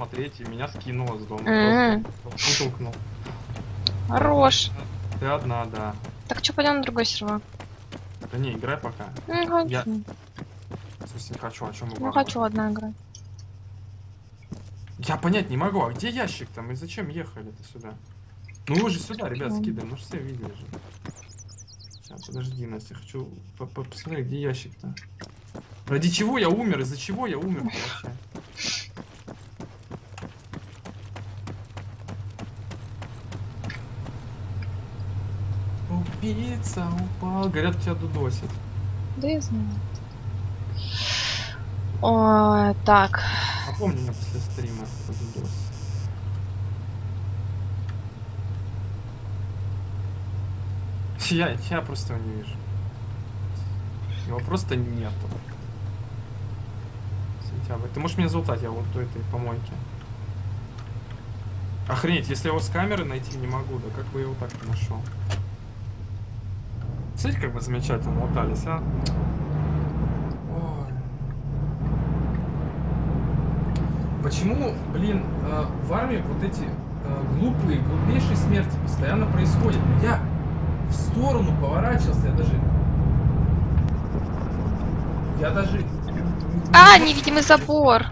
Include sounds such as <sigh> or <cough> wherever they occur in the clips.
посмотреть, и меня скинуло с дома. Просто Вытолкнул. Хорош. Ты одна, да. Так что пойдем на другой сервер? Да не, играй пока. Не хочу. Я- В смысле, хочу, о чем мы Не хочу одна играть. Я понять не могу, а где ящик там? И зачем ехали-то сюда? Ну вы же сюда, ребят, Ладно. скидываем, мы же все видели же. Сейчас, подожди, Настя, хочу по- по- посмотреть, где ящик-то. Ради чего я умер? Из-за чего я умер <laughs> вообще? Убийца упал. Говорят, тебя дудосит. Да я знаю. О, так. Напомни мне после стрима дудос. Я, я просто его не вижу. Его просто нету. Сентябрь. Ты можешь меня залутать, я вот у этой помойки. Охренеть, если его с камеры найти не могу, да как бы его так нашел? Смотри, как бы замечательно лутались, а? Почему, блин, э, в армии вот эти э, глупые, глупейшие смерти постоянно происходят? Я в сторону поворачивался, я даже... Я даже... А, невидимый забор.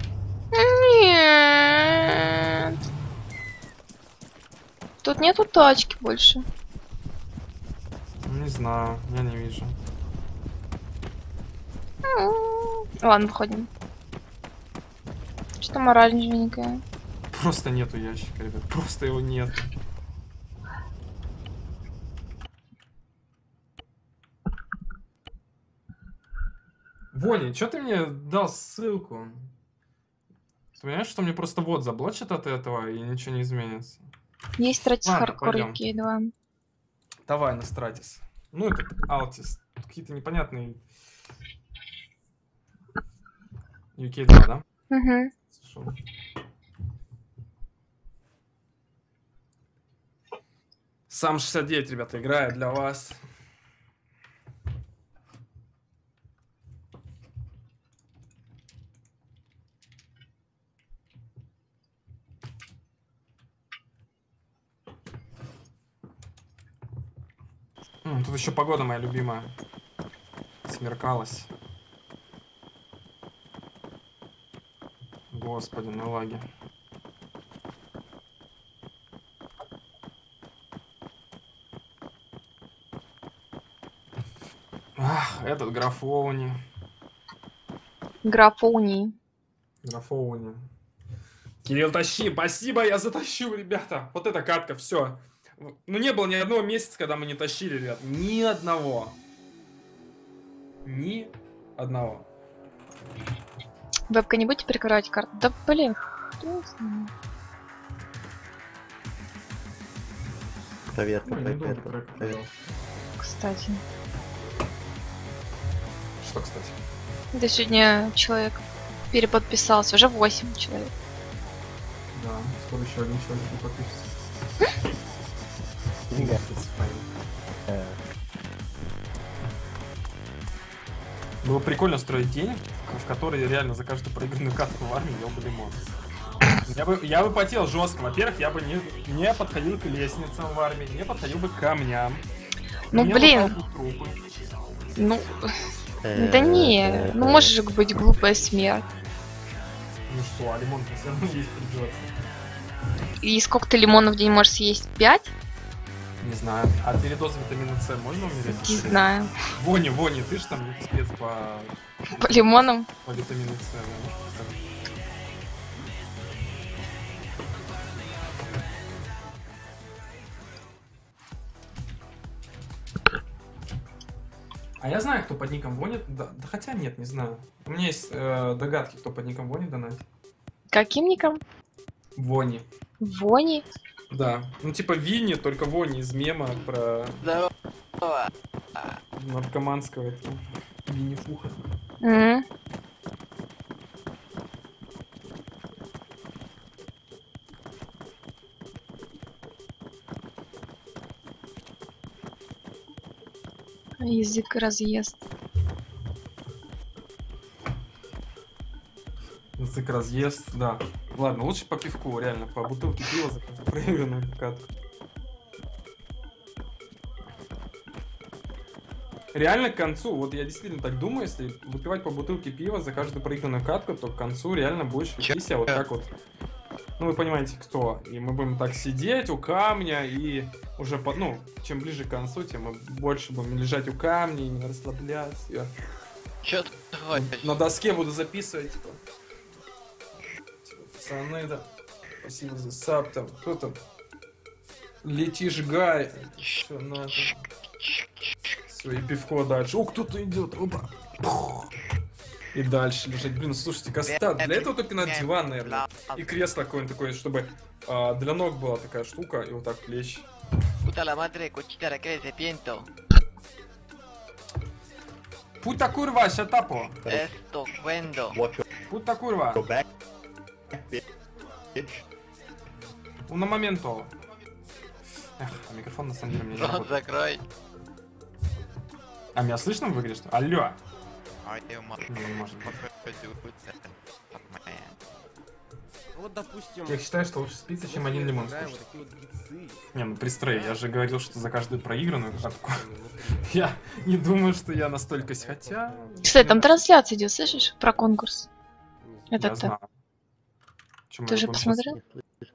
Нет. Тут нету тачки больше. Знаю, я не вижу. Ладно, выходим. Что там оранжевенькое? Просто нету ящика, ребят, просто его нет. Воня, что ты мне дал ссылку? Ты понимаешь, что мне просто вот заблочат от этого и ничего не изменится? Есть стратис хардкор пойдем. UK 2. Давай на стратис. Ну, это Алтис. Какие-то непонятные... UK2, да? Угу. Слушай. Сам 69, ребята, играет для вас. Тут еще погода моя любимая. Смеркалась. Господи, на лаге. Ах, этот графоуни. Графоний. Графоуни. Кирилл, тащи, спасибо, я затащу, ребята. Вот эта катка, все. Ну, не было ни одного месяца, когда мы не тащили, ребят. Ни одного. Ни одного. Вебка, не будете прикрывать карту? Да блин. Проверка, проверка. проверка. Кстати. Что, кстати? Да сегодня человек переподписался. Уже 8 человек. Да, скоро еще один человек не подпишется. <laughs> Fine. Э, Было прикольно строить день, в- который реально за каждую проигранную катку в армии ел бы лимон. Я бы, я бы потел жестко. Во-первых, я бы не, не подходил к лестницам в армии, не подходил бы к камням. Ну, не блин. Ну, э, да не. э, Ну э. может же быть глупая смерть. Ну что, а лимон все равно есть придется. И сколько ты лимонов в день можешь съесть? 5? Не знаю. А передоз витамина С можно умереть? Не знаю. Вони, Вони, ты ж там спец по, По лимонам. по витамину С. можешь? А я знаю, кто под ником Вони. Да, да хотя нет, не знаю. У меня есть э, догадки, кто под ником Вони донатит. Каким ником? Вони. Вони? Да. Ну типа Винни, только Вони из мема про наркоманского этого Винни-Фуха. М. Язык разъест. Язык разъезд, да. Ладно, лучше по пивку, реально, по бутылке пива за проигранную катку. Реально к концу, вот я действительно так думаю, если выпивать по бутылке пива за каждую проигранную катку, то к концу реально будешь вести себя вот так вот. Ну, вы понимаете, кто. И мы будем так сидеть у камня, и уже, по, ну, чем ближе к концу, тем мы больше будем лежать у камня и не расслабляться. Чё ты на доске буду записывать, типа. Пацаны, да, спасибо за сап, там, кто там? Летишь, Гай. Всё, на, Все, и пивко дальше. О, кто-то идет. Опа. Пух. И дальше лежать. Блин, слушайте, Коста, для этого только на диван, наверное. И кресло какое-нибудь такое, чтобы а, для ног была такая штука, и вот так плечи. Puta la madre, cochita, que se piento. Пута курва, шатапо. Esto cuendo. Watch your Пута курва. go back. Bitch. Уна моменто. Эх, а микрофон на самом деле мне не работает. закрой. А меня слышно в игре, что? Алло. Может быть. Вот, допустим... Я считаю, что лучше спиться, чем один лимон скушать. Не, ну пристрой, я же говорил, что за каждую проигранную катку. <laughs> Ну, Я не думаю, что я настолько... Хотя... Кстати, там трансляция идет, слышишь? Про конкурс. Я Мы Ты уже посмотрел?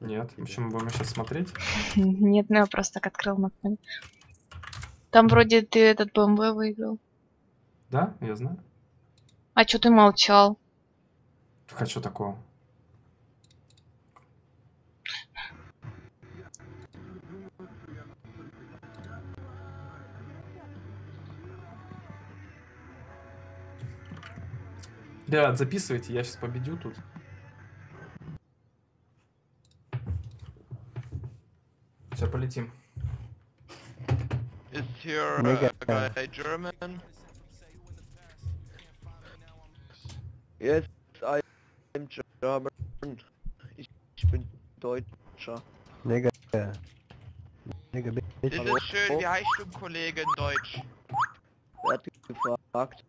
Нет, почему мы будем сейчас смотреть? <laughs> Нет, ну я просто так открыл на фоне. Там вроде ты этот БМВ выиграл. Да, я знаю. А чё ты молчал? Так а такого? Ребят, записывайте, я сейчас победю тут. Все, полетим. Is here Mega. uh, guy German? Yes, I am German. Ich bin Deutscher. Nigga. Nigga, bitch. Das ist schön, wie heißt du Kollege in Deutsch? Wer hat gefragt?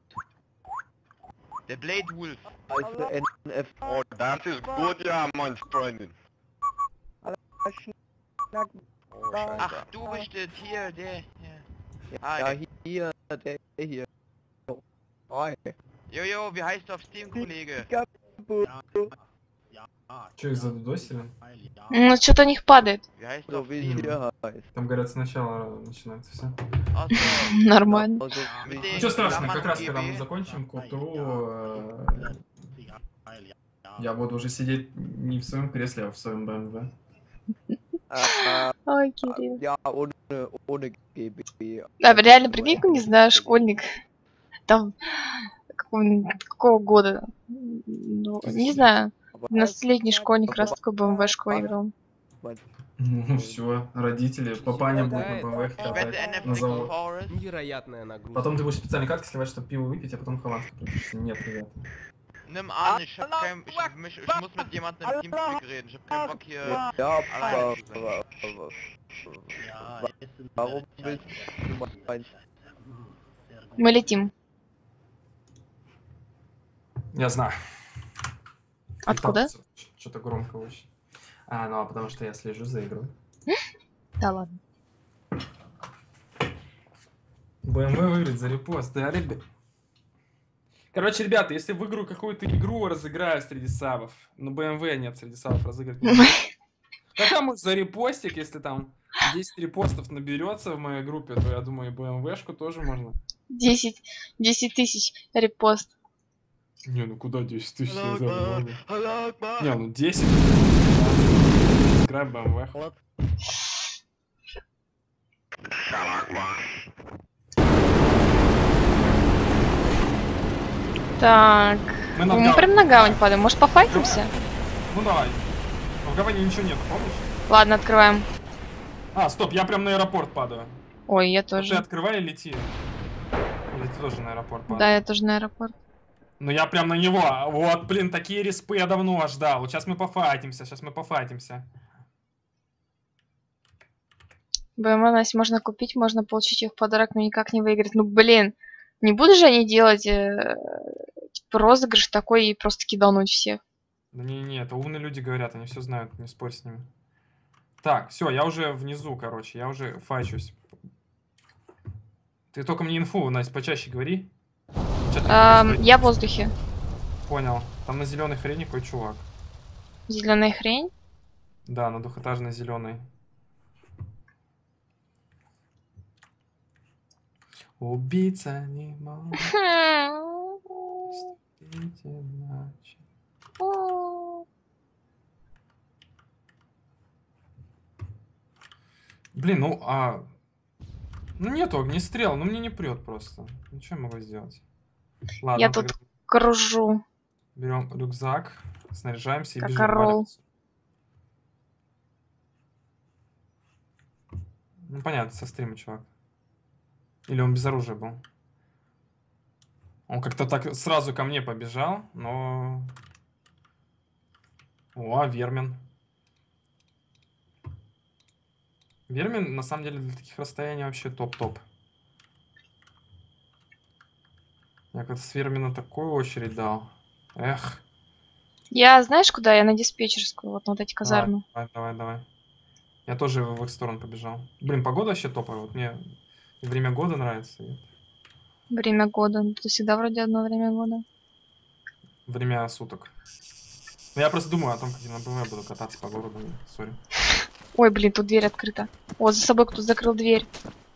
Der Blade Wolf. Heiße NF. Oh, das ist gut, ja, mein Freundin. Oh, Ach, scheiße. du bist der hier, der. Ja. Ah, Ja, der- hier, der hier. Hi. Jojo, wie heißt du auf Steam, Kollege? Че, их задудосили? Ну, что-то у них падает. Hier. Там, говорят, сначала начинается все. <laughs> Нормально. Ничего страшного, как раз когда мы закончим культуру, э, я буду уже сидеть не в своем кресле, а в своем БМВ. Ой, Кирилл. ja, ohne, ohne GB. А реально, прикинь, не знаю, школьник. Там какого, какого года? Ну, не знаю. 12-летний школьник раз такой БМВшку выиграл. Ну все, родители, папаня будет на БМВ катать на завод. Forest. Невероятная нагрузка. Потом ты будешь специальные катки сливать, чтобы пиво выпить, а потом получишь. Нет, ребят. Nimm an, ich hab kein, ich, hab mich, ich muss mit jemandem im Teamspeak reden. Ich hab keinen Bock hier. Ja, aber, aber, aber, warum willst du mein Мы летим. Я знаю. Откуда? Что-то громко очень. А, ну а потому что я слежу за игрой. Да ладно. БМВ выиграть за репост, да, ребят? Короче, ребята, если в игру какую-то игру разыграю среди сабов, но БМВ нет среди сабов разыграть. <laughs> Хотя, может, за репостик, если там 10 репостов наберется в моей группе, то я думаю, и БМВшку тоже можно. 10, 10 тысяч репост. Не, ну куда 10 тысяч? Не, ну 10. Играй БМВ. Так. Мы на Мы прям на гавань падаем. Может, пофайтимся? Ну давай. В гавани ничего нет, помнишь? Ладно, открываем. А, стоп, я прям на аэропорт падаю. Ой, я Ты тоже. открывай и лети. Или ты тоже на аэропорт падаешь? Да, я тоже на аэропорт. Ну я прям на него. Вот, блин, такие респы я давно ждал. Сейчас мы пофатимся, сейчас мы пофатимся. БМВ, Настя, можно купить, можно получить их в подарок, но никак не выиграть. Ну, блин, не буду же они делать э, типа, розыгрыш такой и просто кидануть всех. Да не-не, это умные люди говорят, они все знают, не спорь с ними. Так, все, я уже внизу, короче, я уже фачусь. Ты только мне инфу, Настя, почаще говори. Происходит? я в воздухе. Понял. Там на зеленой хрени какой чувак. Зеленая хрень. Да, на двухэтажной зеленой. Убийца не может поступить иначе. Блин, ну а... Ну нету огнестрела, ну мне не прет просто. Ну что я могу сделать? Ладно, Я тут Кружу. берем рюкзак, снаряжаемся и Как бежим. орол. Ну понятно, со стрима, чувак. Или он без оружия был. Он как-то так сразу ко мне побежал, но... О, Вермин. Вермин, на самом деле, для таких расстояний вообще топ-топ. Я как-то с Вермина такую очередь дал. Эх. Я знаешь куда? Я на диспетчерскую, вот на вот эти казармы. Давай, давай, давай. Я тоже в их сторону побежал. Блин, погода вообще топовая. Вот мне и время года нравится. и Время года. Ну, Это всегда вроде одно время года. время суток. Ну, я просто думаю о том, как я на БМ буду кататься по городу. Сори. Ой, блин, тут дверь открыта. Вот за собой кто закрыл дверь.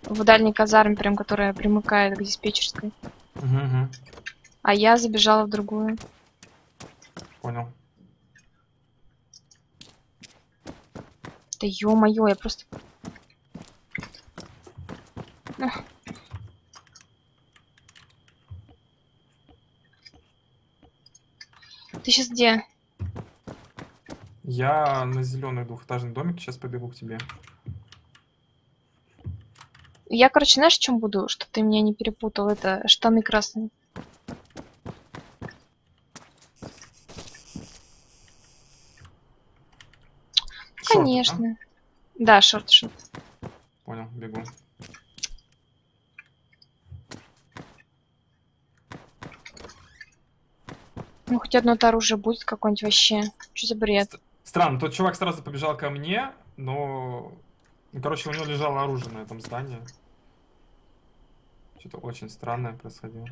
В дальней казарме, прям, которая примыкает к диспетчерской. Угу, угу. А я забежала в другую. Понял. Да ё-моё, я просто... Ах. Ты сейчас где? Я на зеленый двухэтажный домик сейчас побегу к тебе. Я, короче, знаешь, чем буду? Чтоб ты меня не перепутал. Это штаны красные. Шорты, да? Конечно. Да, шорт, шорт. Понял, бегу. Ну, хоть одно-то оружие будет какое-нибудь вообще. Что за бред? Странно, тот чувак сразу побежал ко мне, но... ну, Короче, у него лежало оружие на этом здании. Что-то очень странное происходило.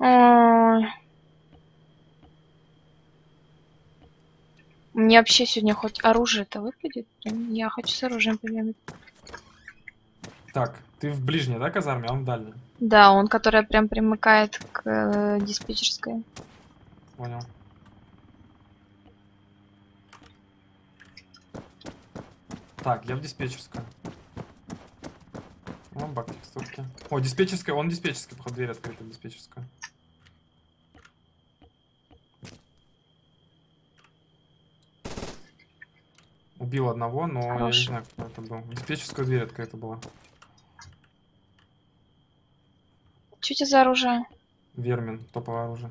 Ой. Мне вообще сегодня хоть оружие-то выпадет? Я хочу с оружием побегать. Так, ты в ближней, да, казарме, а он в дальней? Да, он, которая прям примыкает к э, диспетчерской. Понял. Так, я в диспетчерскую. О, бак текстурки. О, диспетчерская, он диспетчерская, походу, дверь открыта в Убил одного, но я не Хорош. знаю, кто это был. В диспетчерскую дверь открыта была. Что это за оружие? Вермин, топовое оружие.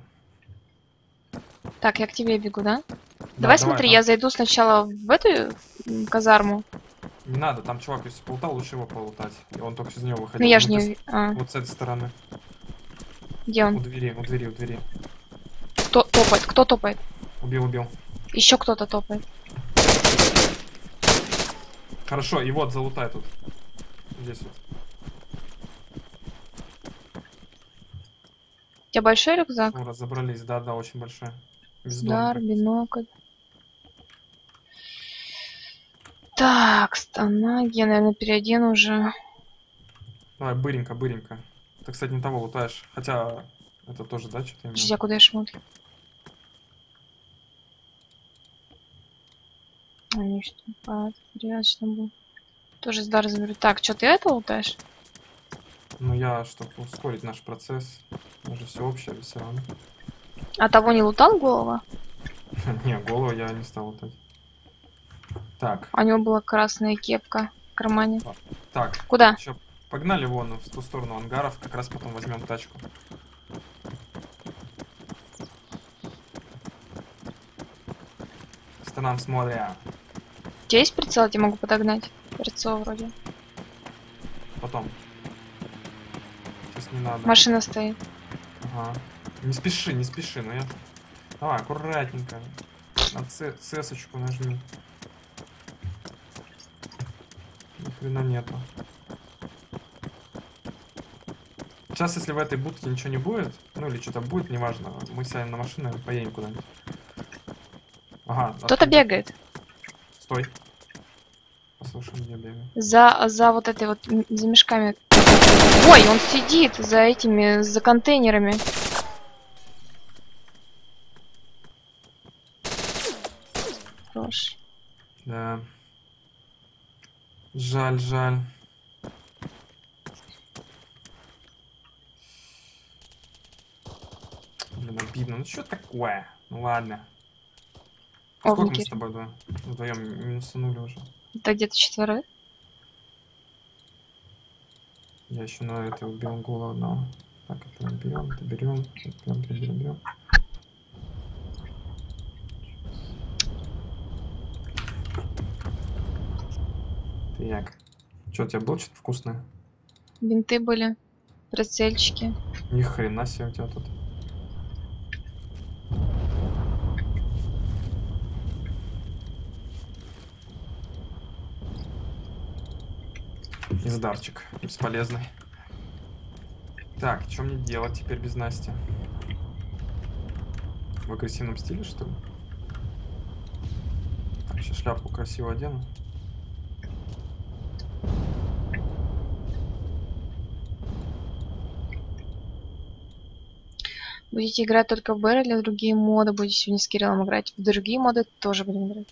Так, я к тебе бегу, да? Да, давай смотри, да. я зайду сначала в эту казарму. Не надо, там чувак, если полутал, лучше его полутать. И он только из него выходил. Ну я же Вот не... а, Вот с этой стороны. где У он? двери, у двери, у двери. Кто топает? Кто топает? Убил, убил. Еще кто-то топает. Хорошо, и вот залутай тут. Здесь вот. У тебя большой рюкзак? Ну, разобрались, да, да, очень большой. Дар, Бездомный. бинокль. Так, стана, я, наверное, переодену уже. Давай, быренько, быренько. Ты, кстати, не того лутаешь. Хотя, это тоже, да, что-то именно? Подожди, а куда я шмотки? Они что, порядочно был. Тоже с дар заберу. Так, что ты это лутаешь? Ну, я, чтобы ускорить наш процесс. Мы же все общее, все равно. А того не лутал голова? <laughs> Не, голову я не стал лутать. Так, А у него была красная кепка в кармане. так. Куда? Чё, погнали вон в ту сторону ангаров, как раз потом возьмем тачку. Стоянам смотря. Тебя есть прицел? Я могу подогнать. Прицел вроде. потом. Сейчас не надо. Машина стоит. Ага. Не спеши, не спеши, ну я... Давай, аккуратненько. На цесочку нажми. Ни хрена нету. Сейчас, если в этой будке ничего не будет, ну или что-то будет, неважно, мы сядем на машину и поедем куда-нибудь. Ага. Кто-то бегает. Стой. Бегаю. За, за вот этой вот, за мешками. Ой, он сидит за этими, за контейнерами. Хорош. Да. Жаль, жаль. Блин, обидно. Ну что такое? Ну ладно. О, Сколько мы с тобой вдвоем минусанули уже? Это где-то четверо. Я еще на это убил голову одного. Так, это берем, это берем, это берем, берем, берем. Так. Что, у тебя было что-то вкусное? Бинты были. Прицельчики. Ни хрена себе у тебя тут. Издарчик. Бесполезный. Так, что мне делать теперь без Насти? В агрессивном стиле, что ли? Так, сейчас шляпку красиво одену. Будете играть только в или другие моды? Будете сегодня с Кириллом играть? В другие моды тоже будем играть.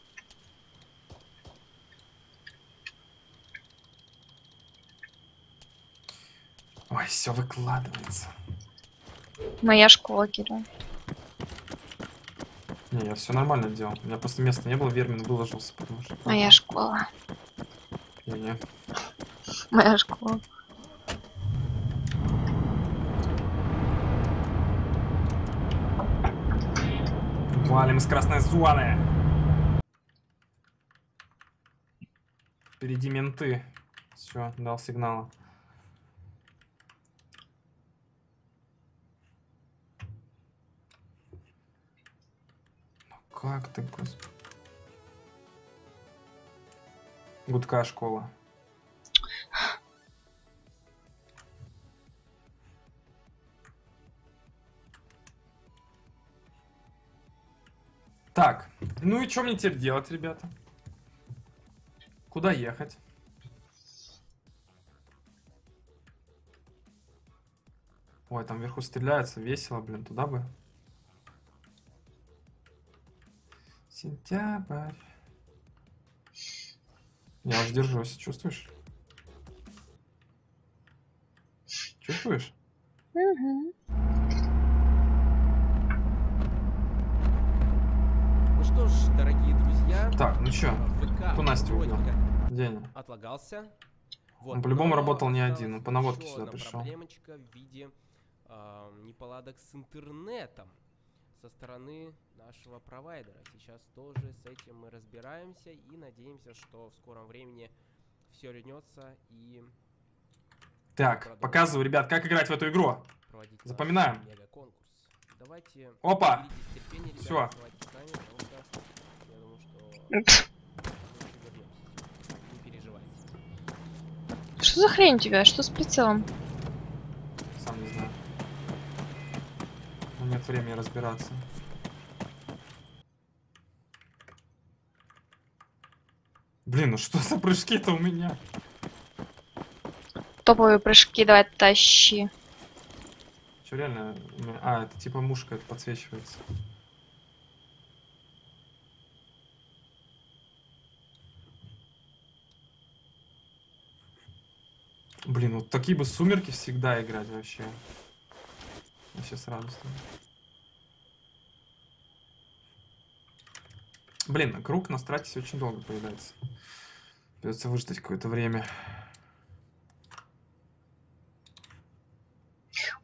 Ой, все выкладывается. Моя школа, Кирилл. Не, я все нормально делал. У меня просто места не было, Вермин выложился, потому что... Моя школа. Я не... Моя школа. Валим из красной зоны. Впереди менты. Все, дал сигнал. Как ты, господи. Гудка школа. Так, ну и что мне теперь делать, ребята? Куда ехать? Ой, там вверху стреляется, весело, блин, туда бы. Сентябрь. Я уж держусь, чувствуешь? Чувствуешь? Мгм. Ну что ж, дорогие друзья. Так, ну чё, кто Настю убил? День. Отлагался. Он по-любому работал не один, он по наводке сюда пришел. проблемочка в виде а, неполадок с интернетом со стороны нашего провайдера. Сейчас тоже с этим мы разбираемся и надеемся, что в скором времени все вернется и Так, показываю, ребят, как играть в эту игру. проводить Запоминаем. мега-конкурс. Давайте Опа! нами, потому что я думаю, что мы еще вернемся. Не переживайте. Что за хрень у тебя? Что с прицелом? Сам не знаю. Ну, нет времени разбираться. Блин, ну что за прыжки-то у меня? Топовые прыжки давай тащи. Че реально? А, это типа мушка, это подсвечивается. Блин, вот такие бы сумерки всегда играть вообще. Вообще с радостью. Блин, круг на стратисе очень долго появляется. Придется выждать какое-то время.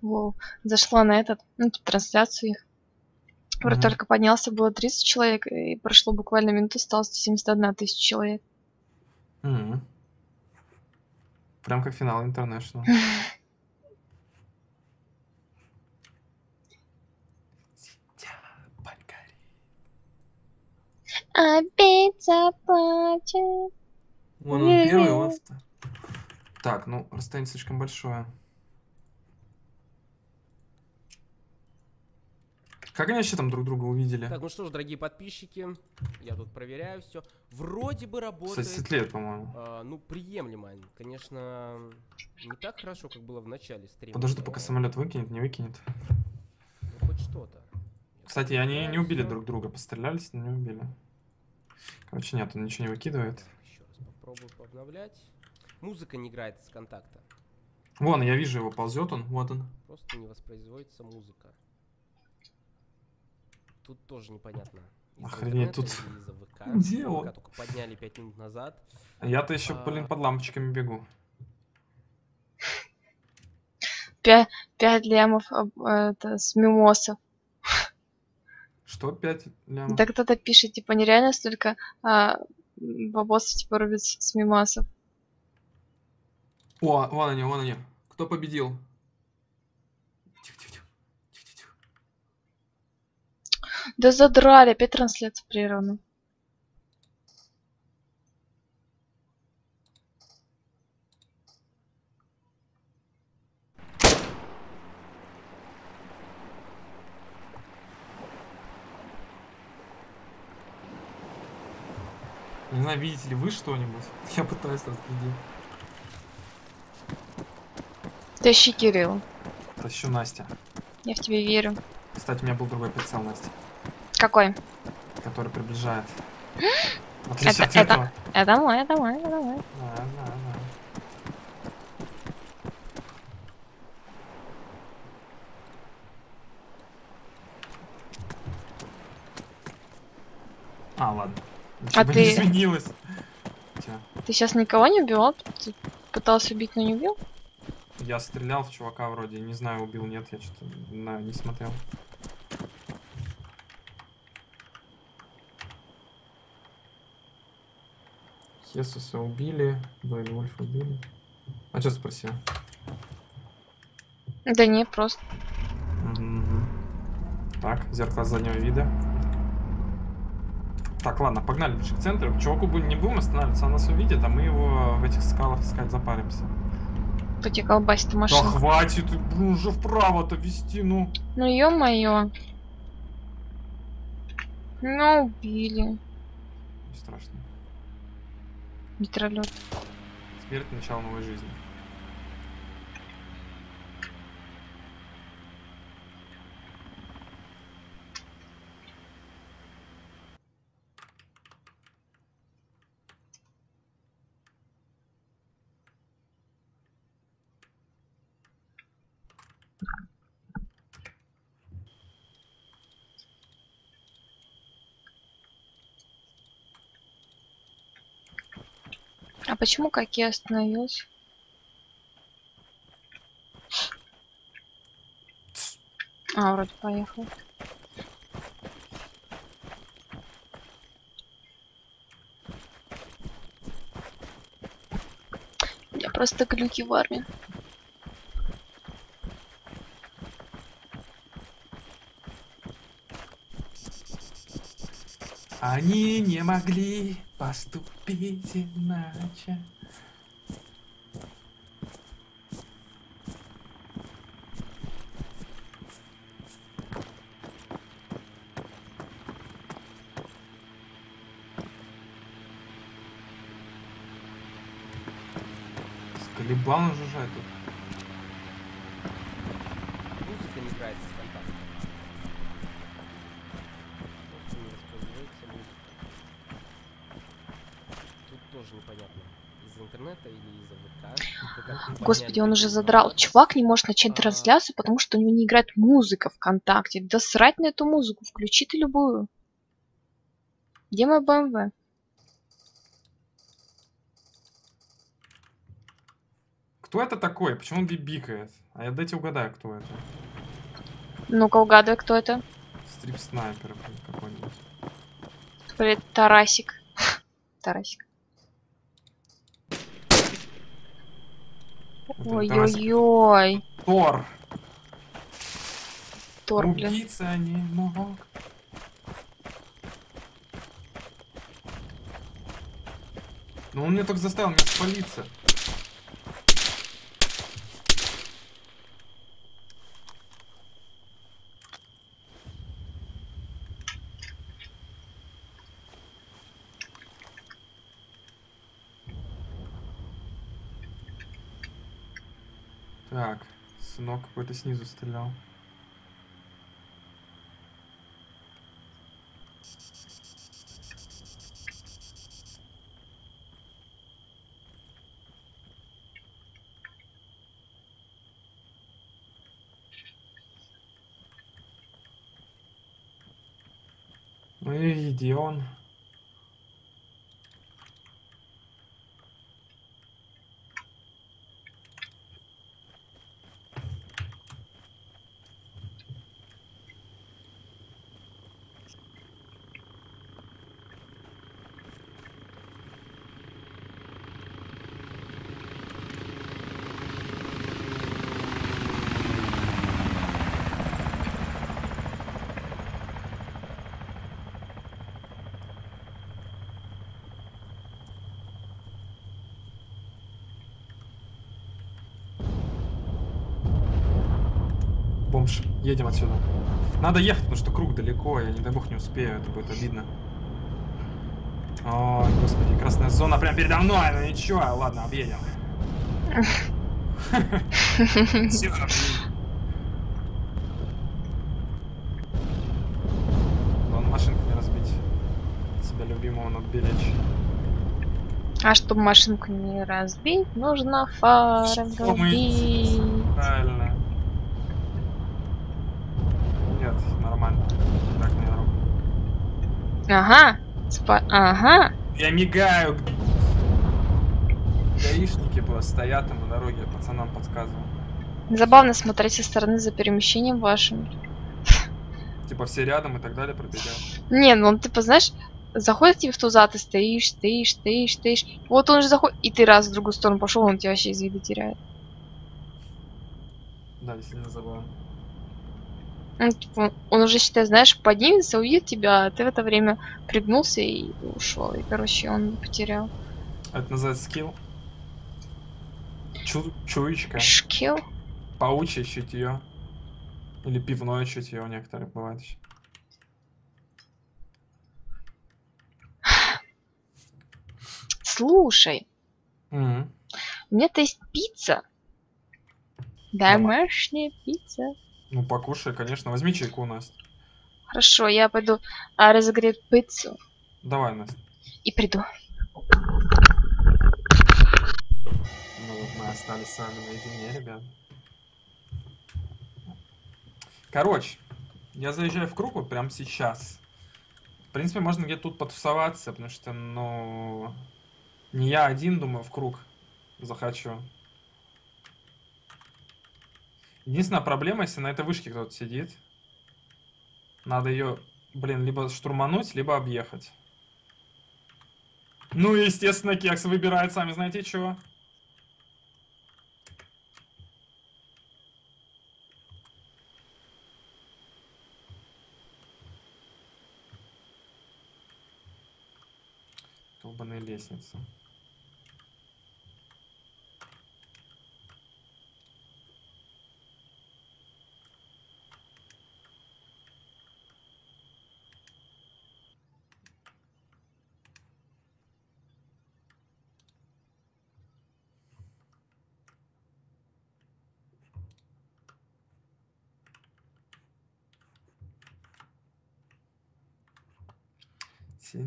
Воу. Зашла на этот, ну, типа, трансляцию их. Вроде Мгм. только поднялся, было 30 человек, и прошло буквально минуту, стало 171 тысяча человек. Мгм. Прям как финал International. <laughs> Опять заплачет. Вон он первый, у вас Так, ну, расстояние слишком большое. Как они вообще там друг друга увидели? Так, ну что ж, дорогие подписчики, я тут проверяю все. Вроде бы Кстати, работает. светлеет, по-моему. а, ну, приемлемо. Конечно, не так хорошо, как было в начале стрима. Подожди, но, пока самолет выкинет, не выкинет. ну, хоть что-то. Кстати, они не убили друг друга, пострелялись, но не убили. Короче, нет, он ничего не выкидывает. Еще раз попробую пообновлять. Музыка не играет с контакта. Вон, я вижу его, ползет он, вот он. Просто не воспроизводится музыка. Тут тоже непонятно. Охренеть, тут ВК. где ВК он? только подняли 5 минут назад. Я-то еще, А. блин, под лампочками бегу. Пя- Пять лямов об- это, с мимосов. Что, 5 лямов? Да кто-то пишет, типа, нереально столько а, бабосов, типа, рубят с, мимасов. О, вон они, вон они. Кто победил? Тихо, тихо, тихо. Тихо, тихо, тихо. Да задрали, опять трансляция прервана. Не знаю, видите ли вы что-нибудь? <laughs> Я пытаюсь разглядеть. Тащи, Кирилл. Тащу Настя. Я в тебя верю. Кстати, у меня был другой прицел, Настя, Какой? который приближает. <gasps> В отличие Это- от это- этого. Это мой, это мой, это мой. Да, да, да. А, ладно. Ничего А не ты- изменилось. Чё? Ты сейчас никого не убивал? Ты пытался убить, но не убил? Я стрелял в чувака вроде, не знаю, убил, нет, я что-то на, не смотрел. Хесуса убили, Блэйд Вольф убили. А что спросил? Да не, просто. Мгм. Так, зеркало заднего вида. Так, ладно, погнали ближе к центру. Чуваку не будем останавливаться, он нас увидит, а мы его в этих скалах искать запаримся. Кто тебе колбасит Да машину? хватит блин, уже вправо-то вести, ну. Ну ё-моё. Ну, убили. Не страшно. Метролет. Смерть начало новой жизни. А почему как я остановилась? А, вроде поехал. Я просто глюки в армии. Они не могли поступить иначе. Скалибан жужжает тут. Музыка не играет с контакта. Просто не воспроизводится музыка. Тут тоже непонятно. Интернета или из-за ВК. Господи, он уже задрал. Чувак не может начать А. трансляцию, потому что у него не играет музыка ВКонтакте. Да срать на эту музыку, включи ты любую. Где мой БМВ? Кто это такой? Почему он бибикает? А я дайте угадаю, кто это. Ну-ка угадывай, кто это. Стрип-снайпер какой-нибудь. Блин, Тарасик. <laughs> Тарасик. Это не Тарасик, Ой-ой-ой. Тор. Тор, блин. Убийца не мог. Ну он меня только заставил меня спалиться. Так, сынок какой-то снизу стрелял. Эй, где он? Едем отсюда. Надо ехать, потому что круг далеко, я не дай бог не успею, это будет обидно. Ой, господи, красная зона прям передо мной, ну ничего, ладно, <laughs> объедем. Главное машинку не разбить. Себя любимого надо беречь. А чтобы машинку не разбить, нужно фары врубить. Правильно. Нет, нормально. Так, не норм. Ага. Спа... Ага. Я мигаю. Гаишники просто стоят там на дороге, пацанам подсказываю. Забавно смотреть со стороны за перемещением вашим. Типа все рядом и так далее пробегают. Не, ну он типа, знаешь, заходит тебе в туза, ты стоишь, стоишь, стоишь, стоишь. Вот он же заходит, и ты раз в другую сторону пошел, он тебя вообще из виду теряет. Да, действительно забавно. Ну, типа, он уже, считай, знаешь, поднимется, увидит тебя, а ты в это время пригнулся и ушел. И, короче, он потерял. Это называется скилл. Чу чуечка. Шкил. Паучье чутье. Или пивное чутье у некоторых бывает еще. Слушай, Мгм. у меня-то есть пицца. Домашняя пицца. Ну, покушай, конечно. Возьми чайку, Настя. Хорошо, я пойду а, разогреть пиццу Давай, Настя. и приду. Ну вот мы остались с вами наедине, ребят. Короче, я заезжаю в круг вот прямо сейчас. В принципе, можно где-то тут потусоваться, потому что, ну, не я один, думаю, в круг захочу. Единственная проблема, если на этой вышке кто-то сидит, надо ее, блин, либо штурмануть, либо объехать. Ну, и, естественно, кекс выбирает сами, знаете, чего? Долбаная лестница.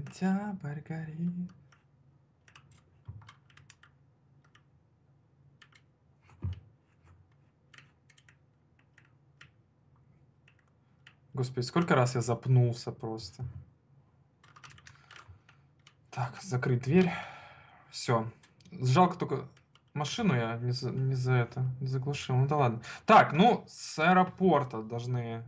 Сентябрь горит. Господи, сколько раз я запнулся просто. Так, закрыть дверь. Все. Жалко только машину я не за, не за это, не заглушил. Ну да ладно. Так, ну, с аэропорта должны...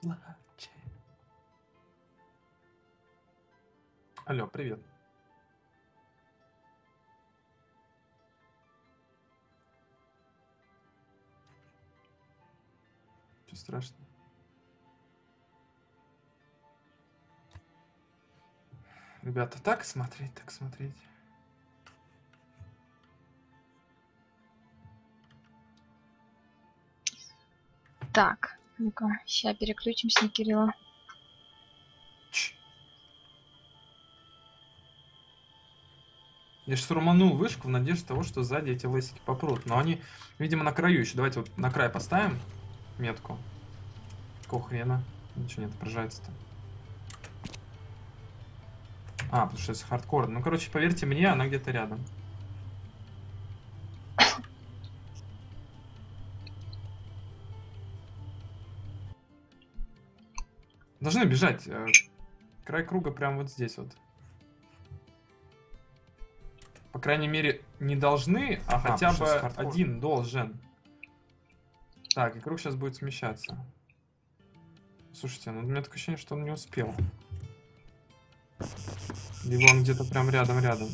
Плачет. Алло, привет. Что страшно? Ребята, так смотреть, так смотреть. Так, ну-ка, сейчас переключимся на Кирилла. Чш. Я же руманул вышку в надежде того, что сзади эти лысики попрут. Но они, видимо, на краю еще. Давайте вот на край поставим метку. Какого хрена? Ничего не отображается-то. А, потому что это хардкор. Ну, короче, поверьте мне, она где-то рядом. Должны бежать. э, Край круга прям вот здесь вот. По крайней мере, не должны, а Ага, хотя бы один должен. Так, и круг сейчас будет смещаться. Слушайте, ну у меня такое ощущение, что он не успел. Либо он где-то прям рядом-рядом.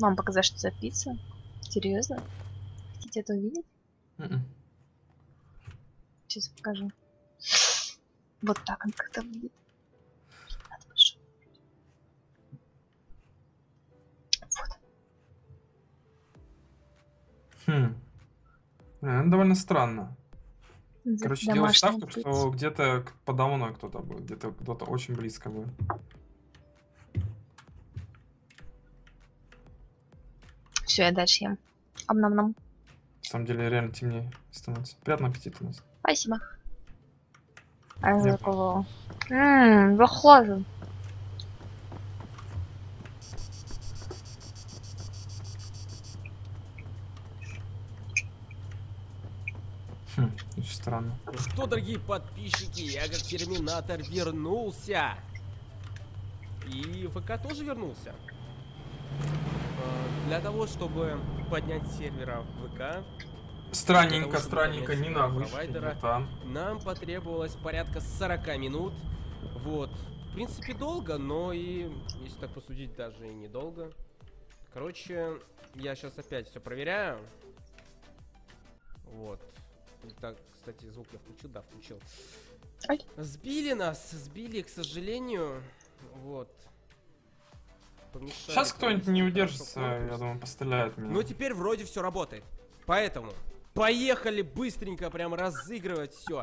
Вам показать, что за пицца? Серьезно? Хотите это увидеть? Мгм. Сейчас покажу. Вот так он как-то выглядит. Вот. Хм. Э, ну, довольно странно. За Короче, делаю ставку, пиццу. что где-то подо мной кто-то будет, где-то кто-то очень близко будет. Все, я дальше ем. Ам-нам-нам. На самом деле реально темнее становится. Приятного аппетита у нас. Спасибо. А я Нет. такого... Ммм, похоже. Хм, очень странно. Ну что, дорогие подписчики, я как терминатор вернулся. И ВК тоже вернулся. Э, Для того, чтобы поднять сервера ВК, Странненько, того, странненько, не на вышке, нам потребовалось порядка 40 минут. Вот. В принципе, долго, но и, если так посудить, даже и недолго. Короче, я сейчас опять все проверяю. Вот. Так, кстати, звук я включил, да, включил. Ой. Сбили нас, сбили, к сожалению. Вот. Помешали Сейчас кто-нибудь не удержится, я думаю, постреляет меня. Но теперь вроде все работает. Поэтому поехали быстренько прям разыгрывать все.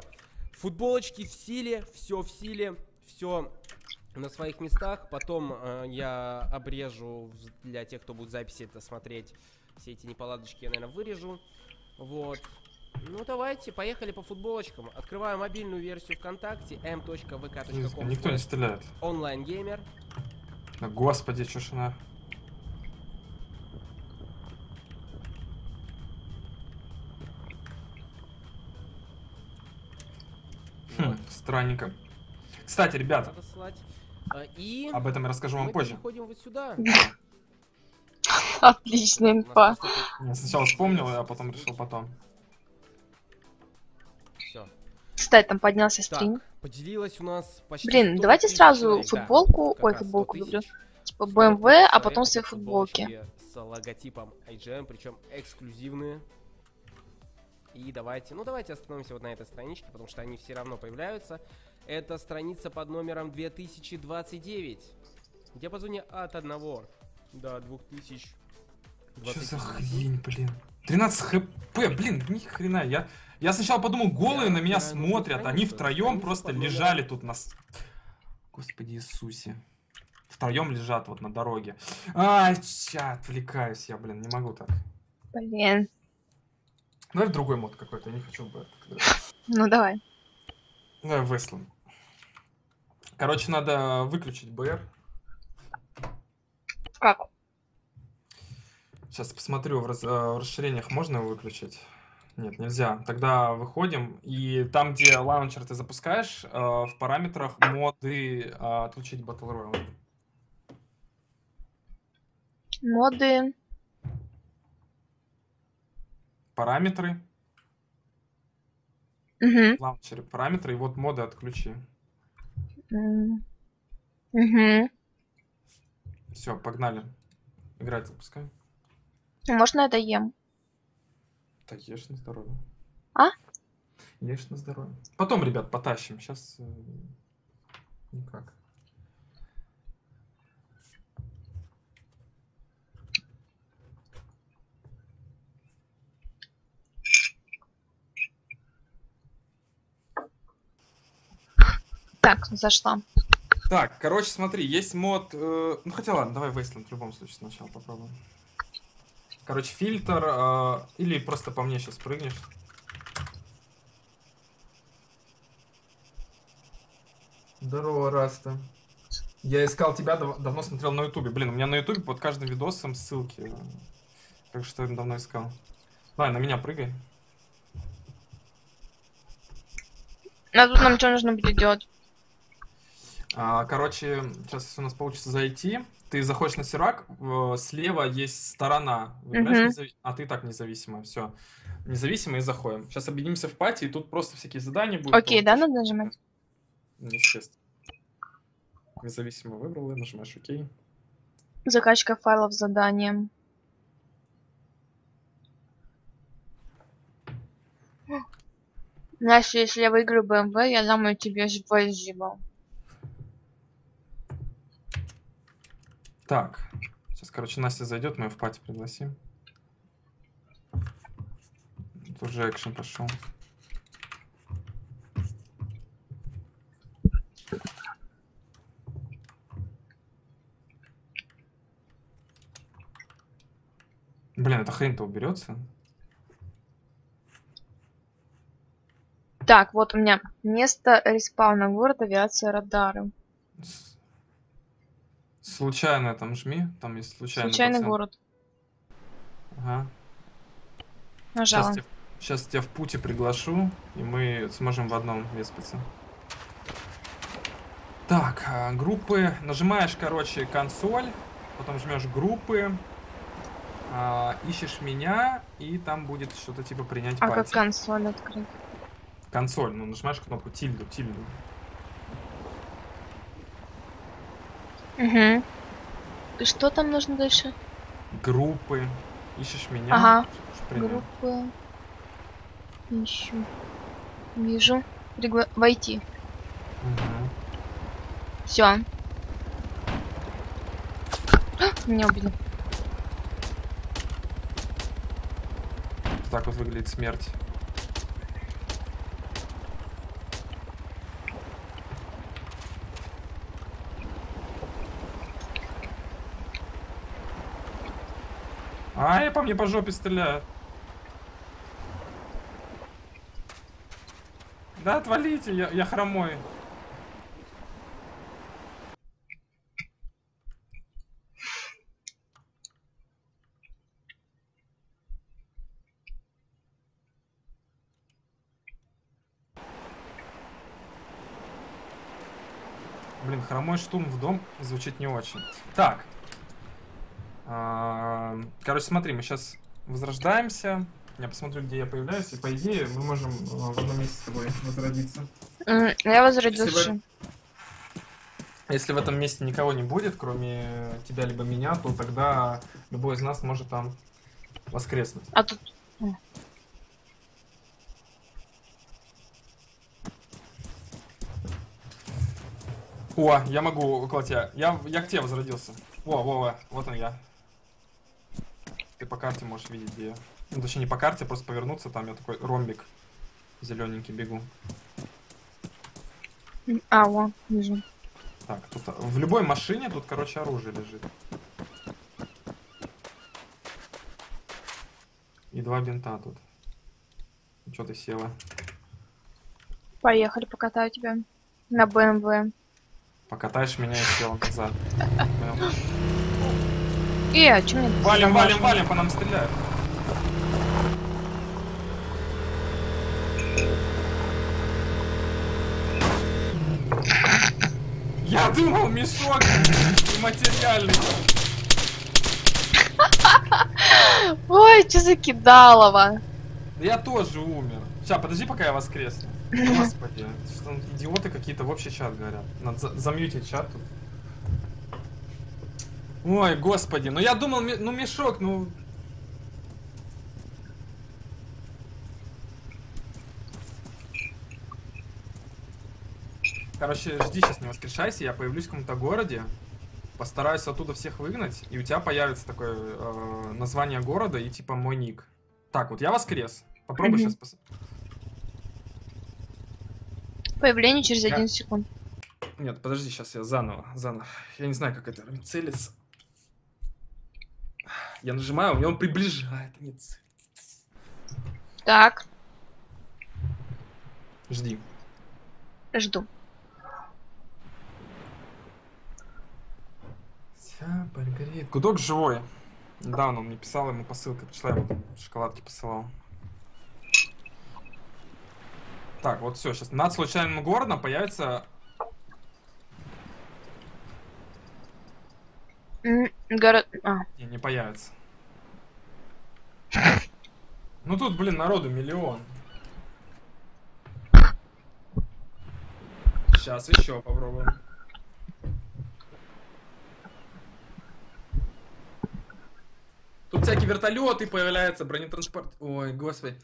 Футболочки в силе, все в силе, все на своих местах. Потом э, я обрежу для тех, кто будет записи это смотреть. Все эти неполадочки я, наверное, вырежу. Вот. Ну давайте, поехали по футболочкам. Открываю мобильную версию ВКонтакте m.vk.com Никто не стреляет. онлайн-геймер. Господи, чё ж она... Хм, странненько. Кстати, ребята. А, И об этом я расскажу вам мы позже. вот сюда. Отличная инфа. Я сначала вспомнил, а потом решил потом. Кстати, там поднялся Так, стрим. поделилась у нас почти Блин, 100 давайте сразу футболку, ой, раз 100 футболку люблю. Типа 100 BMW, а потом свои футболки. С логотипом IGN, причем эксклюзивные. И давайте, ну давайте остановимся вот на этой страничке, потому что они все равно появляются. Это страница под номером 2029. В диапазоне от 1 до 2000. Что за хрень, блин? 13 хп, блин, ни хрена. Я, я сначала подумал, голые Я на меня нужную смотрят. Они втроем просто лежали тут нас. Господи Иисусе. Втроем лежат вот на дороге. Ай, ча, отвлекаюсь я, блин, не могу так. Блин. Давай в другой мод какой-то, я не хочу этот. Ну давай. Давай в. Короче, надо выключить БР. Как? Сейчас посмотрю, в, раз- э, в расширениях можно его выключить? Нет, нельзя. Тогда выходим, и там, где лаунчер ты запускаешь, э, в параметрах моды э, отключить Battle Royale. Моды. Параметры, Угу. в лаунчере параметры, и вот моды отключи. Угу. Все, погнали. Играть запускай. Можно это ем? Так, ешь на здоровье. А? Ешь на здоровье. Потом, ребят, потащим. Сейчас никак. Так, зашла. Так, короче, смотри, есть мод... э, ну, хотя ладно, давай Wasteland в любом случае сначала попробуем. Короче, фильтр... э, или просто по мне сейчас прыгнешь. Здорово, Раста. Я искал тебя, дав- давно смотрел на ютубе. Блин, у меня на ютубе под каждым видосом ссылки. Так что я давно искал. Давай, на меня прыгай. А тут нам что нужно будет делать? А, Короче, сейчас если у нас получится зайти, ты заходишь на сервак, слева есть сторона, выбираешь Мгм. незави- а ты так независимая, все. Независимо и заходим. Сейчас объединимся в пати, и тут просто всякие задания будут. Окей, да, надо нажимать? Естественно. Независимо выбрал, и нажимаешь ОК. Закачка файлов с заданием. Настя, если я выиграю BMW, я дам ее тебе спасибо. Так, сейчас, короче, Настя зайдет, мы ее в пати пригласим. Тут уже экшен пошел. Блин, эта хрень-то уберется. Так, вот у меня место респауна город, авиация, радары. Случайно там жми, там есть случайный, Случайный пацан. город. Ага. Нажала. Сейчас, сейчас тебя в пути приглашу, и мы сможем в одном выспаться. Так, а, группы. Нажимаешь, короче, консоль, потом жмешь группы, а, ищешь меня, и там будет что-то типа принять А как пати. консоль открыть? Консоль, ну нажимаешь кнопку тильду, тильду. Угу. И что там нужно дальше? Группы. Ищешь меня. Ага. Группы. Ищу. Вижу. Пригла... Войти. Мгм. Все. <gasps> Меня убили. Так вот выглядит смерть. Ай, по мне по жопе стреляют. Да, отвалите, я, я хромой. Блин, хромой штурм в дом звучит не очень. Так. А, Короче, смотри, мы сейчас возрождаемся. Я посмотрю, где я появляюсь, и по идее мы можем а, в одном месте с тобой возродиться. Я возродился. Если вы- Если в этом месте никого не будет, кроме тебя либо меня, то тогда любой из нас может там воскреснуть. А тут... О, я могу около тебя. Я, я к тебе возродился. Во, во, во, вот он я. Ты по карте можешь видеть, где я. Ну, точнее, не по карте, а просто повернуться, там я такой ромбик зелененький бегу. А, во, вижу. Так, тут а, в любой машине тут, короче, оружие лежит. И два бинта тут. Че ты села? Поехали, покатаю тебя. На БМВ. Покатаешь меня и сел назад. <laughs> И, а чё мне... Валим, валим, валим, по нам стреляют. Я думал, мешок материальный. <laughs> Ой, что за кидалово. Да я тоже умер. Сейчас, подожди, пока я воскресну. <laughs> Господи, что там идиоты какие-то в общий чат говорят. Надо за- замьютить чат тут. Ой, господи, ну я думал, ну мешок, ну... Короче, жди сейчас, не воскрешайся, я появлюсь в каком-то городе, постараюсь оттуда всех выгнать, и у тебя появится такое э, название города и типа мой ник. Так, вот я воскрес. Попробуй сейчас пос... Появление через Я- 11 секунд. Нет, подожди, сейчас я заново, заново. Я не знаю, как это целится. Я нажимаю, у меня он приближает, а не целится. Так, Жди. жду. Горит. Гудок живой. Недавно он мне писал, ему посылка пришла, я ему шоколадки посылал. Так, вот все, сейчас над случайным городом появится... Город... А, Не, не появится. Ну тут, блин, народу миллион. Сейчас еще попробуем. Тут всякие вертолеты появляются, бронетранспорт. Ой, господи.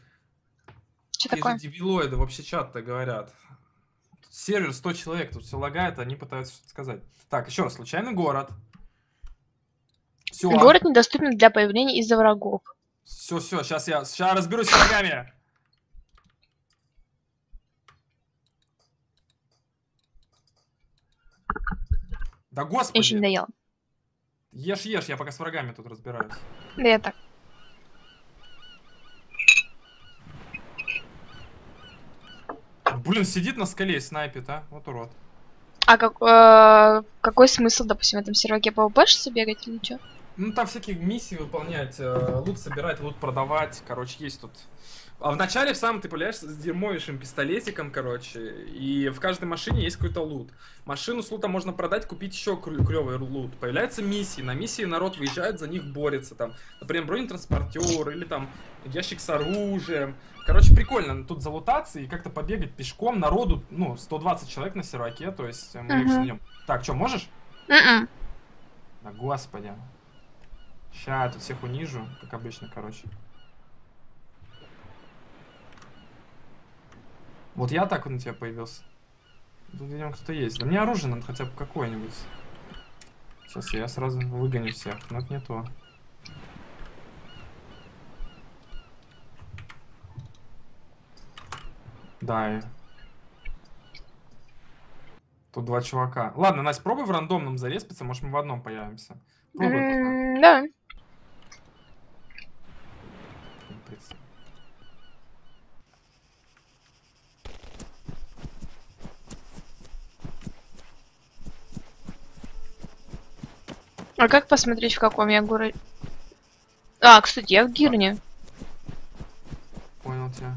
что Какие такое? же дебилоиды вообще чат-то говорят. Тут сервер 100 человек, тут все лагает, они пытаются что-то сказать. Так, еще раз, случайный город. Все, Город недоступен для появления из-за врагов. все, все, сейчас я, сейчас разберусь с врагами. Да Я еще не господи, доела. ешь, ешь, я пока с врагами тут разбираюсь. Да я так. Блин, сидит на скале и снайпит, а? Вот урод. А как, э, какой смысл, допустим, в этом серваке PvP бегать или что? Ну, там всякие миссии выполнять, э, лут собирать, лут продавать, короче, есть тут. А вначале в самом ты появляешься с дерьмовейшим пистолетиком, короче, и в каждой машине есть какой-то лут. Машину с лутом можно продать, купить еще клевый лут. Появляются миссии, на миссии народ выезжает, за них борется, там, например, бронетранспортер или там ящик с оружием. Короче, прикольно тут залутаться и как-то побегать пешком. Народу, ну, 120 человек на серваке, то есть э, мы ждем. Так, что, можешь? М-м. Да господи. Ща, я тут всех унижу, как обычно, короче. Вот я так у тебя появился. Тут, видимо, кто-то есть. Да мне оружие надо хотя бы какое-нибудь. Сейчас я сразу выгоню всех, но это не то. Да, и... Тут два чувака. Ладно, Настя, пробуй в рандомном зареспиться, может мы в одном появимся. Пробуй. М, Да. Прицел. А как посмотреть, в каком я городе? А, кстати, я в Гирне. Понял тебя.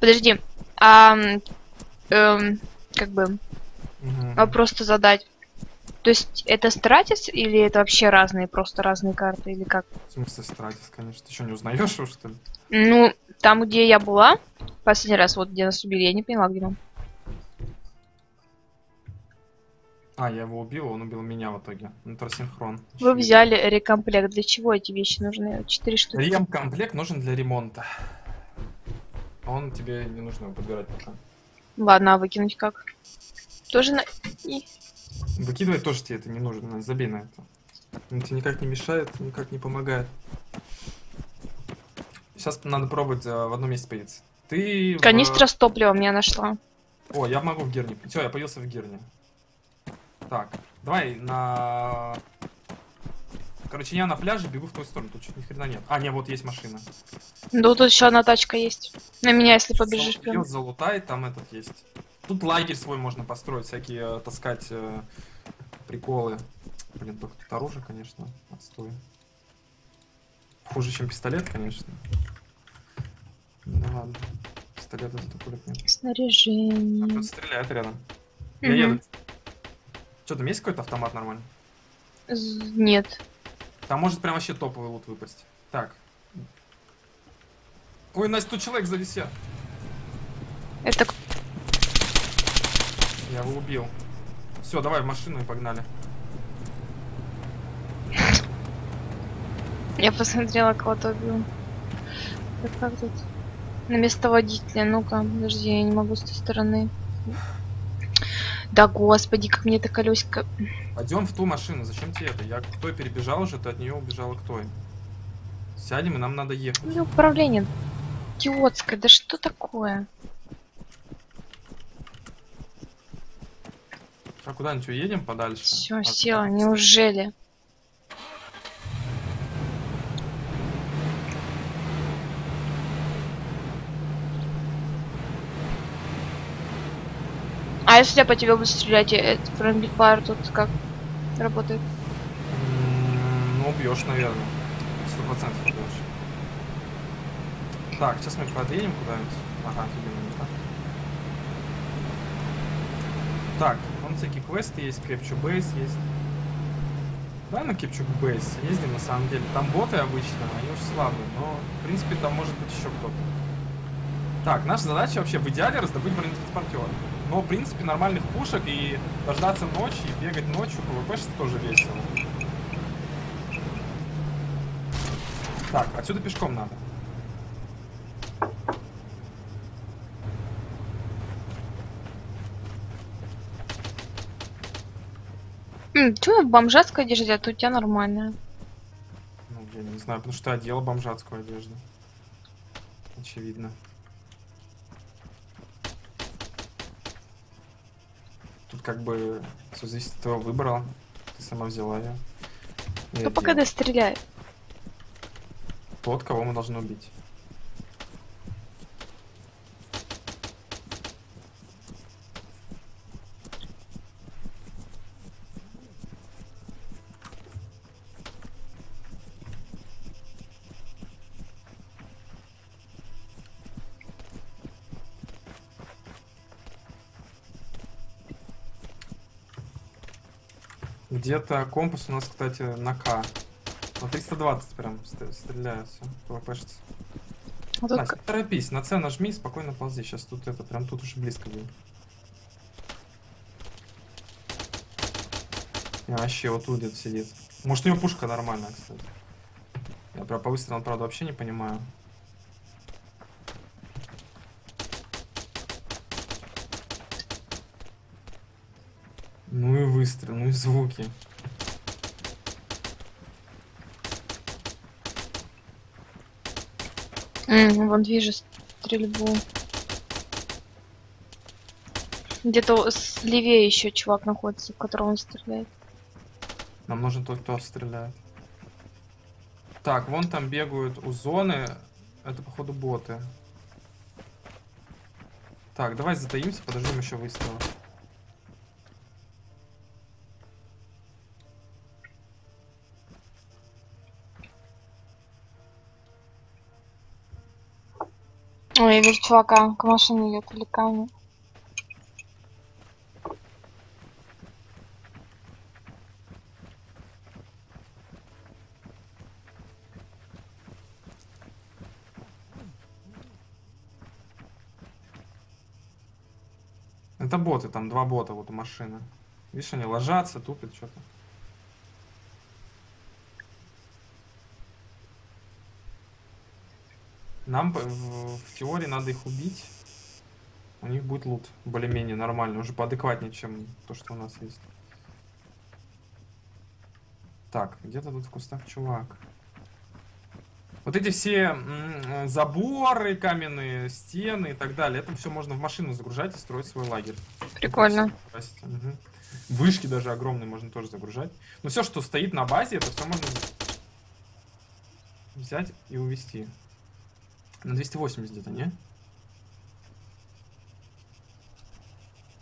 Подожди. А, эм, как бы, Мгм. вопрос-то задать. То есть это Стратис или это вообще разные, просто разные карты или как? В смысле Стратис, конечно. Ты что, не узнаешь его, что ли? Ну, там, где я была, последний раз, вот где нас убили, я не поняла, где он. А, я его убил, он убил меня в итоге. Интерсинхрон. Вы взяли рекомплект. Для чего эти вещи нужны? Четыре штуки. Ремкомплект нужен для ремонта. Он тебе не нужно подбирать пока. Ладно, а выкинуть как? Тоже на... И- Выкидывать тоже тебе это не нужно, забей на это. Он тебе никак не мешает, никак не помогает. Сейчас надо пробовать э, в одном месте появиться. Ты... в- Канистра с топливом я нашла. О, я могу в Герне. Все, я появился в Герне. Так, давай на... Короче, я на пляже бегу в твою сторону, тут что-то ни хрена нет. А, не, вот есть машина. Вот тут еще одна тачка есть. На меня, если побежишь залутай, там этот есть. Тут лагерь свой можно построить, всякие э, таскать э, приколы. Блин, только тут оружие, конечно, отстой. Хуже, чем пистолет, конечно. Да ладно. Пистолета тут пулек нет. Снаряжение. Кто-то стреляет рядом. Я Мгм. еду. Что, там есть какой-то автомат нормальный? Нет. Там может прям вообще топовый лут выпасть. Так. Ой, Настя, тут человек зависел. Это к- Я его убил. Все, давай в машину и погнали. Я посмотрела, кого-то убил. Так как тут? На место водителя. Ну-ка, подожди, я не могу с той стороны. Да господи, как мне это колесико. Пойдем в ту машину. Зачем тебе это? Я к той перебежал уже, ты от нее убежала к той. Сядем, и нам надо ехать. Ну, управление идиотское. Да что такое? А куда-нибудь уедем подальше? Все, А, села, неужели? А если я по тебе буду стрелять, э, этот friendly fire тут как работает? Ну, убьешь, наверное. Сто процентов убьешь. Так, сейчас мы продвинем куда-нибудь. Ага, офигенно, не так. Так, вон всякие квесты есть, Capture Base есть. Давай на Capture Base ездим, на самом деле. Там боты обычно, они уж слабые, но, в принципе, там может быть еще кто-то. Так, наша задача вообще в идеале раздобыть бронетранспортер. Но, в принципе, нормальных пушек и дождаться ночи, и бегать ночью, PvP тоже весело. Так, отсюда пешком надо. Чё в бомжатской одежде, а тут у тебя нормальная? Ну, я не знаю, потому что одела бомжатскую одежду. Очевидно. Тут как бы все зависит от твоего выбора. Ты сама взяла ее. Кто пока одела. да стреляет? Тот, кого мы должны убить. Где-то компас у нас, кстати, на К. На 320 прям ст- стреляет все. ПВПшится. А тут Настя, торопись, на С нажми, спокойно ползи. Сейчас тут это, прям тут уже близко будет. И вообще вот тут где-то сидит. Может у него пушка нормальная, кстати. Я прям по выстрелам, правда, вообще не понимаю. Ну и выстрел, ну и звуки. М, вон вижу стрельбу. Где-то слевее еще чувак находится, в которого он стреляет. Нам нужен тот, кто стреляет. Так, вон там бегают у зоны. Это, походу, боты. Так, давай затаимся, подождем еще выстрела. Ой, я вижу чувака, к машине идет или камень. Это боты, там два бота вот у машины. Видишь, они ложатся, тупят что-то. Нам в, в теории надо их убить. У них будет лут более-менее нормальный, уже поадекватнее, чем то, что у нас есть. Так, где-то тут в кустах чувак. Вот эти все м, заборы, каменные стены и так далее, это все можно в машину загружать и строить свой лагерь. Прикольно. Мгм. Вышки даже огромные можно тоже загружать. Но все, что стоит на базе, это все можно взять и увезти. На 280 где-то, не?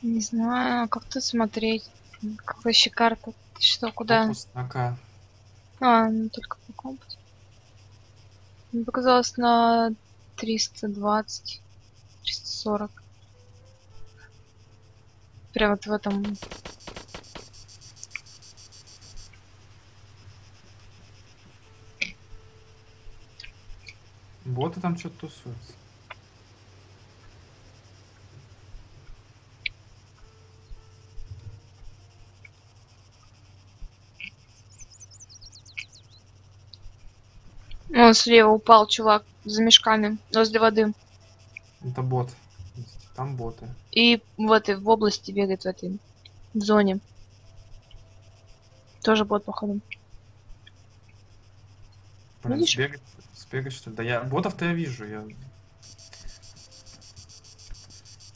Не знаю, как тут смотреть. Как вообще карта? Ты что, куда? К. А, ну только по компасу. Мне показалось на 320, 340. Прям вот в этом. Боты там что-то тусуются. Вон слева упал чувак за мешками возле воды. Это бот. Там боты. И в этой в области бегает в этой в зоне. Тоже бот, походу. Блин, Видишь? сбегать, сбегать что ли? Да я ботов-то я вижу, я.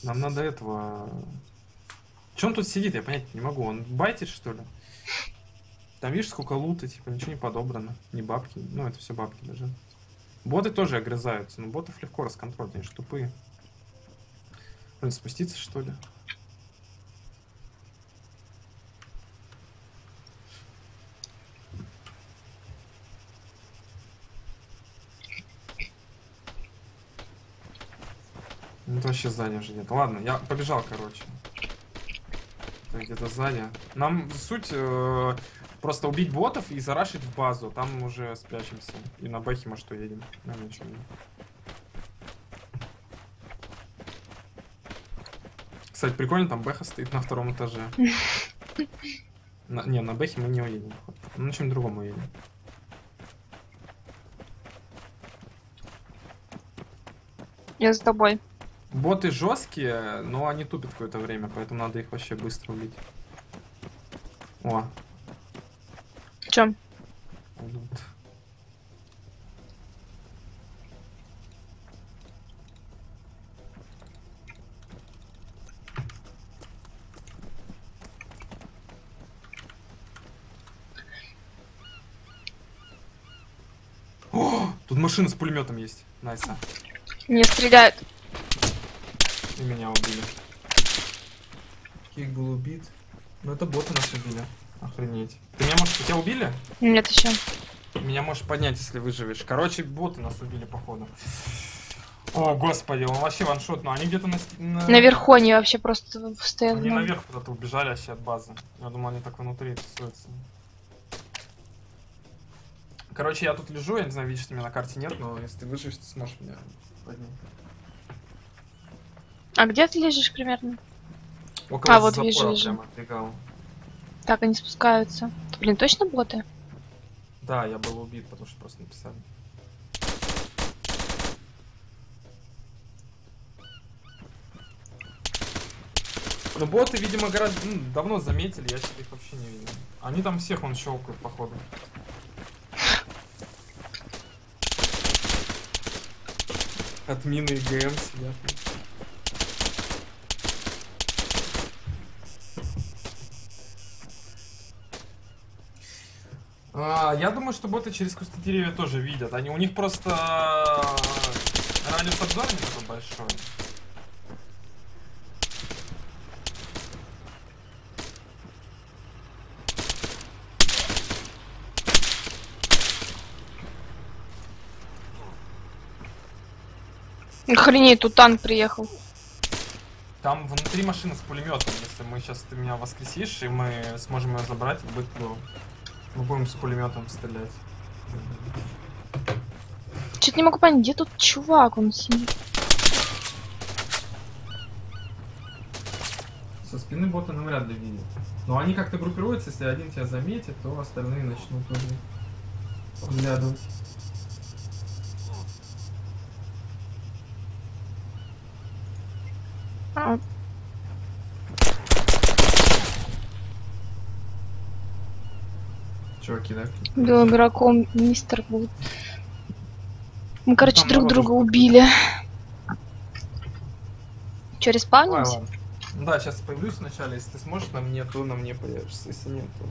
Нам надо этого. Че он тут сидит, я понять не могу. Он байтит что ли? Там видишь, сколько лута, типа ничего не подобрано. Ни бабки. Ну, это все бабки даже. Боты тоже огрызаются, но ботов легко расконтролить, они ж тупые. Блин, спуститься что ли? Это вообще сзади уже нет. Ладно, я побежал, короче. Где-то сзади. Нам суть э, просто убить ботов и зарашить в базу. Там уже спрячемся. И на бэхе, может, уедем. Ну, ничего не. Кстати, прикольно, там бэха стоит на втором этаже. <laughs> На- не, на бэхе мы не уедем. походу. Ну, на чем другом уедем. Я за тобой. Боты жесткие, но они тупят какое-то время, поэтому надо их вообще быстро убить. О, В чем? идут. О, тут машина с пулеметом есть. Найса. Не стреляют. И меня убили. Кик был убит. Ну это боты нас убили. Охренеть. Ты меня, может, тебя убили? Нет еще. Меня можешь поднять, если выживешь. Короче, боты нас убили, походу. О, господи, он вообще ваншот, но они где-то на... на... Наверху они вообще просто стоят. Они наверх куда-то убежали вообще от базы. Я думал, они так внутри тусуются. Короче, я тут лежу, я не знаю, видишь, ты меня на карте нет, но если ты выживешь, ты сможешь меня поднять. А где ты лежишь примерно? Около А, вот вижу, вижу. Так, они спускаются. Блин, точно боты? Да, я был убит, потому что просто написали. Ну, боты, видимо, гораздо ну, давно заметили, я их вообще не видел. Они там всех вон щелкают, походу. От мины и ГМ сидят. А, я думаю, что боты через кусты деревья тоже видят. Они, у них просто э, радиус обзора не такой большой. Охренеть, тут танк приехал. Там внутри машина с пулеметом. Если мы сейчас ты меня воскресишь, и мы сможем ее забрать, будет клево. Мы будем с пулеметом стрелять. Чё-то не могу понять, где тут чувак, он сидит. Со спины бота нам вряд ли видят. Но они как-то группируются, если один тебя заметит, то остальные начнут тоже подглядывать. А, Чуваки, да? был игроком мистер Вуд. Мы, короче, Там друг друга было. убили. Че. Ну Да, сейчас появлюсь вначале. Если ты сможешь на мне, то на мне появишься. Если нет, то...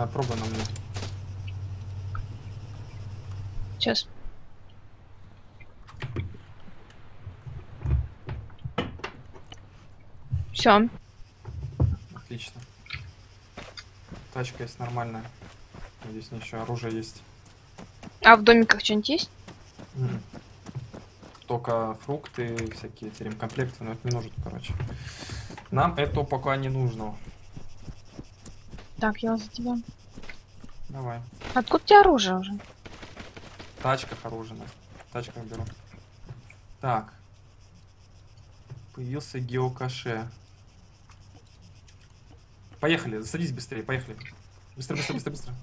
Да, пробуй на мне. Сейчас. Все. Отлично. Тачка есть нормальная. Нее еще оружие есть. А в домиках что-нибудь есть? М. Только фрукты, всякие эти ремкомплекты, но это не нужно, короче. Нам это пока не нужно. Так, я за тебя. Давай. Откуда у тебя оружие уже? Тачка оружие. Тачка беру. Так. Появился геокаше. Поехали, садись быстрее, поехали. Быстро, быстро, быстро, быстро.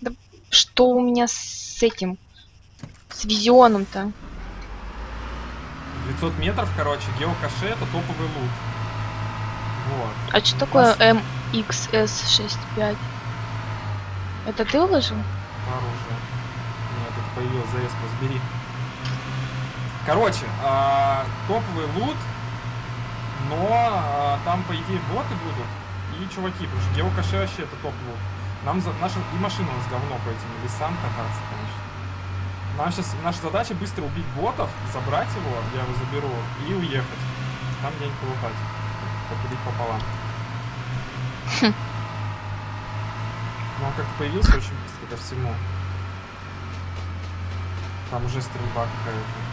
Да что у меня с этим? С визионом-то? 900 метров, короче, геокаше это топовый лут. Вот. А что такое нас MXS65? Это ты уложил? Оружие. Нет, это появилось за эску, сбери. Короче, а, топовый лут, но а, там, по идее, боты будут и чуваки, потому что геокаше вообще это топ лут. Нам за, наша, и машина у нас говно по этим лесам кататься, конечно. Нам сейчас, наша задача быстро убить ботов, забрать его, я его заберу, и уехать. Там где-нибудь полутать. Поделить пополам. Но он как-то появился очень быстро ко всему. Там уже стрельба какая-то.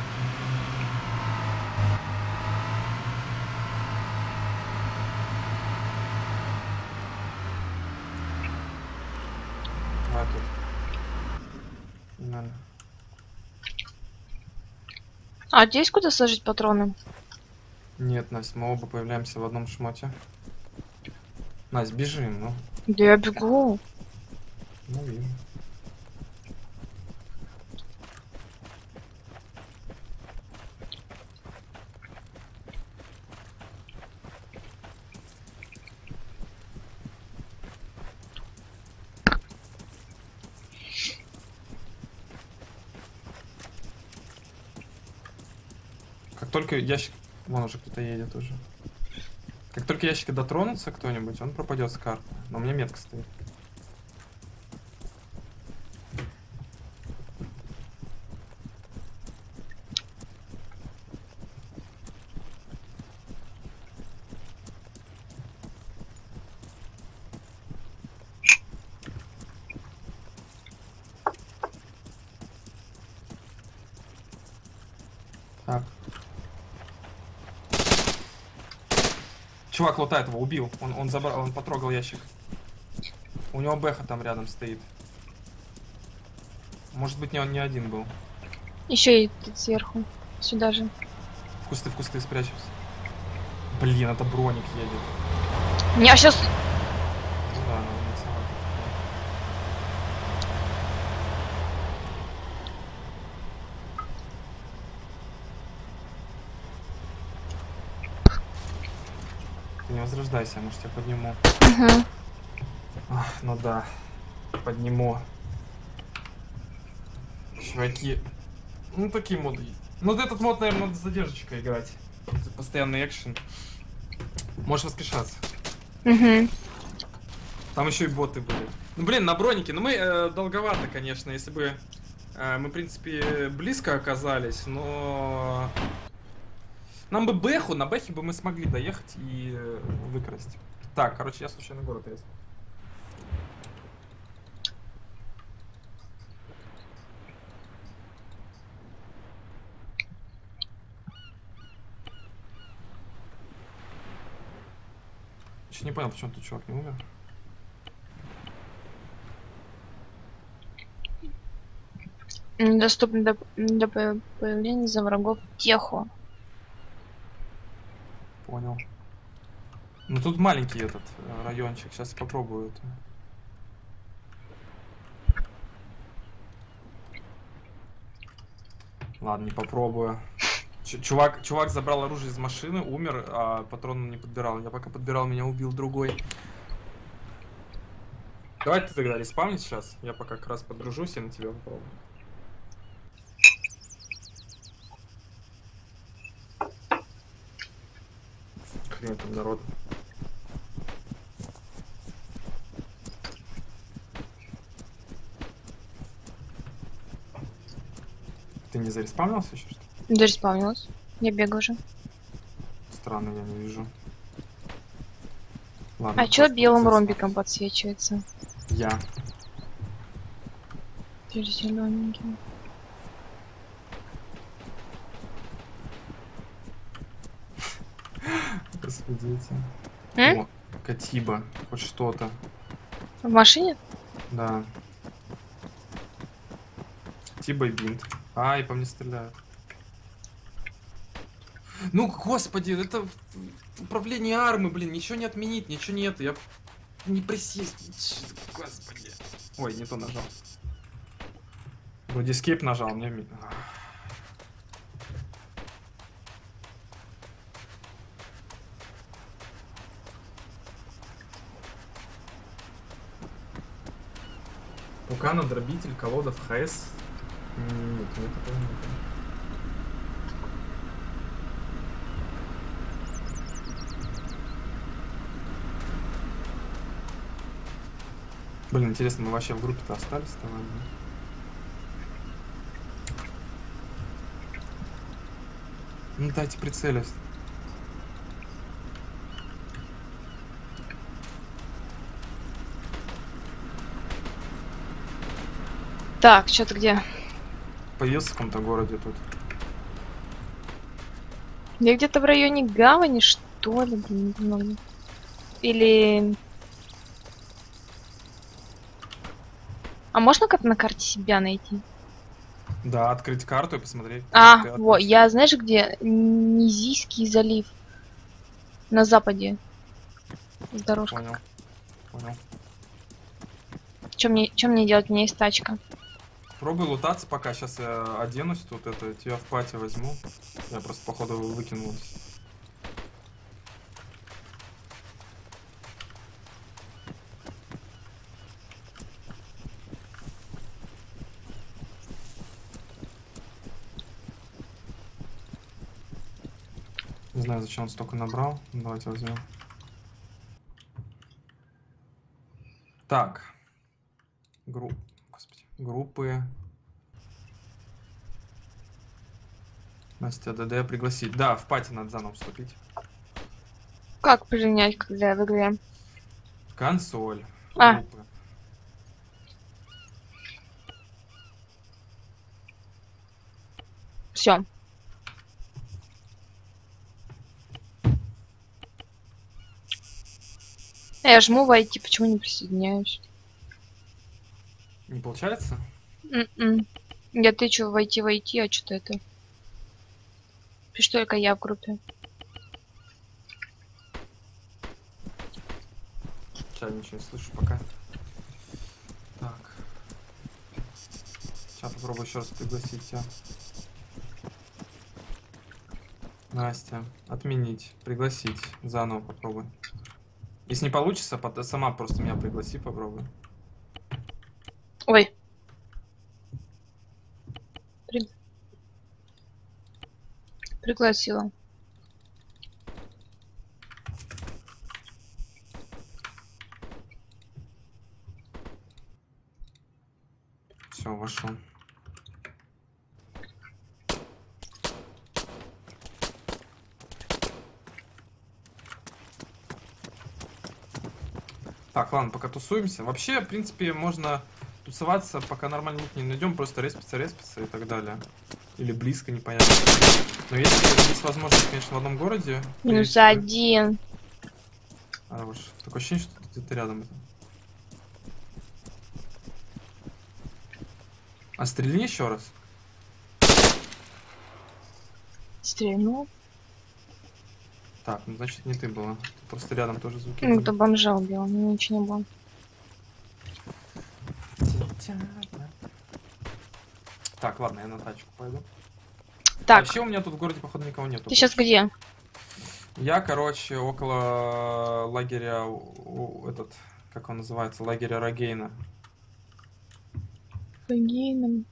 А. А здесь куда сложить патроны? Нет, Настя, мы оба появляемся в одном шмоте. Настя, бежим, ну. Я бегу. Ну, вижу. Как только ящик... Вон уже кто-то едет уже. Как только ящики дотронутся кто-нибудь, он пропадет с карты. Но у меня метка стоит. Так. Чувак лутает его, убил. Он, он забрал, он потрогал ящик. У него бэха там рядом стоит. Может быть, не он не один был. Еще и сверху. Сюда же. В кусты, в кусты спрячусь. Блин, это броник едет. Меня сейчас... Ну да, надо мацевать. Ты не возрождайся, может я подниму. Ах, ну да, подниму. Чуваки, ну такие моды есть. Ну вот этот мод, наверное, надо с задержечкой играть. Это постоянный экшен. Можешь воскрешаться. Угу. Там еще и боты были. Ну блин, на бронике. Ну мы э, долговато, конечно, если бы э, мы, в принципе, близко оказались, но нам бы бэху, на бэхе бы мы смогли доехать и э, выкрасть. Так, короче, я случайно город резал. Еще не понял, почему тут чувак не умер. Доступно до, до по- появления за врагов теху. Понял. Ну тут маленький этот э, райончик. Сейчас попробую это. Ладно, не попробую. Ч- чувак, чувак забрал оружие из машины, умер, а патрон не подбирал. Я пока подбирал, меня убил другой. Давай ты тогда респавни сейчас. Я пока как раз подружусь и на тебя попробую. Хрен там народ. Ты не зареспавнился еще что? Дверь спавнилась. Я бегаю уже. Странно, я не вижу. Ладно, А чё белым ромбиком подсвечивается? Я. Теперь зелененький. Эти. М? О, Катиба, хоть что-то. В машине? Да. Тиба и бинт. А, и по мне стреляют. Ну, господи, это управление армы, блин, ничего не отменить, ничего нет. Я не присесть. Господи. Ой, не то нажал. Вроде escape нажал, мне... Ах. Пукана, дробитель, колода в ХС. Нет, нет, такого нет. Блин, интересно, мы вообще в группе-то остались тобой? Ну дайте прицелюсь. Так, что ты где? Появился в каком-то городе тут. Я где-то в районе гавани, что ли, блин, не. Или... А можно как на карте себя найти? Да, открыть карту и посмотреть. А, вот, я знаешь где? Низийский залив. На западе. Дорожка. Понял. Понял. Что мне, чё мне делать? У меня есть тачка. Пробуй лутаться пока. Сейчас я оденусь тут, это, тебя в пати возьму. Я просто, походу, выкинулась. Не знаю, зачем он столько набрал. Давайте возьмем. Так. Групп... Группы. Nastjadd пригласить. Да, в party надо заново вступить. Как принять, когда я в игре? Консоль. А. Группы. Все. Я жму войти, почему не присоединяюсь? Не получается? М-м. Я тычу войти, войти, а что-то это? Пишет только я в группе. Сейчас ничего не слышу пока. Так. Сейчас попробую еще раз пригласить тебя. Настя, отменить, пригласить. Заново попробуй. Если не получится, сама просто меня пригласи, попробуй. Ой. При- Пригласила. Все, вошел. Так, ладно, пока тусуемся. Вообще, в принципе, можно тусоваться, пока нормально лут не найдем, просто респиться, респиться и так далее. Или близко, непонятно. Но если есть возможность, конечно, в одном городе... Минус перейти- один. А, уж. Такое ощущение, что где-то рядом. А стрельни еще раз. Стрельнул. Так, ну значит не ты была. Ты просто рядом тоже звуки. Ну, были. то бомжа убил, мне ничего не было. Так, ладно, я на тачку пойду. Так, Вообще у меня тут в городе, походу, никого нету. ты сейчас где? Я, короче, около лагеря, у- у- этот, как он называется, лагеря Рогейна. Фагином.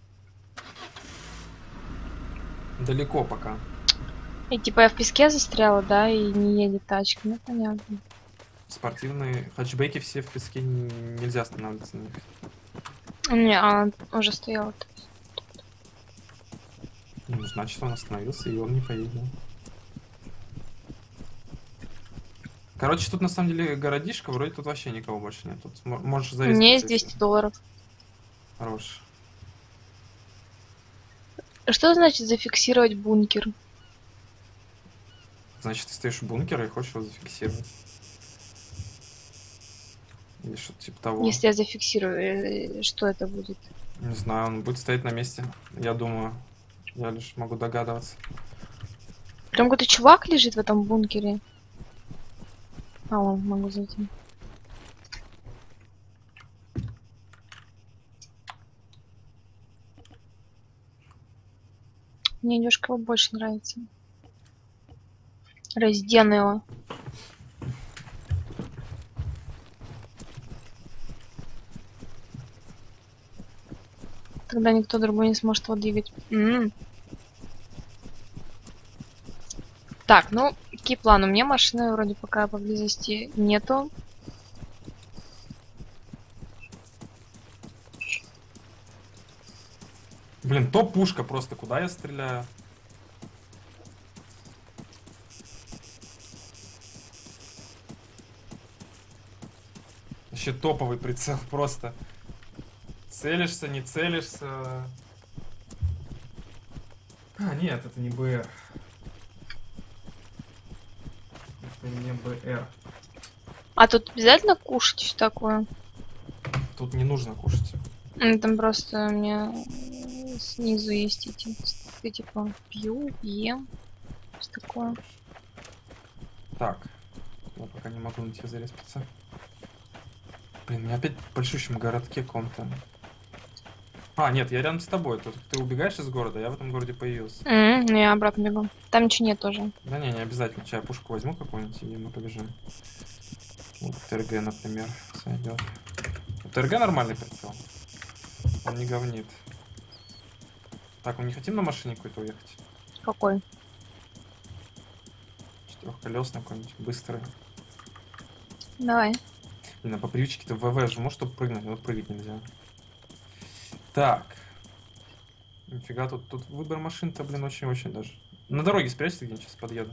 Далеко пока. И типа я в песке застряла, да, и не едет тачка. Ну, понятно. Спортивные хэтчбеки все в песке нельзя останавливаться на них. Не, а уже стояла. Ну, значит, он остановился, и он не поедет. Короче, тут на самом деле городишко, вроде тут вообще никого больше нет. Тут мо- можешь У зарезать. меня есть 200 долларов. Хорош. Что значит зафиксировать бункер? Значит, ты стоишь в бункере и хочешь его зафиксировать. Или что-то типа того. Если я зафиксирую, э, что это будет? Не знаю, он будет стоять на месте. Я думаю. Я лишь могу догадываться. Прям какой-то чувак лежит в этом бункере. А, он могу зайти. Мне его больше нравится. Раздену его. Тогда никто другой не сможет его двигать. М. Так, ну, какие планы? У меня машины вроде пока поблизости нету. Блин, топ пушка просто. Куда я стреляю? Вообще топовый прицел <laughs> просто. Целишься, не целишься. А, нет, это не БР. Это не БР. А тут обязательно кушать все такое? Тут не нужно кушать. Там просто у меня снизу есть эти, ты типа пью, ем, что такое. Так. Я пока не могу найти зареспиться. Блин, меня опять в большущем городке каком-то. А, нет, я рядом с тобой. Тут ты убегаешь из города, я в этом городе появился. М, ну я обратно бегу. Там ничего нет тоже. Да не, не обязательно. Сейчас я пушку возьму какую-нибудь, и мы побежим. Вот ТРГ, например, сойдет. У ТРГ нормальный прицел. Он не говнит. Так, мы не хотим на машине какой-то уехать? Какой? Четырехколесный какой-нибудь, быстрый. Давай. Блин, а по привычке-то ВВ жму, чтобы прыгнуть, но прыгать нельзя. Так. Нифига, тут, тут выбор машин-то, блин, очень-очень даже. На дороге спрячься где-нибудь, сейчас подъеду.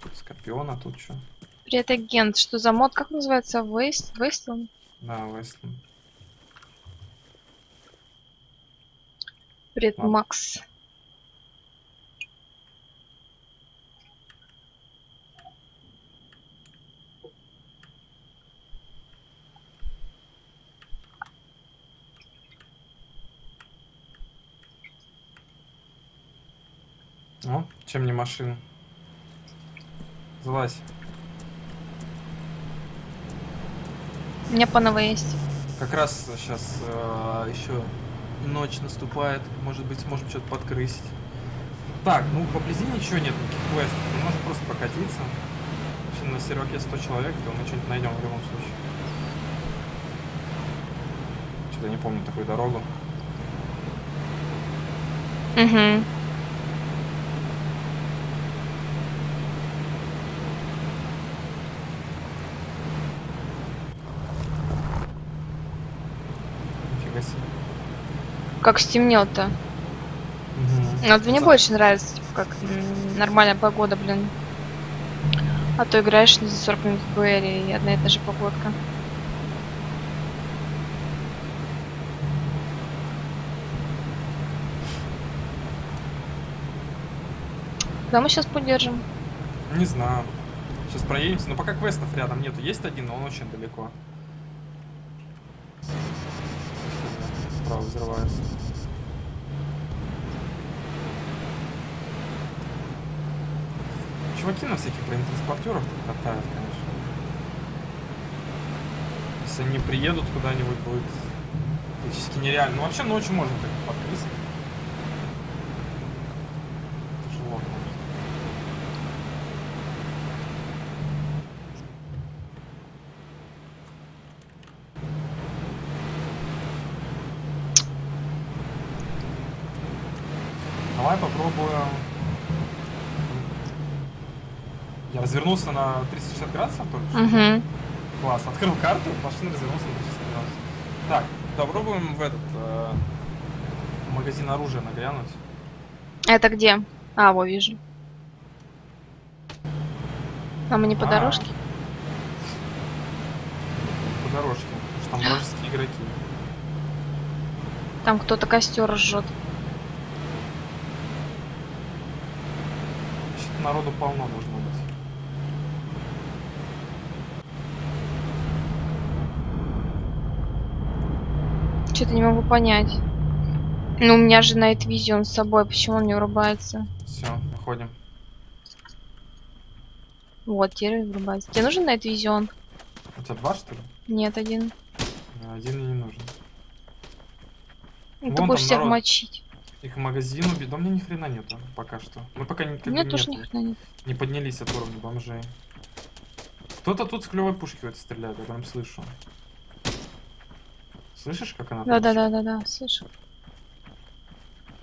Тут Скорпион, а тут что? Привет, агент. Что за мод? Как называется? Вейст? Вейстланд? Да, Вестлин. Привет, Ладно. Макс. О, чем не машина? Залазь. У меня паново есть. Как раз сейчас еще ночь наступает. Может быть, сможем что-то подкрасить. Так, ну поблизи ничего нет, никаких квестов. Мы можем просто прокатиться. Если на серваке 100 человек, то мы что-нибудь найдем в любом случае. Что-то не помню такую дорогу. Угу. Нифига себе. Как стемнел-то. Мгм. Вот мне За- больше нравится, типа, как нормальная погода, блин. А то играешь за 40 минут в БР и одна и та же погодка. Куда мы сейчас поддержим? Не знаю. Сейчас проедемся, но пока квестов рядом нету. Есть один, но он очень далеко. Справа взрывается. Чуваки на всяких бронетранспортерах тут катают, конечно. Если они приедут куда-нибудь, будет практически нереально. Ну вообще ночью можно так конечно. Давай попробуем. Я развернулся на 360 градусов, только что. Угу. Класс. Открыл карту, машина развернулась на 360 градусов. Так, попробуем в этот э, магазин оружия наглянуть. Это где? А, во, вижу. А мы не по а -а -а. дорожке? По дорожке, потому что там вражеские игроки. Там кто-то костер жжет. Народу полно должно быть. Что-то не могу понять. Ну, у меня же Night Vision с собой, почему он не врубается? Все, выходим. Вот, теперь врубается. Тебе нужен Night Vision? У тебя два, что ли? Нет, один. Э, Один мне не нужен. Ну, Вон Ты будешь всех народ. мочить. Их магазин убить. Да у меня ни хрена нету пока что. Мы пока не, как бы тоже нет- ни хрена нет. не поднялись от уровня бомжей. Кто-то тут с клевой пушки вот стреляет, я прям слышу. Слышишь, как она? Да, да, да, да, да, слышу.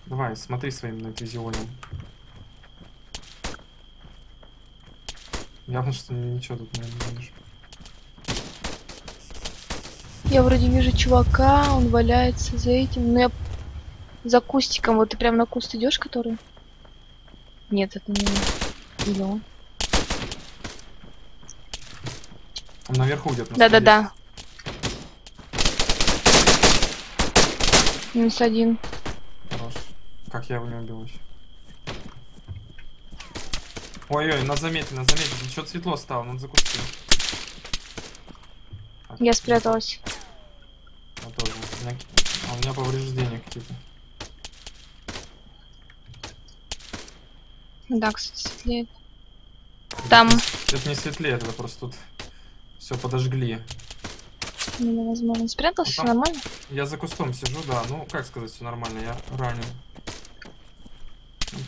Давай, смотри своим нетвизионом. Явно, что ничего тут не видишь. Я вроде вижу чувака, он валяется за этим, но я за кустиком. Вот ты прям на куст идешь, который? Нет, это не. Или он? Он наверху где-то. Да-да-да. Минус один. Хорош. Как я его не убил еще. Ой-ой, на замете, на замете. Что-то светло стало, надо закусить. Я спряталась. Я тоже. У меня, а у меня повреждения какие-то. Да, кстати, светлеет. Там, Это не светлее, это просто тут все подожгли. Невозможно. Спрятался, все Ну, там- нормально? Я за кустом сижу, да. Ну, как сказать, все нормально, я ранен.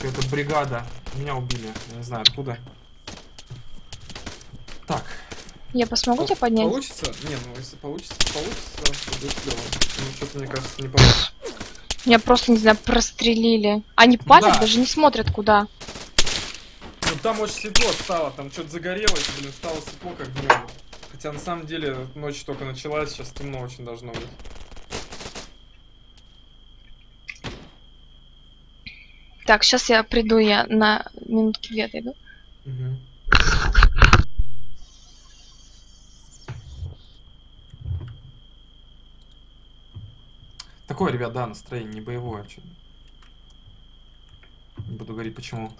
Это бригада. Меня убили. Я не знаю откуда. Так. Я посмогу тебя поднять? Получится? Не, ну если получится, получится, то будет клево. Ну, что-то, мне кажется, не получится. Меня просто, не знаю, прострелили. Они палят, Ну да. даже не смотрят куда. Ну там очень светло стало, там что-то загорелось, блин, стало светло как днем. Хотя на самом деле ночь только началась, сейчас темно очень должно быть. Так, сейчас я приду, я на минутки две отойду. Мгм. Такое, ребят, да, настроение не боевое. чё. Не буду говорить почему.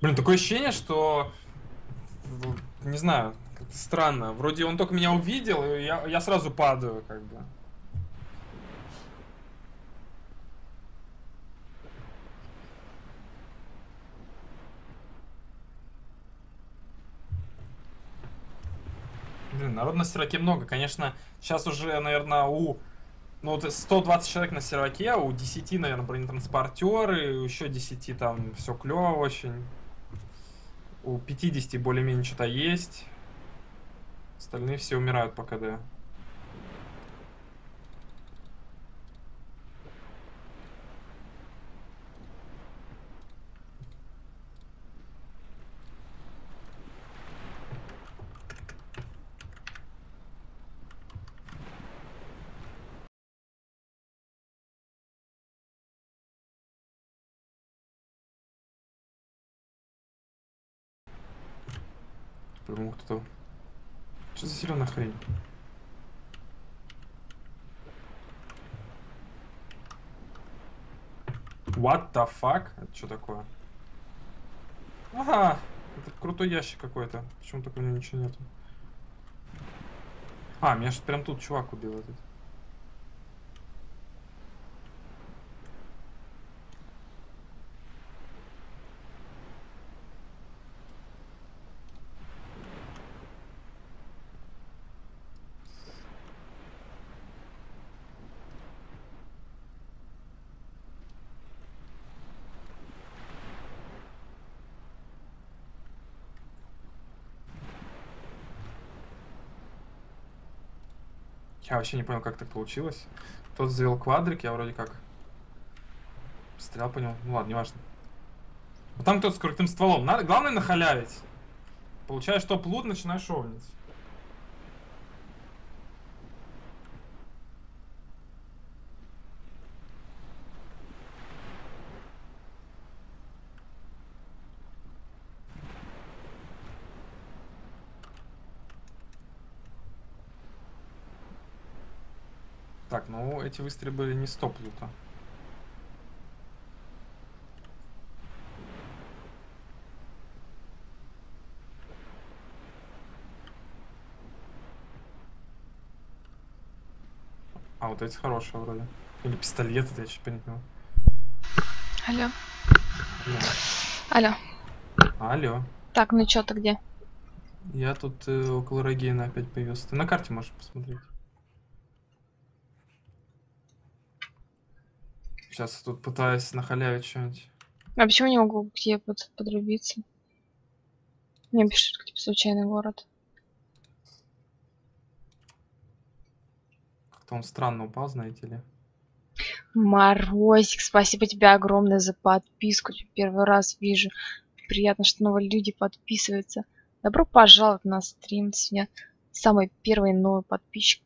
Блин, такое ощущение, что... Не знаю, странно. Вроде он только меня увидел, и я, я сразу падаю, как бы. Блин, народ на серваке много. Конечно, сейчас уже, наверное, у... Ну, вот 120 человек на серваке, у 10, наверное, бронетранспортеры, еще 10 там все клево очень. У 50 более-менее что-то есть. Остальные все умирают по КД. По-моему, кто-то... Что за зеленая хрень? What the fuck? Это что такое? Ага, это крутой ящик какой-то. Почему только у него ничего нету? А, меня же прям тут чувак убил этот. Я вообще не понял, как так получилось. Тот завел квадрик, я вроде как стрелял по нему. Ну ладно, неважно. Вот там кто-то с крутым стволом. Надо, главное нахалявить. Получаешь топ-лут, начинаешь шовнить. эти выстрелы были не стопнуто. А вот эти хорошие вроде. Или пистолеты? я еще понял. Алло. Алло. Алло. Алло. Так, ну чё ты где? Я тут э, около Рогейна опять появился. Ты на карте можешь посмотреть. Сейчас тут пытаюсь на халяве что-нибудь. А почему не могу тебе под, подрубиться? Мне пишут, типа, случайный город. Как-то он странно упал, знаете ли. Морозик, спасибо тебе огромное за подписку. Первый раз вижу. Приятно, что новые люди подписываются. Добро пожаловать на стрим. Сегодня самый первый новый подписчик.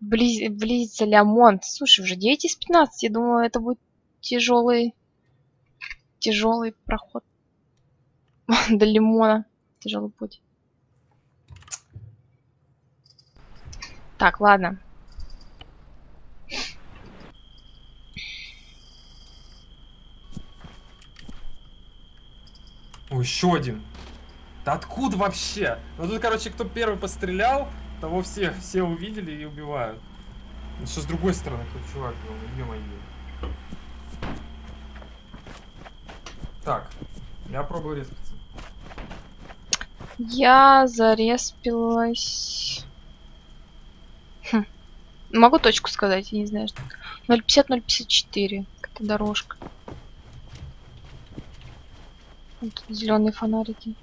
Близ... Близится Лямонт. Слушай, уже 9 из 15. Я думала, это будет тяжелый... Тяжелый проход. <laughs> До лимона. Тяжелый путь. Так, ладно. О, еще один. Да откуда вообще? Ну тут, короче, кто первый пострелял, того все, все увидели и убивают. Что с другой стороны, тут чувак был, ё-моё. Так, я пробую респиться. Я зареспилась. Хм. Могу точку сказать, я не знаю. что- 050-054. Какая дорожка. Вот зеленые фонарики.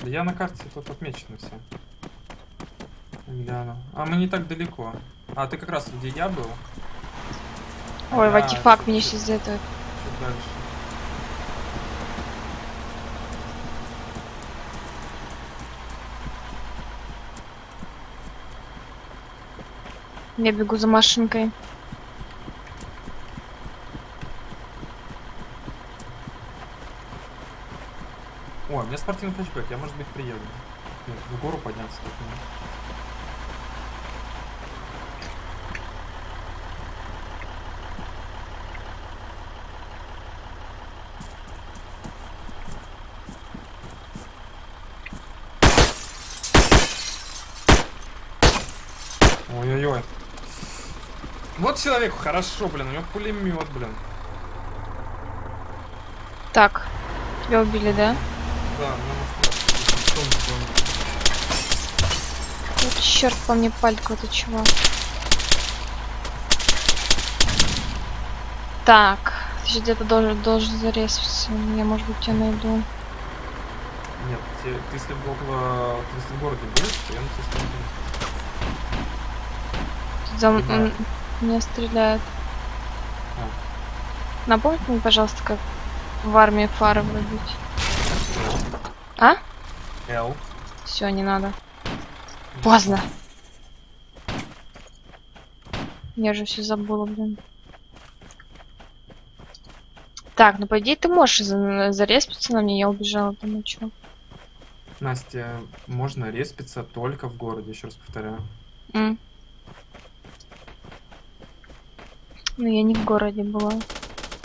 Да я на карте тут отмечены все. Гляну. А мы не так далеко. А, ты как раз где я был? Ой, А, ватифак меня сейчас за это. чуть дальше. Я бегу за машинкой. О, у меня спортивный хэтчбэк, я, может быть, приеду. Нет, в гору подняться тут не. Ой-ой-ой. Вот человеку хорошо, блин, у него пулемет, блин. Так, тебя убили, да? Да, Вот черт по мне палит какой-то чувак. Так, ты где-то должен, должен зарезаться. Я, может быть, тебя найду. Нет, те- ты если в около, ты если в городе будешь, то я на тебя. Тут за м- меня стреляют. А. Напомните мне, пожалуйста, как в армии фары врубить. Все, не надо. Поздно. Я же все забыла, блин. Так, ну по идее ты можешь за- зареспиться на мне, я убежала там и чё. Настя, можно респиться только в городе, еще раз повторяю. М. Ну я не в городе была.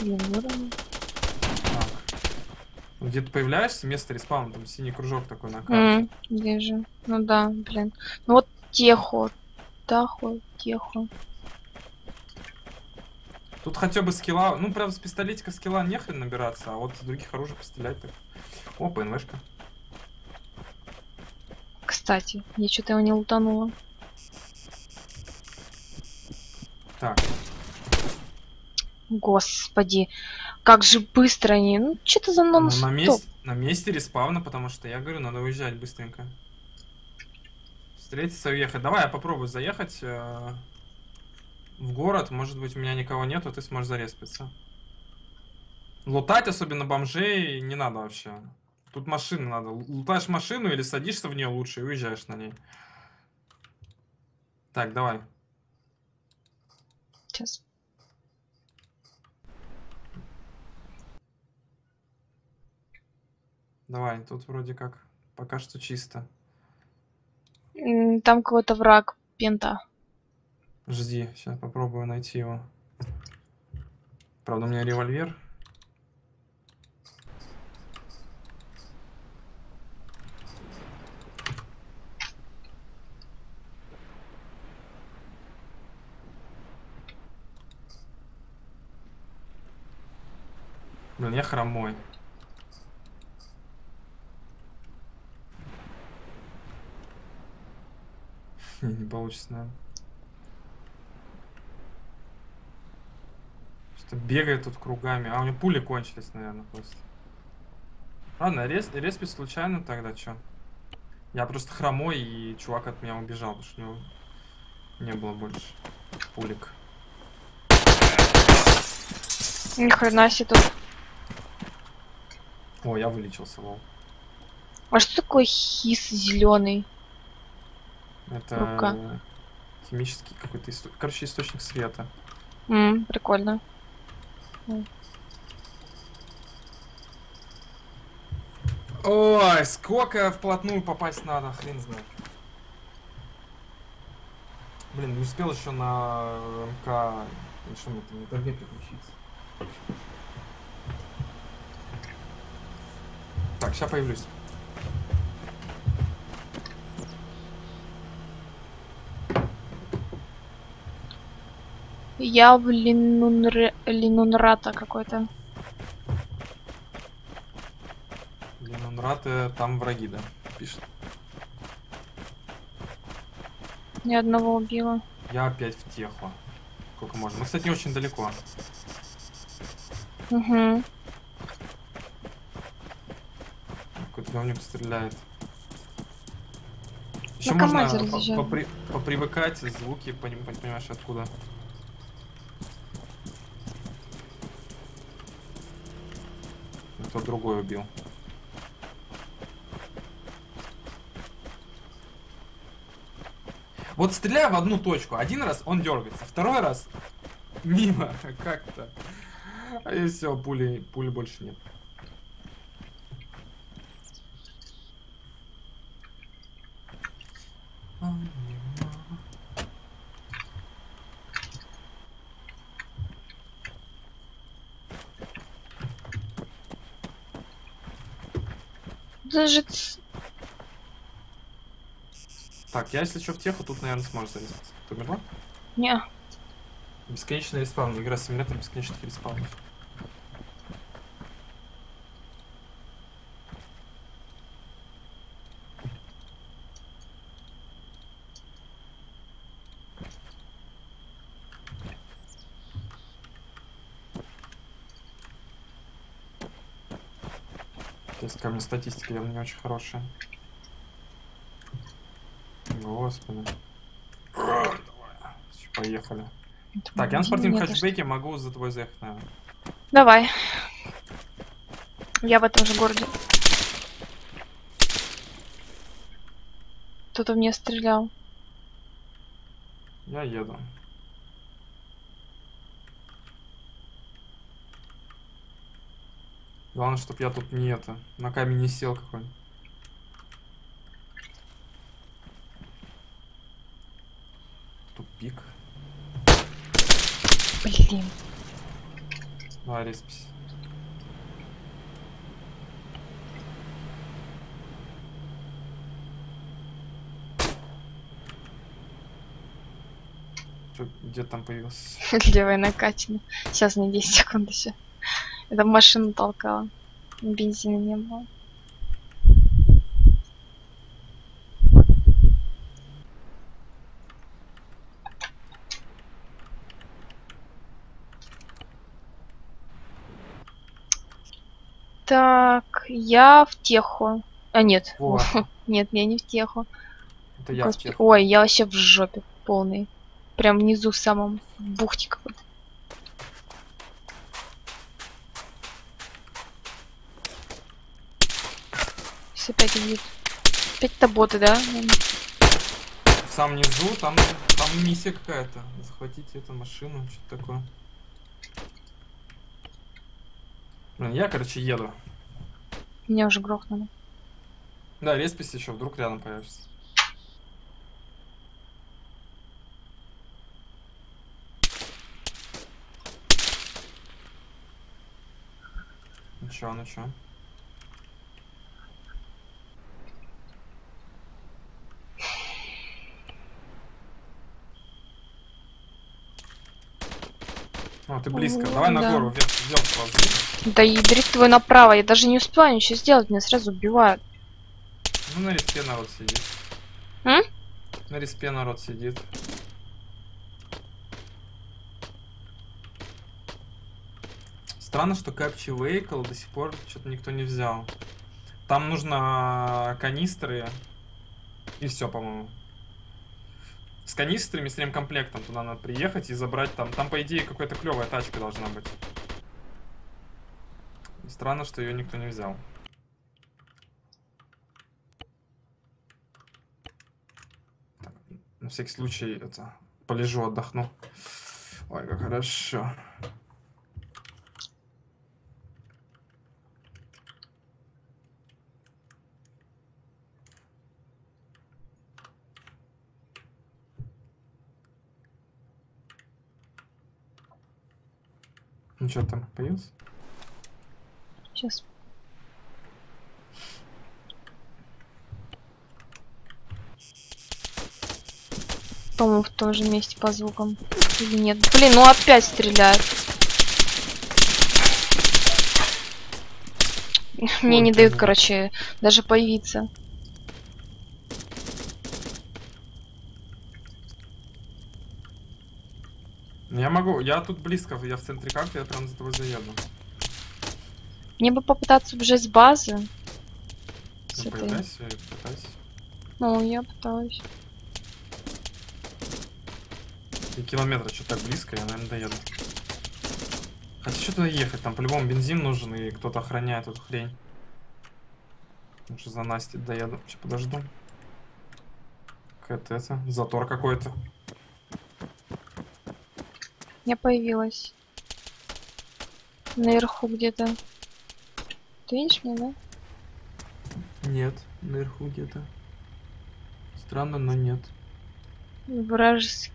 Или в городе. Так. Где ты появляешься, место респауна, там синий кружок такой на карте. М, Вижу. Ну да, блин. Ну вот техо. Тахо, техо. Тут хотя бы скилла, ну, правда, с пистолетика скилла не хрен набираться, а вот с других оружий пострелять так. О, ПНВшка. Кстати, я что-то его не лутанула. Так, Господи, как же быстро они. Ну, что-то за ну, нон на, месте, на месте респауна, потому что я говорю, надо уезжать быстренько. Встретиться и уехать. Давай я попробую заехать э, в город. Может быть, у меня никого нету, ты сможешь зареспиться. Лутать, особенно бомжей, не надо вообще. Тут машины надо. Лутаешь машину или садишься в нее лучше и уезжаешь на ней. Так, давай. Сейчас. Давай, тут вроде как пока что чисто. Там какой-то враг, пента. Жди, сейчас попробую найти его. Правда, у меня револьвер. Блин, я хромой. Не, не получится, наверное. Что бегает тут кругами. А, у него пули кончились, наверное, просто. Ладно, рес, респи случайно тогда, чё? Я просто хромой, и чувак от меня убежал, потому что у него не было больше пулик. Ни хрена себе тут. О, я вылечился, лол. А что такое хис зеленый? Это Ну-ка. э, химический какой-то исто... короче источник света. М, прикольно. Ой, сколько вплотную попасть надо, хрен знает. Блин, не успел еще на МК... Что мне там, на торге переключиться. Так, сейчас появлюсь. Я в Линунре... Линунрата какой-то. Ленунраты, там враги, да, пишет. Ни одного убила. Я опять в теху. Сколько можно. Мы, кстати, не очень далеко. Угу. Какой-то говнюк стреляет. Еще На можно попри- попривыкать звуки, поним- пон- понимаешь, откуда. Кто другой убил. Вот стреляю в одну точку, один раз он дергается, второй раз мимо, <laughs> как-то. И все, пули, пули больше нет. Даже Так, я если что в теху, тут, наверное, сможешь залезть. Ты умерла? Не. Бесконечный respawn. Игра симулятор бесконечных respawn ов. Здесь ко мне статистика явно не очень хорошая. Господи. Давай. Поехали. Так, я на спортивном хэтчбеке могу за тобой заехать, наверное. Давай. Я в этом же городе. Кто-то в меня стрелял. Я еду. Главное, чтоб я тут не это, на камень не сел какой-нибудь. Тупик. Блин. Давай, респись. Где там появился? <laughs> Левая накачана. Сейчас не 10 секунд еще. Это машину толкала. Бензина не было. Так, я в теху. А, нет. <laughs> Нет, я не в теху. Это я в Господи, тех. Ой, я вообще в жопе полный. Прям внизу в самом в бухте какой-то. Сейчас опять убьют. Опять-то боты, да? В самом низу, там, там миссия какая-то. Захватить эту машину, что-то такое. Блин, я, короче, еду. Меня уже грохнули. Да, респись еще, вдруг рядом появишься. Ну чё, ну чё? О, ты близко. Давай на да. гору вверх, вверх ползи. Да и дрифт твой направо, я даже не успеваю ничего сделать, меня сразу убивают. Ну, на респе народ сидит. М? На респе народ сидит. Странно, что Capture Vehicle до сих пор что-то никто не взял. Там нужно канистры и все, по-моему. С канистрами, с ремкомплектом туда надо приехать и забрать там. Там, по идее, какая-то клевая тачка должна быть. Странно, что ее никто не взял. Так, на всякий случай это полежу, отдохну. Ой, как хорошо. Ну что там, появился? Сейчас. По-моему, в том же месте по звукам. Или нет? Блин, ну опять стреляют. Мне не дают, короче, даже появиться. Я могу, я тут близко, я в центре карты, я прям за тобой заеду. Мне бы попытаться убежать с базы. С Ну, этой. появляйся и пытайся. Ну, я пытаюсь. И километра что так близко, я, наверное, доеду. Хотя что туда ехать? Там по-любому бензин нужен, и кто-то охраняет эту хрень. Лучше за Настей доеду. Сейчас подожду. Какая-то это, затор какой-то. Я появилась. Наверху где-то. Ты видишь меня, да? Нет, наверху где-то. Странно, но нет. Враж...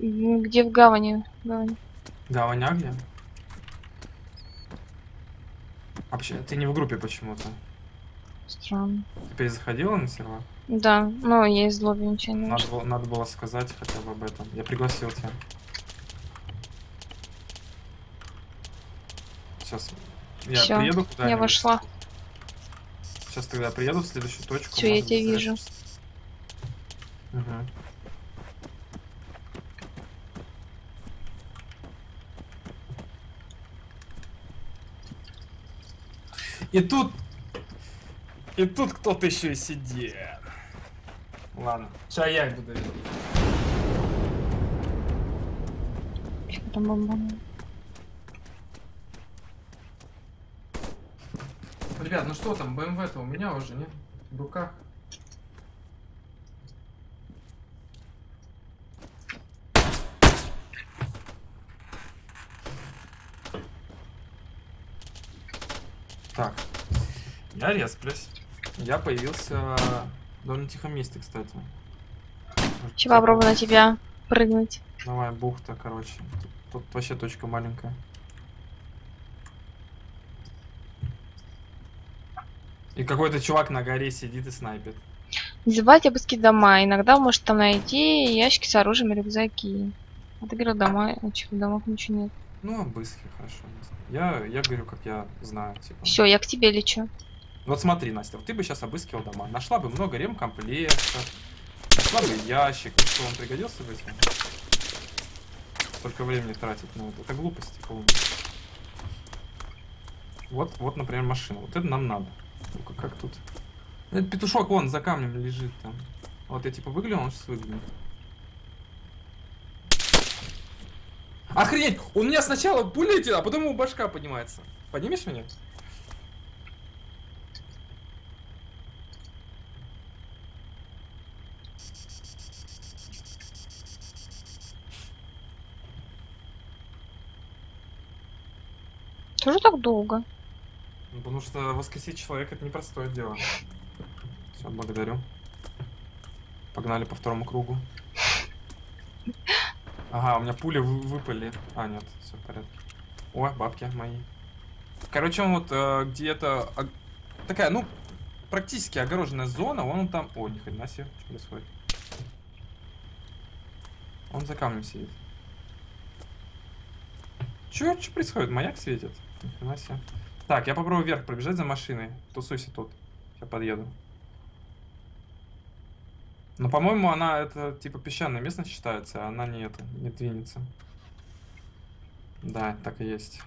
М, Где в гавани? Гавань. Гавань а где? Вообще, ты не в группе почему-то. Странно. Ты перезаходила на сервер? Да, но я из лобби ничего не Надо было, надо было сказать хотя бы об этом. Я пригласил тебя. Сейчас я Всё, приеду я куда-нибудь. вошла. Сейчас тогда приеду в следующую точку. Всё, я тебя вижу. Мгм. И тут... И тут кто-то еще и сидит. Ладно, сейчас я буду видеть. Чё там бомбануло? Ребят, ну что там, БМВ-то у меня уже, нет? В руках. Так, я резплюсь. Я появился довольно тихом месте, кстати. Может, Чего попробую на тебя прыгнуть? Давай, бухта, короче. Тут, тут вообще точка маленькая. И какой-то чувак на горе сидит и снайпит. Не забывайте обыскивать дома. Иногда вы можете там найти ящики с оружием и рюкзаки. А ты говорил дома, а чё, в домах ничего нет. Ну, обыски, хорошо. Я, я говорю, как я знаю, типа. Все, я к тебе лечу. Вот смотри, Настя, вот ты бы сейчас обыскивал дома. Нашла бы много ремкомплектов. Нашла бы ящик. Ну что, он пригодился бы тебе? Только времени тратить на это. Это глупости. Вот, вот, например, машина. Вот это нам надо. Ну-ка, как тут? Этот петушок вон за камнем лежит там. Вот я типа выгляну, он сейчас выглянет. Охренеть! У меня сначала пуля а потом его башка поднимается. Поднимешь меня? Тоже так долго? Ну, Потому что воскресить человека это непростое дело. Все, благодарю. Погнали по второму кругу. Ага, у меня пули вы- выпали. А, нет, все в порядке. О, бабки мои. Короче, он вот э, где-то ог- такая, ну, практически огороженная зона, он там. О, ни хрена себе, что происходит? Он за камнем сидит. Чё, что происходит? Маяк светит? Ни хрена себе. Так, я попробую вверх пробежать за машиной. Тусуйся тут. Сейчас подъеду. Но, по-моему, она это типа песчаная местность считается, а она не это, не двинется. Да, так и есть.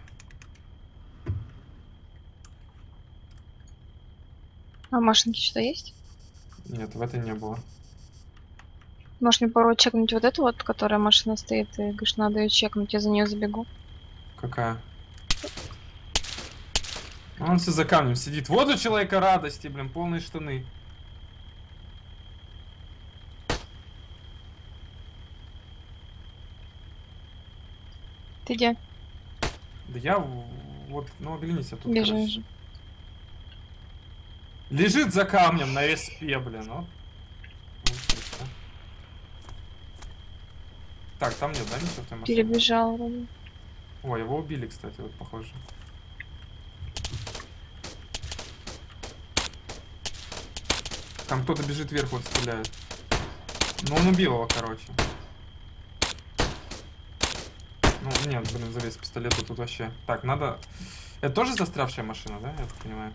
А машинки что есть? Нет, в этой не было. Может мне порой чекнуть вот эту вот, которая машина стоит, и говоришь, надо ее чекнуть, я за нее забегу. Какая? Он все за камнем сидит. Вот у человека радости, блин, полные штаны. Ты где? Да я вот, ну оглянись, я тут, Бежи, короче. Лежит за камнем на респе, блин, вот. Так, там нет, да, ничего? Перебежал. Ой, его убили, кстати, вот похоже. Там кто-то бежит вверх, вот стреляет. Ну, он убил его, короче. Ну, нет, блин, завес пистолета тут вообще. Так, надо... Это тоже застрявшая машина, да, я так понимаю?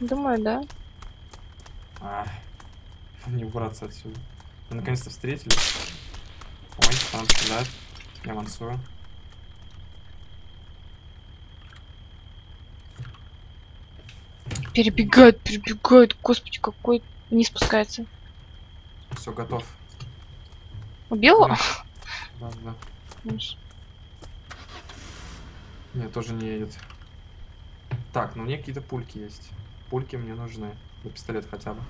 Думаю, да. Ах, не убраться отсюда. Мы наконец-то встретились. Ой, там стреляет. Я мансую. Перебегает, перебегает. Господи, какой не спускается. Все, готов. Убил его? <laughs> Да, да. Знаешь. Нет, тоже не едет. Так, ну у меня какие-то пульки есть. Пульки мне нужны. На пистолет хотя бы.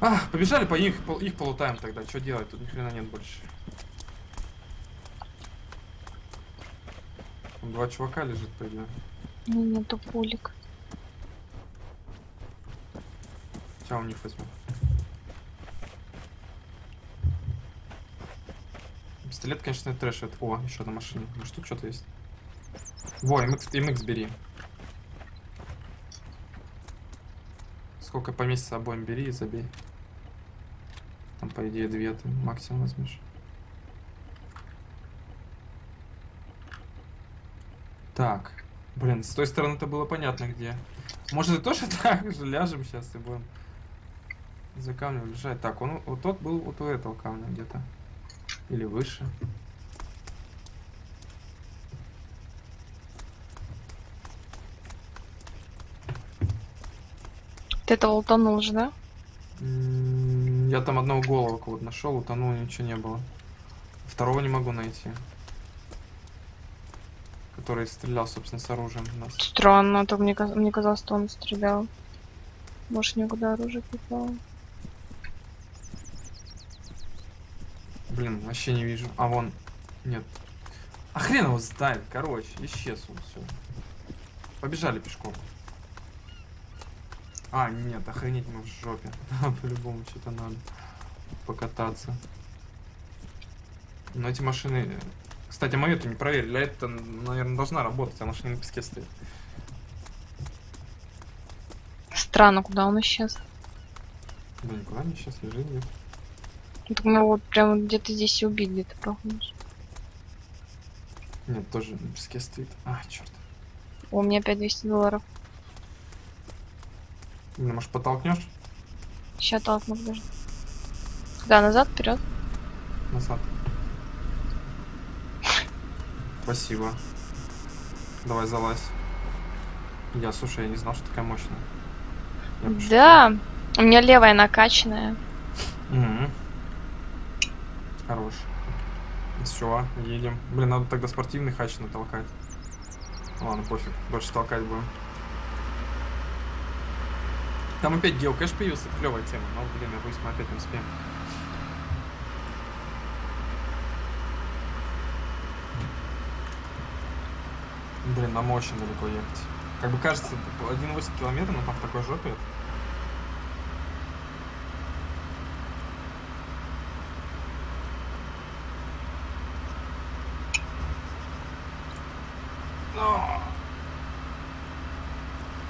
А, побежали по их, по- их полутаем тогда. Что делать? Тут ни хрена нет больше. Там два чувака лежит, идее. Ну, Нету пулик. Сейчас у них возьму. Пистолет, конечно, трэш. Это... О, еще на машине. Может, тут что-то есть? Во, MX, MX бери. Сколько поместится обоим бери и забей. Там, по идее, две ты максимум возьмешь. Так. Блин, с той стороны-то было понятно где. Может, и тоже <laughs> так же ляжем сейчас и будем за камнем лежать. Так, он вот тот был вот у этого камня где-то. Или выше. Ты это утонул же, да? Я там одного голову вот нашел, утонул, ничего не было. Второго не могу найти. Который стрелял, собственно, с оружием в нас. Странно, а то мне, каз- мне казалось, что он стрелял. Может, никуда оружие попало. Блин, вообще не вижу. А вон. Нет. А хрен его знает, короче, исчез он все. Побежали пешком. А, нет, охренеть мы в жопе. <laughs> По-любому что-то надо покататься. Но эти машины... Кстати, мою-то не проверили. А это, наверное, должна работать, она же не на песке стоит. Странно, куда он исчез. Да никуда не сейчас лежит где Ну, Так мы вот прямо где-то здесь и убили, ты проходишь. Нет, тоже на песке стоит. А, черт. О, у меня опять 200 долларов. Блин, может подтолкнешь Сейчас толкну, подожди. Да, назад, вперед. назад? Спасибо. Давай залазь. Я, слушай, я не знал, что такая мощная. Я пошутил. Да, у меня левая накачанная. Мгм. Хорош. Все, едем. Блин, надо тогда спортивный хач натолкать. Ладно, пофиг, больше толкать будем. Там опять геокэш появился, клевая тема, но, блин, я боюсь, мы опять не успеем. Блин, нам очень далеко ехать. Как бы кажется, 1,8 километра, но там в такой жопе. Но!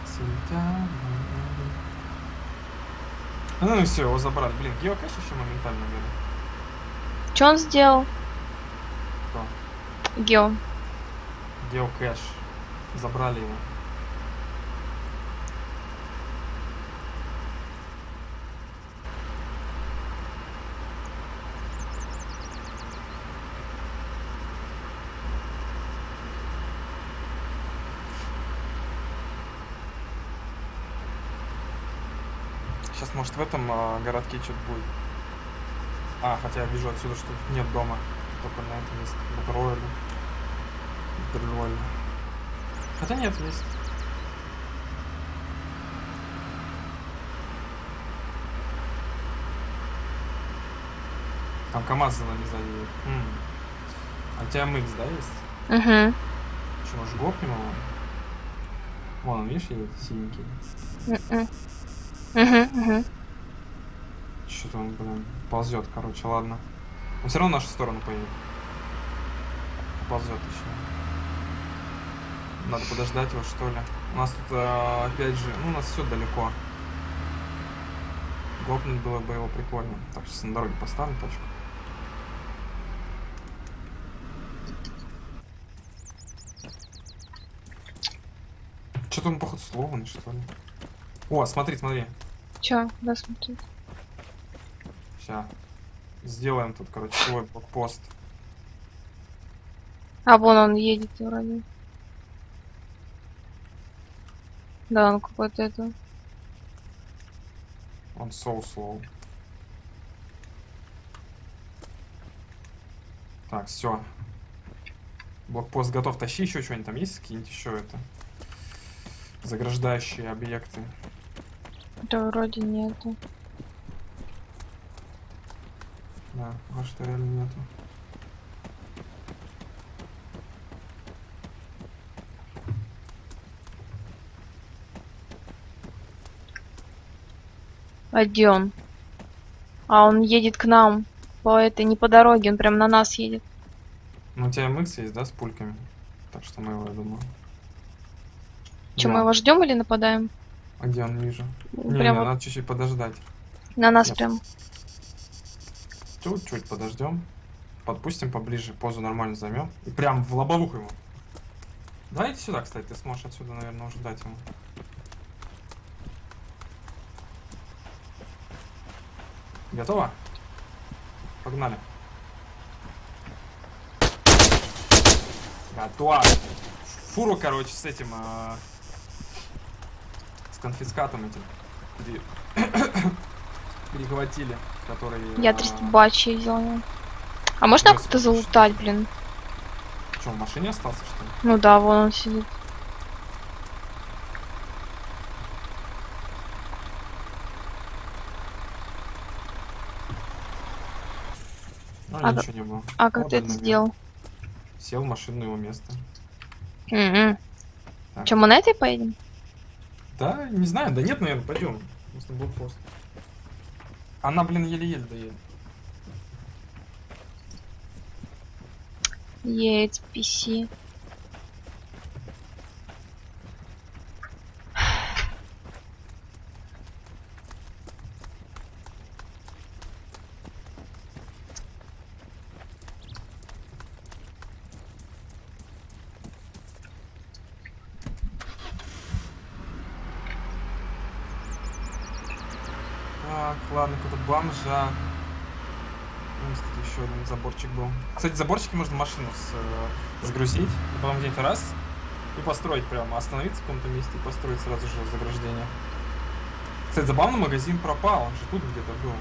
Сентябрь. Ну и все, его забрали. Блин, геокэш еще моментально, наверное. Что он сделал? Кто? Гео. Геокэш. Забрали его. Сейчас, может, в этом а, городке что-то будет. А, хотя я вижу отсюда, что нет дома. Только на этом есть Букройль. Дроль. Хотя нет, есть. Там КамАЗ за нами. М. А у тебя МХ, да, есть? Угу. Что, может, гопнем его? Вон он, видишь, едет синенький. Угу, угу. Что-то он, блин, ползет, короче, ладно. Он все равно в нашу сторону поедет. Ползет еще. Надо подождать его, что ли. У нас тут, а, опять же, ну, у нас все далеко. Гопнуть было бы его прикольно. Так, сейчас на дороге поставим точку. Что-то он, походу, сломанный, что ли. О, смотри, смотри. Чё, да, смотри. Сейчас. Сделаем тут, короче, свой блокпост. А, вон он едет вроде. Да, он какой-то это... Он so slow. Так, все. Блокпост готов. Тащи еще что-нибудь. Там есть какие-нибудь еще это? Заграждающие объекты. Да, вроде нету. Да, а что реально нету. А где он? А, он едет к нам. По этой, не по дороге, он прям на нас едет. Ну, у тебя MX есть, да, с пульками? Так что мы его, я думаю. Че, Да. мы его ждем или нападаем? А где он ниже? Не, Прям не, вот надо чуть-чуть подождать. на нас Нет. прям. Чуть-чуть подождем. Подпустим поближе, позу нормально займем. И прям в лобовуху ему. Давайте сюда, кстати, ты сможешь отсюда, наверное, уже дать ему. Готово? Погнали. Готово. Фуру, короче, с этим... а, с конфискатом этим. пере- <coughs> Перехватили, который... Я а, 300 бачей взяла. А можно как-то залутать, блин? Что, в машине остался, что ли? Ну да, вон он сидит. Ну, А ничего не было. А как ты это сделал? Сел в машину его место. М-м. Так. Че, мы на этой поедем? Да, не знаю, да нет, наверное, пойдем. Просто был пост. Она, блин, еле-еле доедет. Едет PC. Так, ладно, какой-то бомжа. Ну, кстати, еще один заборчик был. Кстати, заборчики можно машину с, э, загрузить, и потом где-то раз и построить прямо, остановиться в каком-то месте и построить сразу же заграждение. Кстати, забавно, магазин пропал, он же тут где-то был.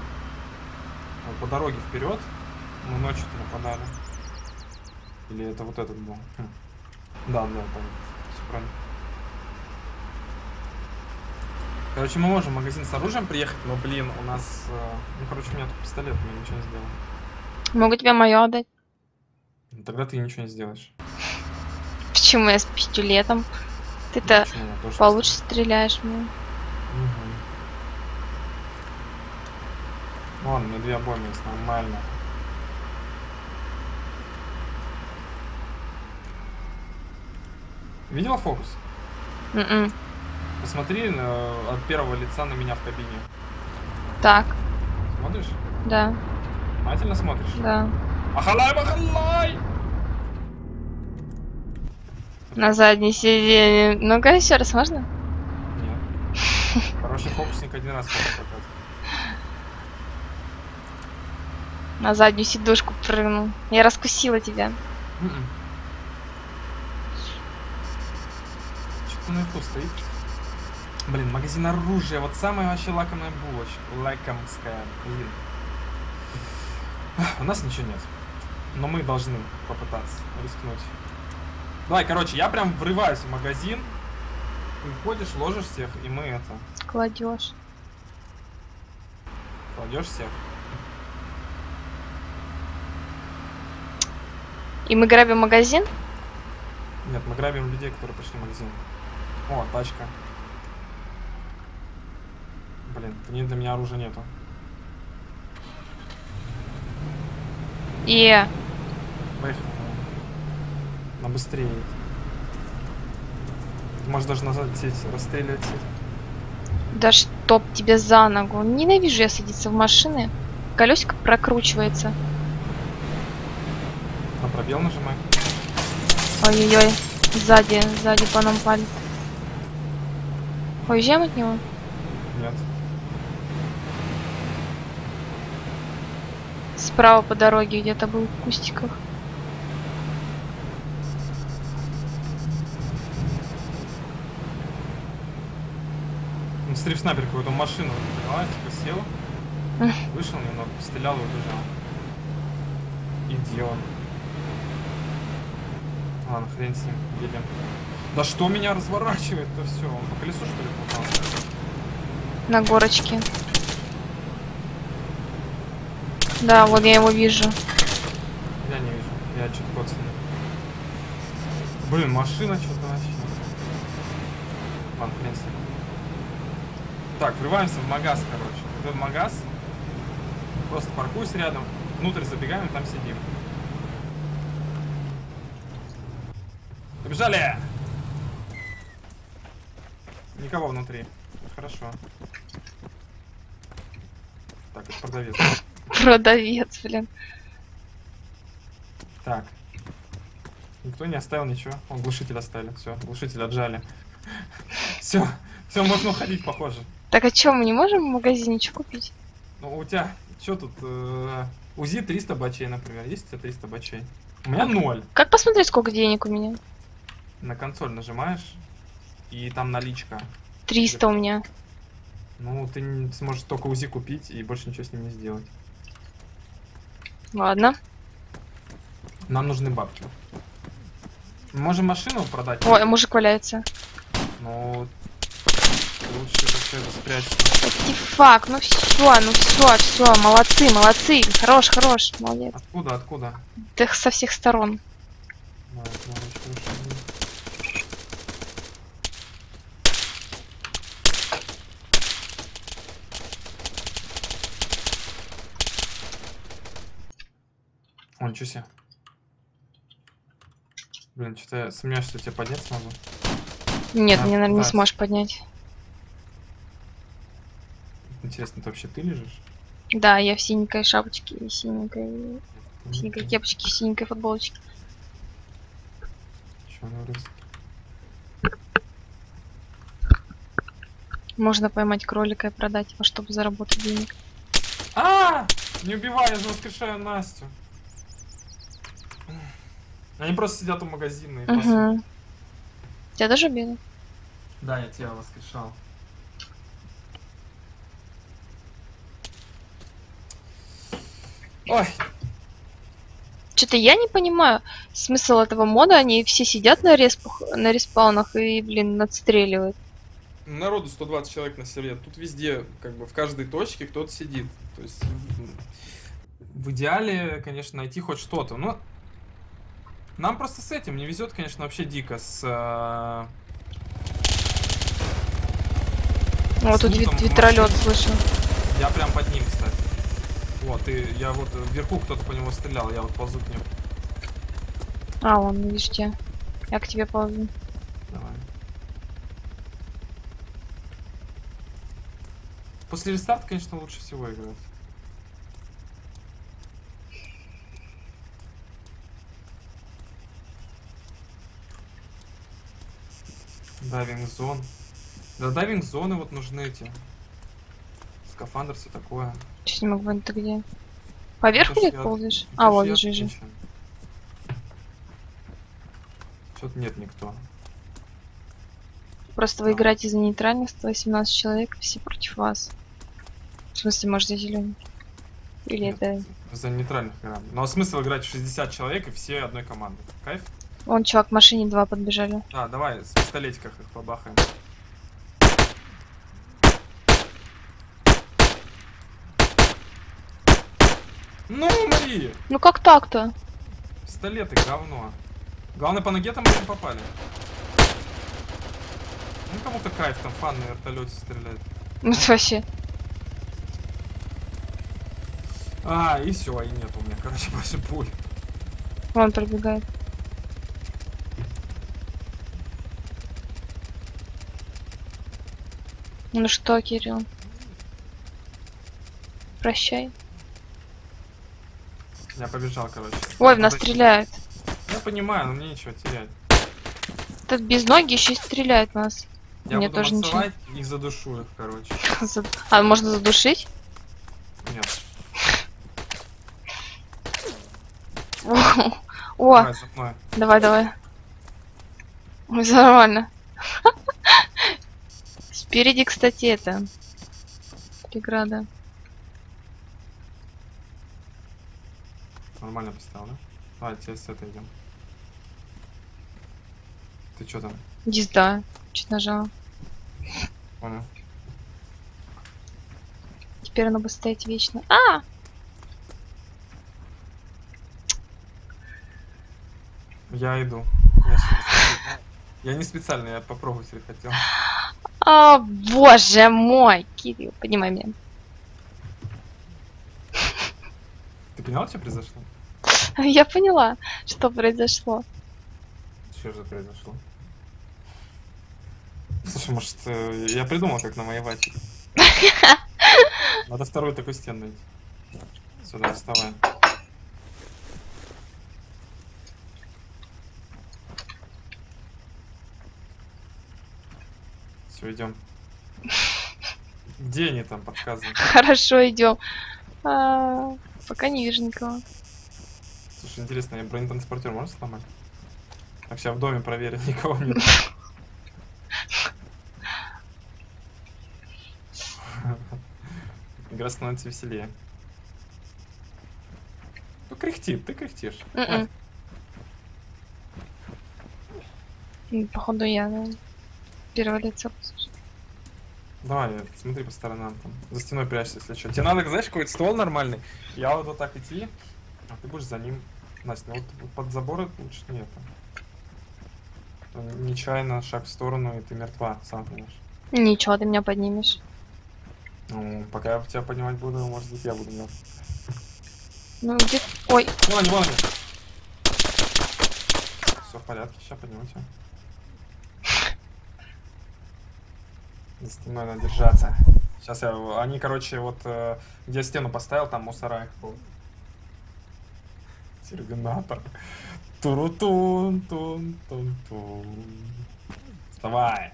Вот по дороге вперед мы ночью-то нападали. Или это вот этот был? Хм. Да, да, там все правильно. Короче, мы можем в магазин с оружием приехать, но, блин, у нас... э, Ну, короче, у меня тут пистолет, мы ничего не сделаем. Могу тебе мое отдать. Ну, Тогда ты ничего не сделаешь. Почему я с пистолетом? Ты-то тоже получше стреляешь мне. Мгм. Ладно, мне две обоймы есть, нормально. Видела фокус? М-м. Посмотри э, от первого лица на меня в кабине. Так, Смотришь? да, Внимательно смотришь? да. Ахалай, махалай! На заднее сиденье. Ну-ка, еще раз можно? Нет. Хороший фокусник один раз может показать. На заднюю сидушку прыгнул. Я раскусила тебя. Мгм. Что-то наверху стоит. Блин, магазин оружия. Вот самая вообще лакомая булочка. Лакомская. Блин. У нас ничего нет. Но мы должны попытаться рискнуть. Давай, короче, я прям врываюсь в магазин. Ты ходишь, ложишь всех, и мы это... Кладешь. Кладешь всех. И мы грабим магазин? Нет, мы грабим людей, которые пришли в магазин. О, тачка. Блин, для меня оружия нету. И Поехали. На быстрее. Ты можешь даже назад сесть, расстреливать всех. да чтоб тебе за ногу. Ненавижу я садиться в машины. Колесико прокручивается. На пробел нажимай. Ой-ой-ой. Сзади, сзади по нам палит. Уезжаем от него? Нет. Справа по дороге где-то был в кустиках. Ну, смотри, в снайпер какую-то машину, поняла? Типа сел, <laughs> вышел немного, стрелял и убежал. Идиот. Ладно, хрен с ним, едем. Да что меня разворачивает-то все? Он по колесу что ли попал? На горочке. Да, вот я его вижу. Я не вижу, я что-то коцанный. Блин, машина что-то вообще. Ладно. Так, врываемся в магаз, короче. Вот этот магаз. Просто паркуюсь рядом, внутрь забегаем там сидим. Побежали! Никого внутри. Хорошо. Так, продавец. Продавец, блин. Так. Никто не оставил ничего. Он глушитель оставили. Все, глушитель отжали. <laughs> Все, все, можно уходить, похоже. Так а чё, мы не можем в магазине ничего купить? Ну, у тебя, что тут? э, УЗИ 300 бачей, например. Есть у тебя 300 бачей? У меня 0. Как посмотреть, сколько денег у меня? На консоль нажимаешь, и там наличка. 300 у меня. Ну, ты сможешь только УЗИ купить и больше ничего с ним не сделать. Ладно. Нам нужны бабки. Мы можем машину продать, Ой, мужик валяется. но лучше это все это спрячь. Фак, ну все, ну все, все, молодцы, молодцы. Хорош, хорош, молодец. Откуда, откуда? Ты со всех сторон. Давай, давай, очень хорошо. О, ничего себе. Блин, что-то я сомневаюсь, что я тебя поднять смогу. Нет, А, мне, наверное, не да. сможешь поднять. Интересно, это вообще ты лежишь? Да, я в синенькой шапочке и синенькой, в синенькой кепочке, в синенькой футболочке. Чё, ну, раз. Можно поймать кролика и продать его, чтобы заработать денег. А! Не убивай, я же воскрешаю Настю. Они просто сидят у магазина и пасут. Угу. Тебя тоже убили? Да, я тебя воскрешал. Ой, Что-то я не понимаю смысл этого мода. Они все сидят на респах, на респаунах и, блин, надстреливают. народу 120 человек на сервере. Тут везде, как бы в каждой точке кто-то сидит. То есть в идеале, конечно, найти хоть что-то. Но нам просто с этим не везет, конечно, вообще дико. С э, Вот С тут вит- в ветролет машине. слышу. я прям под ним, кстати. Вот, и я вот вверху кто-то по нему стрелял, я вот ползу к нему. А, вон, видишь тебя. Я к тебе ползу. Давай. После рестарта, конечно, лучше всего играть. Дайвинг зон. Да дайвинг зоны вот нужны эти. Скафандр, все такое. Сейчас не могу понять, ты где? Поверх или ползаешь? А, вот, лежи, лежи. Что-то нет никто. Просто вы играете за нейтральных 118 человек, все против вас. В смысле, может, за зеленый? Или Нет. это... За нейтральных играем. Но смысл играть в 60 человек и все одной команды. Кайф? Вон, чувак, к машине два подбежали. Да, давай с пистолетиках их побахаем. Ну, Мари! Ну как так-то? Пистолеты говно. Главное, по ноге там блин, попали. Ну, кому-то кайф, там фан на вертолете стреляет. Ну вообще. А, и все, и нет у меня, короче, больше пуль. Вон пробегает. Ну что, Кирилл? Прощай. Я побежал, короче. Ой, в нас стреляют. Я понимаю, но мне нечего терять. Этот без ноги еще и стреляет нас. Я Мне буду тоже ничего. и задушу их, короче. <laughs> А можно задушить? Нет, <laughs> О, давай давай, <laughs> нормально. Спереди, кстати, это... Преграда. Нормально поставил, да? Давай, теперь с этой идем. Ты что там? Дизда. Чуть нажала. Понял. Теперь оно будет стоять вечно. А! Я иду. Я, я не специально, я попробовать хотел. О, боже мой! Кирилл, поднимай меня. Ты понял, что произошло? <laughs> Я поняла, что произошло. Что же произошло? Слушай, может, э, я придумал, как навоевать. <laughs> Надо вторую такую стену найти. Сюда, вставай. Все, идем. Где они там подсказывают? Хорошо, идем. А, пока не вижу никого. Слушай, интересно, я бронетранспортер можно сломать? Так, сейчас в доме проверим, <laughs> никого нет. Игра становится веселее. Ну, кряхтит, ты кряхтишь. Мгм. М, Походу я, да. Первое лицо. Давай, смотри по сторонам там. За стеной прячься, если что. Тебе надо, знаешь, какой-то ствол нормальный. Я вот, вот так идти, а ты будешь за ним. Настя, ну вот, вот под забор лучше нет. Нечаянно шаг в сторону, и ты мертва, сам понимаешь. Ничего, ты меня поднимешь. Ну, пока я тебя поднимать буду, может быть, я буду мертв. Ну, где... Ой, Вон вон. Все в порядке, сейчас подниму тебя. За стеной надо держаться. Сейчас я... Они, короче, вот э, где стену поставил, там мусора их был. Терминатор. Турутун, тун, тун, тун. Вставай.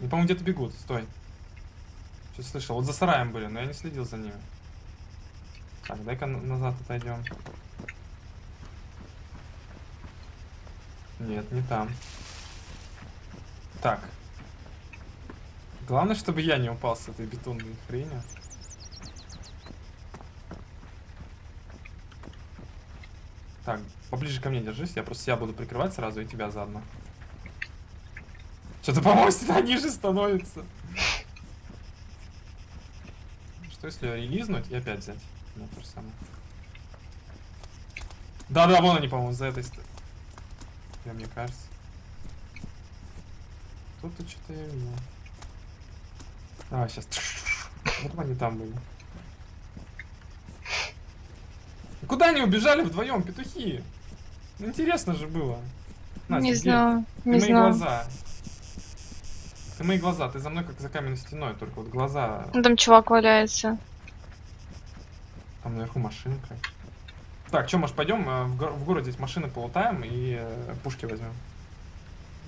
Не по-моему, где-то бегут. Стой. Что слышал? Вот за сараем были, но я не следил за ними. Так, дай-ка на- назад отойдем. Нет, не там. Так. Главное, чтобы я не упал с этой бетонной хренью. Так, поближе ко мне держись, я просто себя буду прикрывать сразу и тебя заодно. Что-то, по-моему, стена ниже становится. Что если релизнуть и опять взять? Ну, то же самое. Да-да, вон они, по-моему, за этой стороны. Мне кажется. Тут-то что-то я видел. Давай, сейчас. Вот они там были. Куда они убежали вдвоем, петухи? Ну, интересно же было. Настя, не знаю, Ты не мои знаю. глаза. Ты мои глаза, ты за мной как за каменной стеной, только вот глаза. Ну, Там чувак валяется. Там наверху машинка. Так, что, может, пойдем э, в, го- в город здесь машины полутаем и э, пушки возьмем?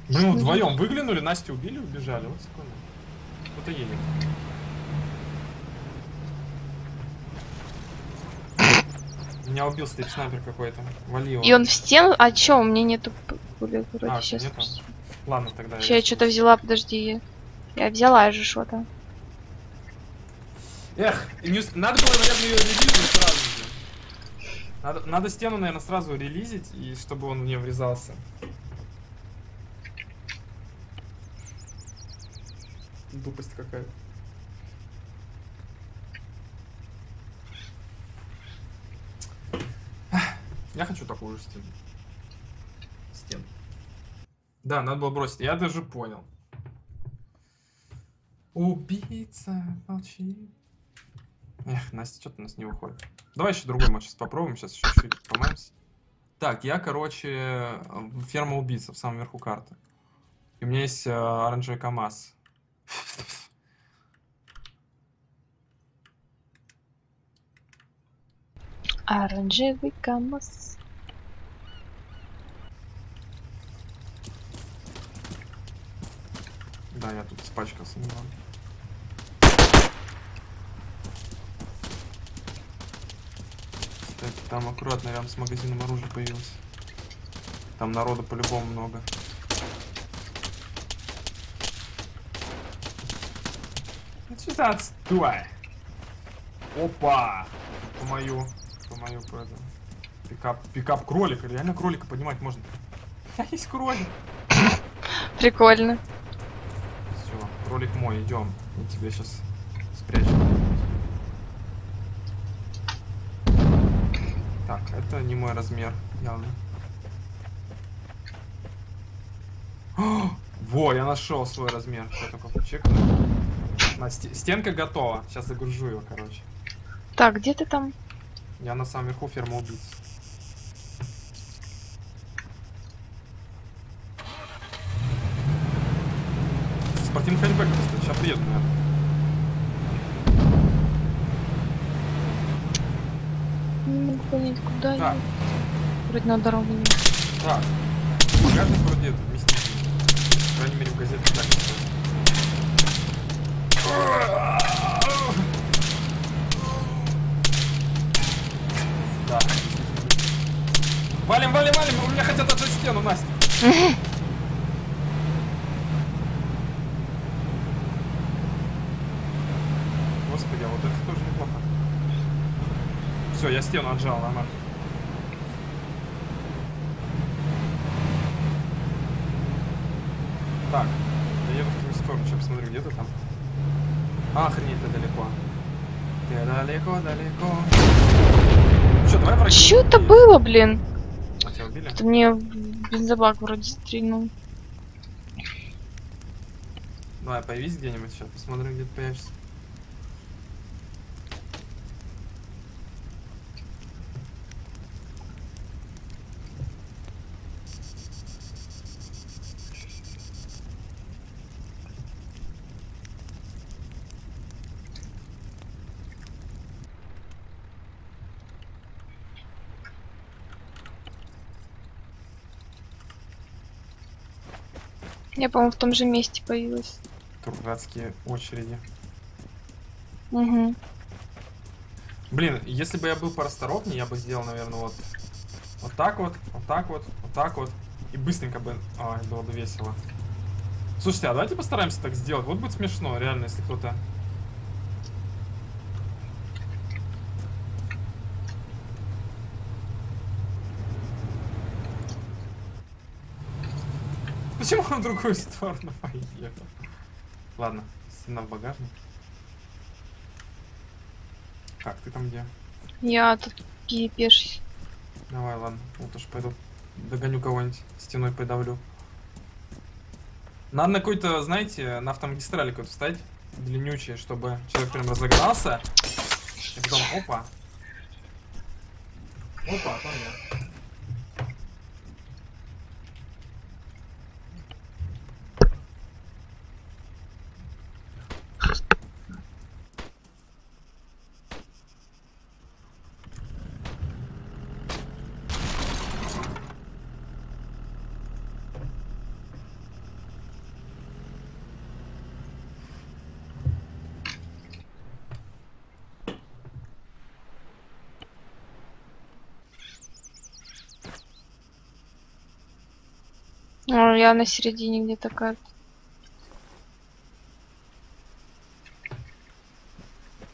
Мы вдвоем выглянули, Настю убили, убежали. Вот секунду. Кто-то едет. Меня убил стоит снайпер какой-то. Вали его. И он в стену... А чё, у меня нету пули, вроде А, сейчас. нету? Ладно, тогда. Ща я что-то взяла, подожди. Я взяла же что-то. Эх, не надо было, наверное, ее релизить сразу же. Надо, надо стену, наверное, сразу релизить, и чтобы он в нее врезался. Тупость какая-то. Я хочу такую же стену. Стену. Да, надо было бросить. Я даже понял. Убийца, молчи. Эх, Настя, что-то у нас не выходит. Давай еще другой матч сейчас попробуем, сейчас еще чуть помаемся. Так, я, короче, ферма убийца в самом верху карты. И у меня есть э, оранжевый КамАЗ. Оранжевый КамАЗ. Да, я тут испачкался немного. Кстати, там аккуратно рядом с магазином оружия появилось. Там народу по-любому много. Что за отстой? Опа! По мою, по мою, по этому. Пикап, пикап кролика. Реально кролика поднимать можно. А <laughs> есть кролик. Прикольно. Все, кролик мой, идем. Мы тебя сейчас спрячем. Так, это не мой размер, явно. О, <gasps> Во, я нашел свой размер. Я только чекну. На, сте- стенка готова. Сейчас загружу его, короче. Так, где ты там? Я на самом верху ферма убийц. Спортивный кстати, сейчас приеду, наверное. Не могу понять, куда Так. я. Вроде на дорогу не. Так, багажник вроде вместительный. По крайней мере, в газете так. Да. Валим, валим, валим! У меня хотят отжать стену, Настя! Господи, а вот это тоже неплохо. Все, я стену отжал, нормально. Так, я еду в твою сторону, сейчас посмотрю, где ты там. Охренеть, ты далеко. Ты далеко, далеко. Что, давай враги. Чё это было, блин? А тебя убили? Это мне бензобак вроде стрельнул. Давай, появись где-нибудь сейчас, посмотрю, где ты появишься. Я, по-моему, в том же месте появилась. Дурацкие очереди. Угу. Блин, если бы я был порасторопнее, я бы сделал, наверное, вот вот так вот, вот так вот, вот так вот. И быстренько бы... Ай, было бы весело. Слушайте, а давайте постараемся так сделать. Вот будет смешно, реально, если кто-то... Почему он в другую сторону поехал? Ладно, стена в багажник. Так, ты там где? Я тут кипишь. Давай, ладно. Я тоже пойду догоню кого-нибудь, стеной подавлю. Надо на какой-то, знаете, на автомагистрали какой-то встать, длиннючий, чтобы человек прям разогнался. И потом, опа. Опа, а там я. Ну, я на середине где-то карты.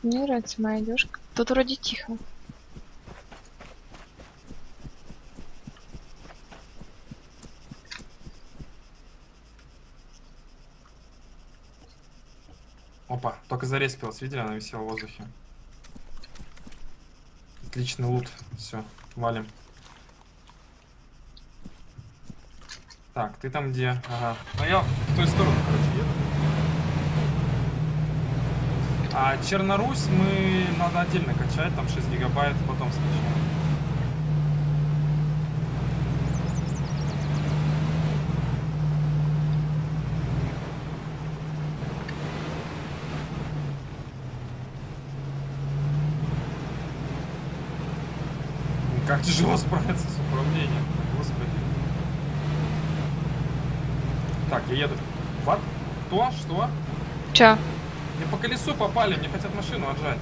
Мне нравится моя одежка. Тут вроде тихо. Опа, только зареспилась, видели, она висела в воздухе. Отличный лут. Все, валим. Так, ты там где? Ага. Ну я в той сторону, короче, еду. А Чернорусь мы надо отдельно качать, там 6 гигабайт, потом скачаем. Как тяжело справиться с управлением, господи. Так, я еду. What? Кто? Что? Чё? Мне по колесу попали, мне хотят машину отжать.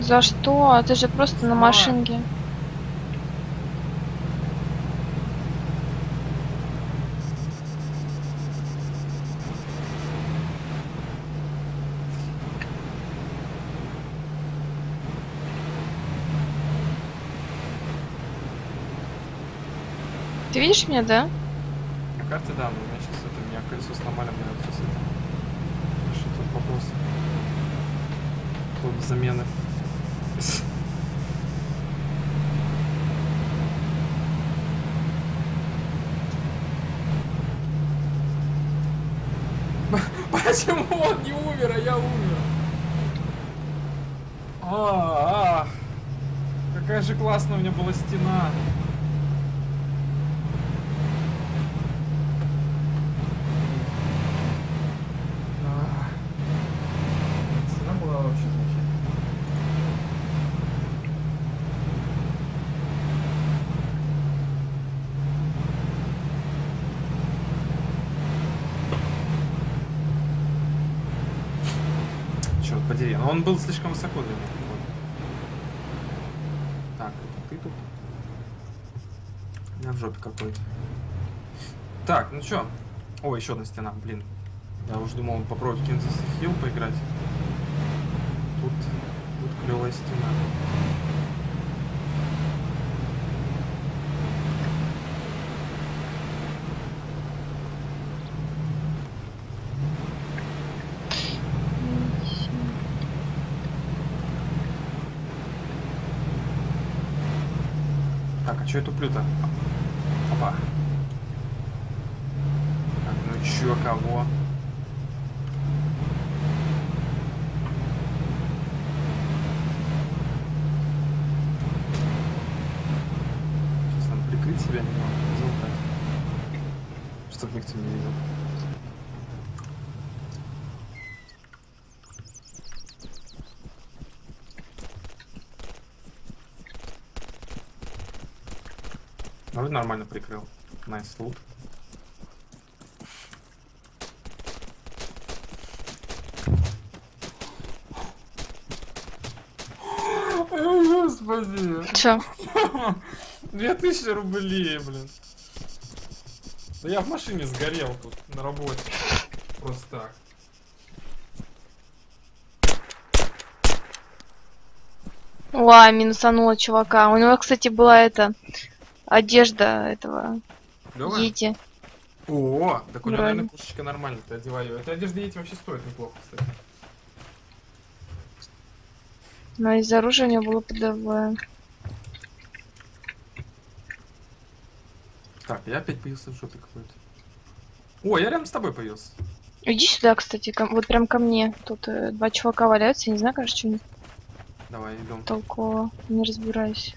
За что? Ты же просто на А. машинке. Ты видишь меня, да? На карте, да, но колесо сломали, надо сейчас это... Что тут вопрос? Тут замены. <laughs> Почему он не умер, а я умер? А, а. Какая же классная у меня была стена. А. Цена была вообще замечательная. Черт подери, но он был слишком высоко для. Вот. Так, это ты тут? Я в жопе какой-то. Так, ну чё? О, еще одна стена, блин. Я уже думал попробовать Kansas Hill поиграть. Тут, тут клевая стена. Что я туплю-то? Опа. Так, ну чё, кого? Сейчас надо прикрыть себя немного, залутать. Чтоб никто не видел. Вроде нормально прикрыл. Nice loot. Господи. Чё? Две тысячи рублей, блин. Да я в машине сгорел тут на работе. Просто так. Ла, минусанула чувака. У него, кстати, была эта одежда этого Клёвая? Йети. О, так у него, наверное, пушечка нормально, ты одевай ее. Эта одежда эти вообще стоит неплохо, кстати. Но из оружия у него было ПДВ. Так, я опять появился в жопе какой-то. О, я рядом с тобой появился. Иди сюда, кстати, ко- вот прям ко мне. Тут э, два чувака валяются, я не знаю, кажется, что нибудь Давай, идем. толкового. Не разбираюсь.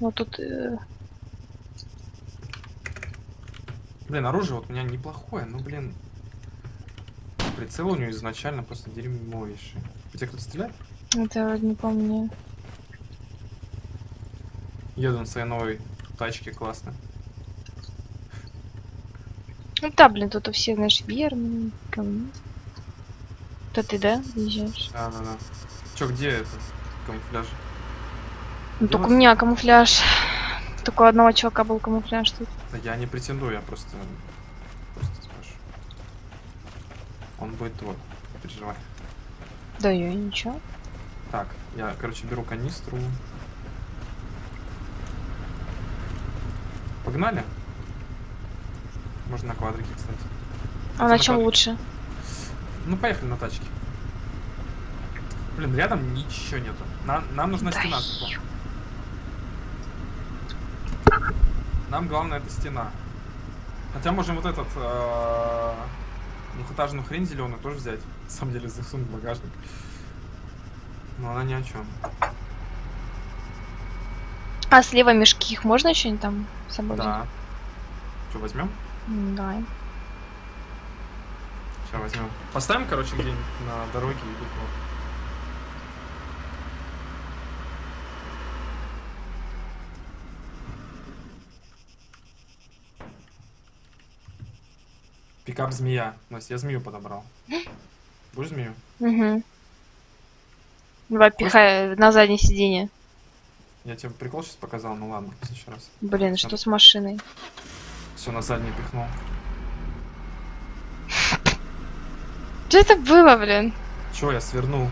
Вот тут... э, Блин, оружие вот у меня неплохое, но, блин... Прицел у него изначально просто дерьмовейший. У тебя кто-то стреляет? это не помню. Еду на своей новой тачке, классно. Ну да, блин, тут у всех, знаешь, верно, говно. Это ты, да, въезжаешь? Да, да, да. Чё, где это? Камуфляж? Ну только у меня камуфляж. Только у одного чувака был камуфляж тут. Да я не претендую, я просто... Просто спрашиваю. Он будет твой, не переживай. Да я ничего. Так, я, короче, беру канистру. Погнали? Можно на квадрике, кстати. А на на чем квадрик. лучше? Ну, поехали на тачке. Блин, рядом ничего нету. Нам, нам нужна Да стена. ё- Нам главное это стена. Хотя можем вот этот э, двухэтажную хрень зеленую тоже взять. На самом деле засунуть в багажник. Но она ни о чем. А слева мешки их можно еще не там с собой взять? Да. Что, возьмем? Давай. Сейчас возьмем. Поставим, короче, где-нибудь на дороге и тут Пикап змея. Настя, я змею подобрал. Будешь змею? Угу. Давай пихай на заднее сиденье. Я тебе прикол сейчас показал, ну ладно, в следующий раз. Блин, что с машиной? Все на заднее пихнул. Что это было, блин? Че, я свернул.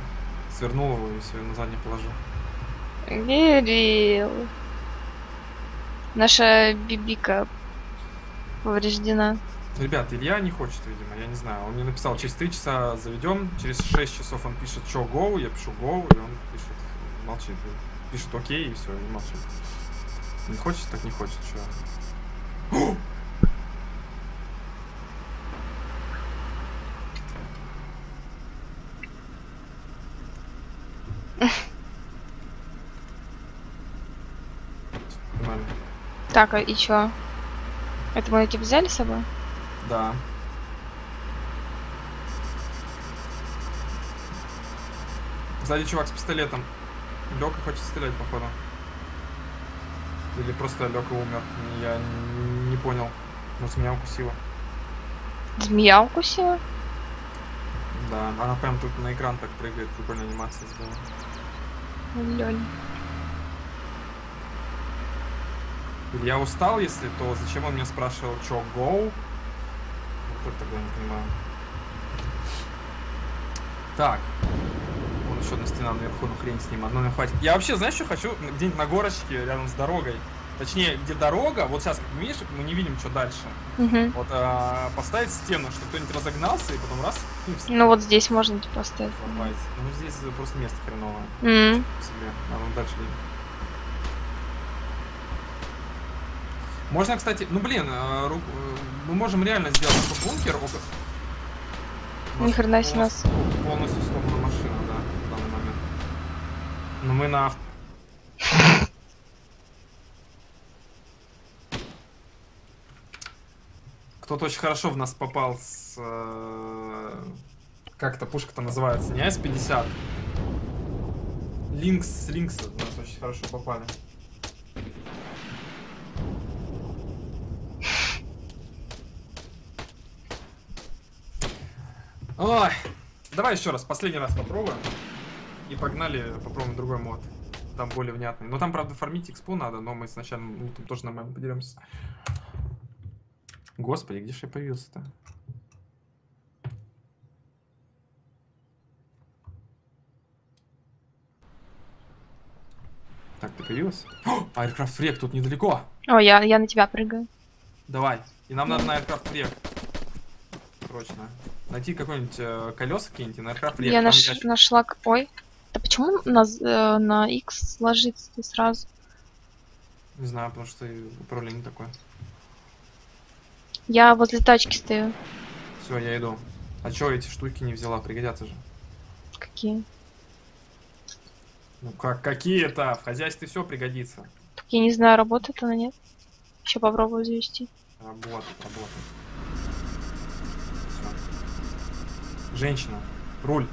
Свернул его и все, на заднее положил. Кирилл. Наша бибика повреждена. Ребят, Илья не хочет, видимо, я не знаю. Он мне написал, через 3 часа заведем, через 6 часов он пишет, что go, я пишу go, и он пишет, молчит. Пишет окей, и все, и молчит. Не хочет, так не хочет, что. Так, а и чё? Это мы эти взяли с собой? Да. Сзади чувак с пистолетом. Лёка хочет стрелять, походу. Или просто Лёка умер. Я не понял. Может, меня укусило. Змея укусила? Да, она прям тут на экран так прыгает. Прикольная анимация сделана. Лёль. Я устал, если, то зачем он меня спрашивал, чё, go? Это тогда не понимаю. Так. Вон еще одна стена наверху, ну хрень с ним, одной не хватит. Я вообще, знаешь, что хочу? Где-нибудь на горочке, рядом с дорогой. Точнее, где дорога, вот сейчас, как видишь, мы не видим, что дальше. Мгм. Вот а, поставить стену, чтобы кто-нибудь разогнался, и потом раз, и в стену Ну вот здесь можно типа оставить. попасть. Ну здесь просто место хреновое в себе. А ну дальше едем. Можно, кстати, ну блин, э, э, мы можем реально сделать такой бункер. Ни хрена себе нас. Полностью сломана машина, да, в данный момент. Но мы на... Кто-то очень хорошо в нас попал с... э, Как эта пушка-то называется? Не С-50. Линкс с Линкса в нас очень хорошо попали. Ой, давай еще раз, последний раз попробуем. И погнали, попробуем другой мод. Там более внятный. Но там, правда, фармить экспу надо, но мы сначала ну, там тоже нормально подеремся. Господи, где же я появился-то? Так, ты появился? О, Aircraft Freak тут недалеко. О, я, я на тебя прыгаю. Давай. И нам надо на Aircraft Freak. Срочно. Найти какое-нибудь э, колеса какие-нибудь на Aircraft я наш- ящик. нашла... Ой. Да почему на, э, на X ложится ты сразу? Не знаю, потому что управление такое. Я возле тачки стою. Все, я иду. А чё эти штуки не взяла? Пригодятся же. Какие? Ну как, какие-то? В хозяйстве все пригодится. Так я не знаю, работает она, нет? Еще попробую завести. Работает, работает. Всё. Женщина. Руль.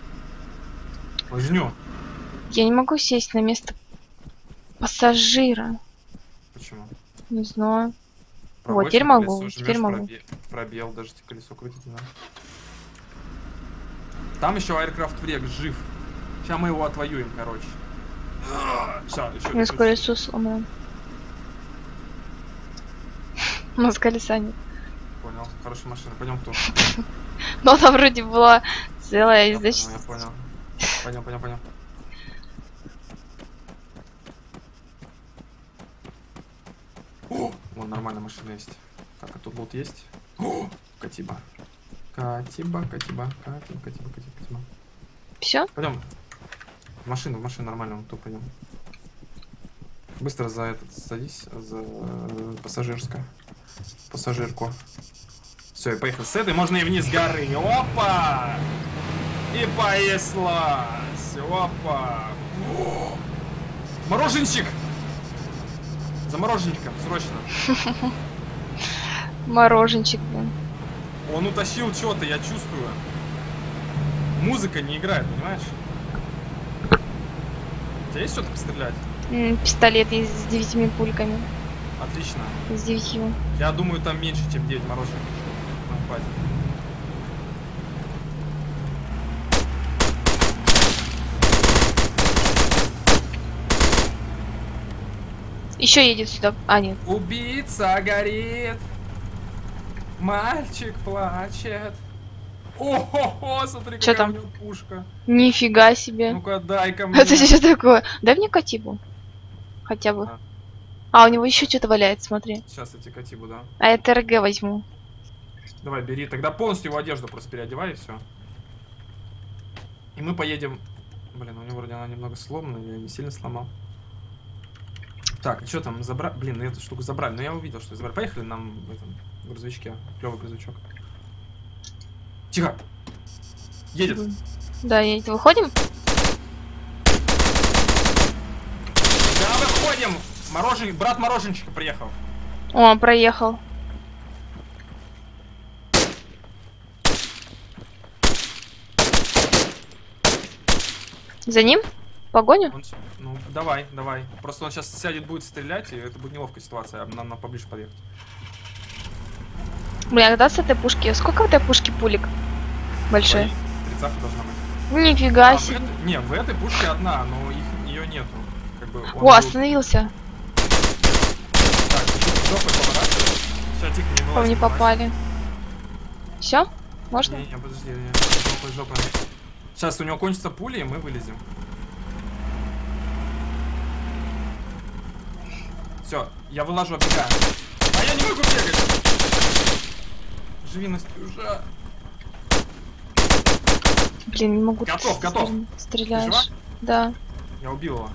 Лыжню. Я не могу сесть на место пассажира. Почему? Не знаю. Проводишь теперь на могу, теперь могу. пробе- Пробел, даже колесо крутить не надо. Там еще Aircraft Wreck жив. Сейчас мы его отвоюем, короче. Сейчас, еще Я с колесо сломаю. У нас колеса нет. Понял, хорошая машина. Пойдем ту. <laughs> <laughs> Но там вроде была целая, понял, я понял. Понял, понял, понял. О, вон нормальная машина есть. Так, а тут вот есть. О, Катиба. Катиба, Катиба, Катиба, Катиба, Катиба, Катиба. Все? Пойдем. В машину, в машину нормально, вон ту пойдем. Быстро за этот садись, за э, пассажирское. Пассажирку. Все, и поехал. С этой можно и вниз горы. Опа! И понеслась. Опа! О! Мороженщик! За мороженщиком, срочно. <laughs> Мороженчик, блин. Он утащил что-то, я чувствую. Музыка не играет, понимаешь? У тебя есть что-то пострелять? Пистолет есть с девятью пульками. Отлично. С девятью. Я думаю, там меньше, чем 9 мороженых. Хватит. Еще едет сюда. А, нет. Убийца горит. Мальчик плачет. О-хо-хо, смотри, Чё какая там? у него пушка. Нифига себе. Ну-ка, дай-ка <laughs> мне. Это что такое? Дай мне катибу. Хотя бы. А. А, у него еще что-то валяется, смотри. Сейчас я тебе катибу, да. А я ТРГ возьму. Давай, бери. Тогда полностью его одежду просто переодевай и все. И мы поедем... Блин, у него вроде она немного сломана, я не сильно сломал. Так, что там, забрали? Блин, ну эту штуку забрали. Но я увидел, что забрали. Поехали нам в этом грузовичке. Клевый грузовичок. Тихо! Едет! Да, едет. Выходим? Да, выходим! Морожен... Брат мороженщика приехал. О, проехал. За ним? Погоню? Он Ну, давай, давай. Просто он сейчас сядет, будет стрелять, и это будет неловкая ситуация. а Нам надо поближе подъехать. Бля, когда с этой пушки? Сколько в этой пушки пулек? Большой. Тридцатка должна быть. Нифига А, в себе. этой- Не, в этой пушке одна, но их, ее нету. Как бы О, был- остановился. Так. Сейчас, тихо, не вылазь, понимаешь? попали. Все? Можно? Не, не, подожди, не, жопой, жопой. Сейчас у него кончится пули, и мы вылезем. Все, я вылажу, оббегаю. А я не могу бегать! Живи, Настюжа. Блин, не могу. Готов, готов. Стрель- Ты Стреляешь. жива? Да. Я убил его.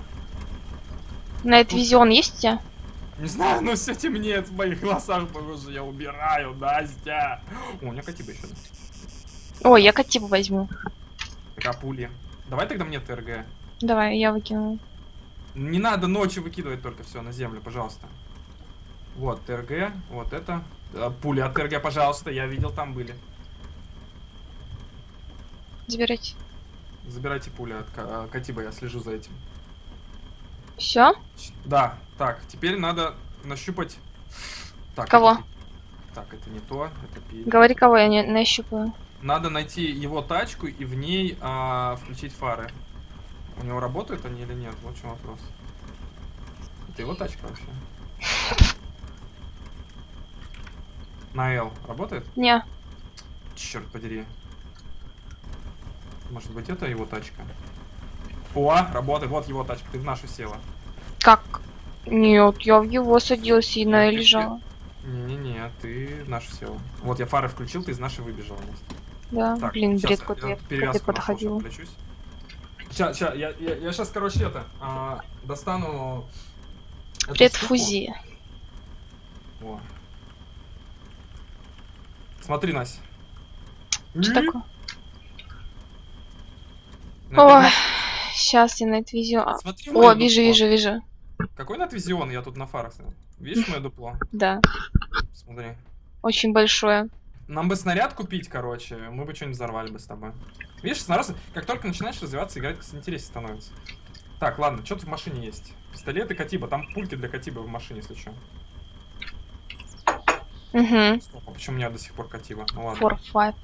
На это визион есть у тебя? Не знаю, но все темнеет в моих глазах, похоже, я убираю, Настя. О, у меня катиба еще. Ой, я катибу возьму. Так, а пули? Давай тогда мне ТРГ. Давай, я выкину. Не надо ночью выкидывать только все на землю, пожалуйста. Вот, ТРГ, вот это. А, Пули от ТРГ, пожалуйста, я видел, там были. Забирайте. Забирайте пули от а, Катиба, я слежу за этим. Все? Да, так, теперь надо нащупать... Так, Кого? это Так, это не то, это пи- Говори, кого я не нащупаю. Надо найти его тачку и в ней а, включить фары. У него работают они или нет? Вот в чем вопрос. Это его тачка вообще? На L работает? Не. Черт подери. Может быть это его тачка? О, работает, вот его тачка, ты в нашу села. Как? Нет, я в его садилась и на ты- лежала. Не-не-не, ты в нашу села. Вот я фары включил, ты из нашей выбежала. Да, Так, блин, бред я какой-то. Я ты подходила. Сейчас, сейчас, я, я, я сейчас, короче, это, а, достану... Предфузия. штуку. О. Смотри, Настя. Что такое? На- на- сейчас я на это. А, Смотри О, вижу, дупло. вижу, вижу. Какой надвизион? Я тут на фарах снял. Видишь <laughs> мое дупло? Да, Смотри. очень большое. Нам бы снаряд купить, короче, мы бы что-нибудь взорвали бы с тобой. Видишь, снаряд, как только начинаешь развиваться, играть интереснее становится. Так, ладно, что тут в машине есть? Пистолет и катиба, там пульки для катиба в машине, если что. Угу. Стоп, а почему у меня до сих пор катиба? Ну ладно. Four, five.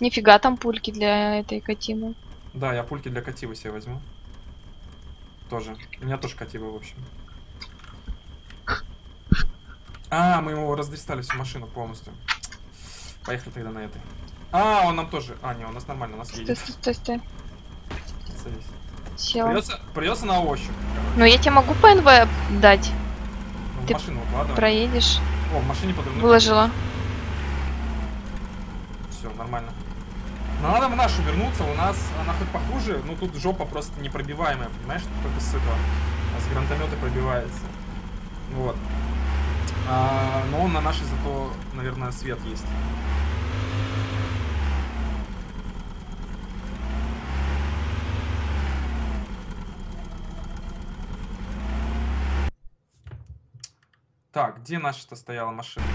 Нифига там пульки для этой катимы. Да, я пульки для кативы себе возьму. Тоже. У меня тоже катива, в общем. А, мы его раздристали всю машину полностью. Поехали тогда на этой. А, он нам тоже. А, не, у нас нормально, у нас едет. стой, стой, стой. Садись. Сел. Придется, придется на ощупь. Ну я тебе могу ПНВ дать. Ну, Ты машину укладывай. Проедешь. О, в машине подрывной. Выложила. Все, нормально. Но надо в нашу вернуться, у нас она хоть похуже, но тут жопа просто непробиваемая, понимаешь? Только с этого, а с гранатомета пробивается. Вот. А, но на нашей зато, наверное, свет есть. Так, где наша-то стояла машина?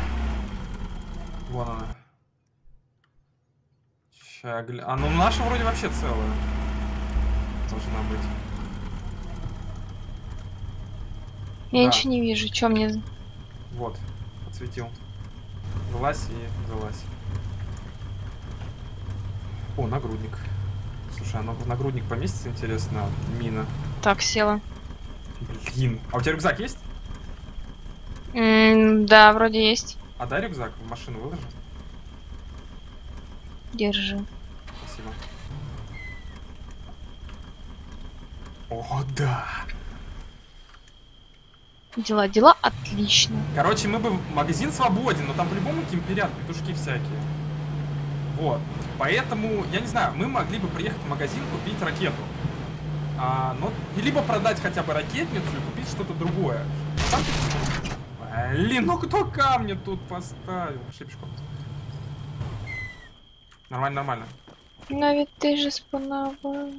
Вон она. Ща, гля- А ну наша вроде вообще целая. Должна быть. Я Да. ничего не вижу. Чё мне... Вот, подсветил. Залазь и залазь. О, нагрудник. Слушай, а в нагрудник поместится, интересно, мина. Так, села. Блин. А у тебя рюкзак есть? М, да, вроде есть. А дай рюкзак в машину выложи. Держи. Спасибо. О, да. Дела, дела, отлично. Короче, мы бы... Магазин свободен, но там по-любому кемперят, петушки всякие. Вот. Поэтому, я не знаю, мы могли бы приехать в магазин, купить ракету. А. И либо продать хотя бы ракетницу и купить что-то другое. Там- Блин, ну кто камни тут поставил? Пошли пешком. Нормально, нормально. Но ведь ты же споновал.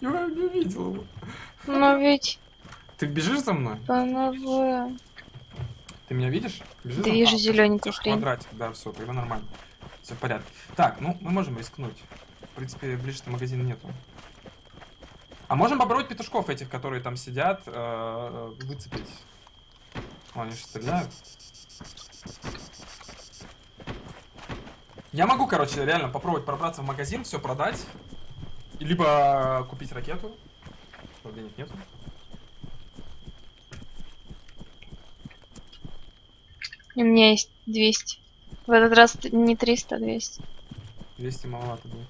Я не видел его. Но ведь Ты бежишь за мной? споновал. Ты меня видишь? Бежи Да вижу зелёненькую всё, хрень. Квадратик, да, все, тогда нормально. Все в порядке. Так, ну, мы можем рискнуть. В принципе, ближе магазина нету. А можем попробовать петушков этих, которые там сидят, э, выцепить. О, они же стреляют. Я могу, короче, реально попробовать пробраться в магазин, все продать. Либо купить ракету. Что, денег нету? У меня есть 200. В этот раз не 300, а 200. 200 маловато будет.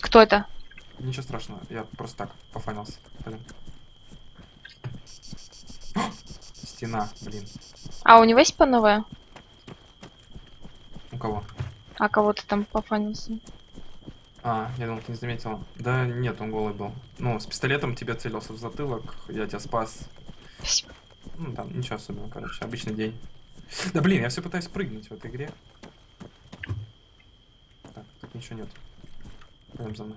Кто это? Ничего страшного, я просто так пофанился. Пойдем. О! Стена, блин. А, у него есть ПНВ? У кого? А кого-то там пофанился. А, я думал, ты не заметила. Да нет, он голый был. Ну, с пистолетом тебе целился в затылок, я тебя спас. Пс, Ну, там ничего особенного, короче, обычный день. Да блин, я все пытаюсь прыгнуть в этой игре. Так, тут ничего нет. Пойдем за мной.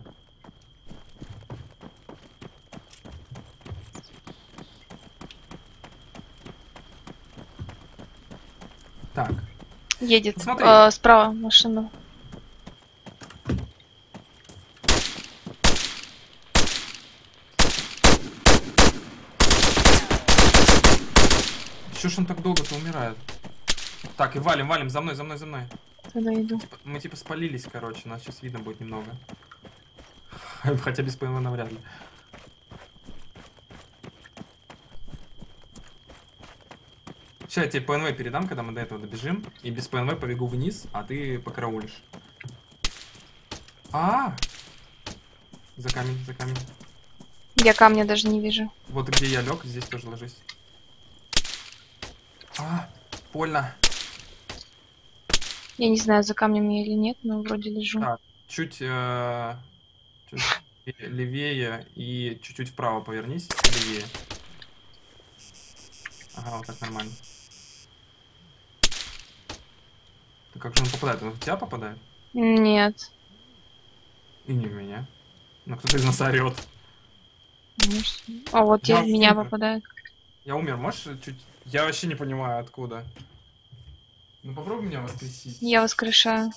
Так, Едет. Смотри. э, справа машина. Чё ж он так долго-то умирает? Так, и валим, валим, за мной, за мной, за мной. Туда иду. Типа, Мы типа спалились, короче, нас сейчас видно будет немного. <laughs> Хотя без ПНВ навряд ли. Сейчас я тебе ПНВ передам, когда мы до этого добежим. И без ПНВ побегу вниз, а ты покараулишь. А! За камень, за камень. Я камня даже не вижу. Вот где я лег, здесь тоже ложись. А, больно. Я не знаю, за камнем я или нет, но вроде лежу. Так. Чуть, э, чуть левее и чуть-чуть вправо повернись. Левее. Ага, вот так нормально. Да как же он попадает? Он в тебя попадает? Нет. И не в меня. Ну кто-то из нас орет. Может. А вот Я в меня умер. попадает. Я умер, можешь чуть... Я вообще не понимаю, откуда. Ну попробуй меня воскресить. Я воскрешаю.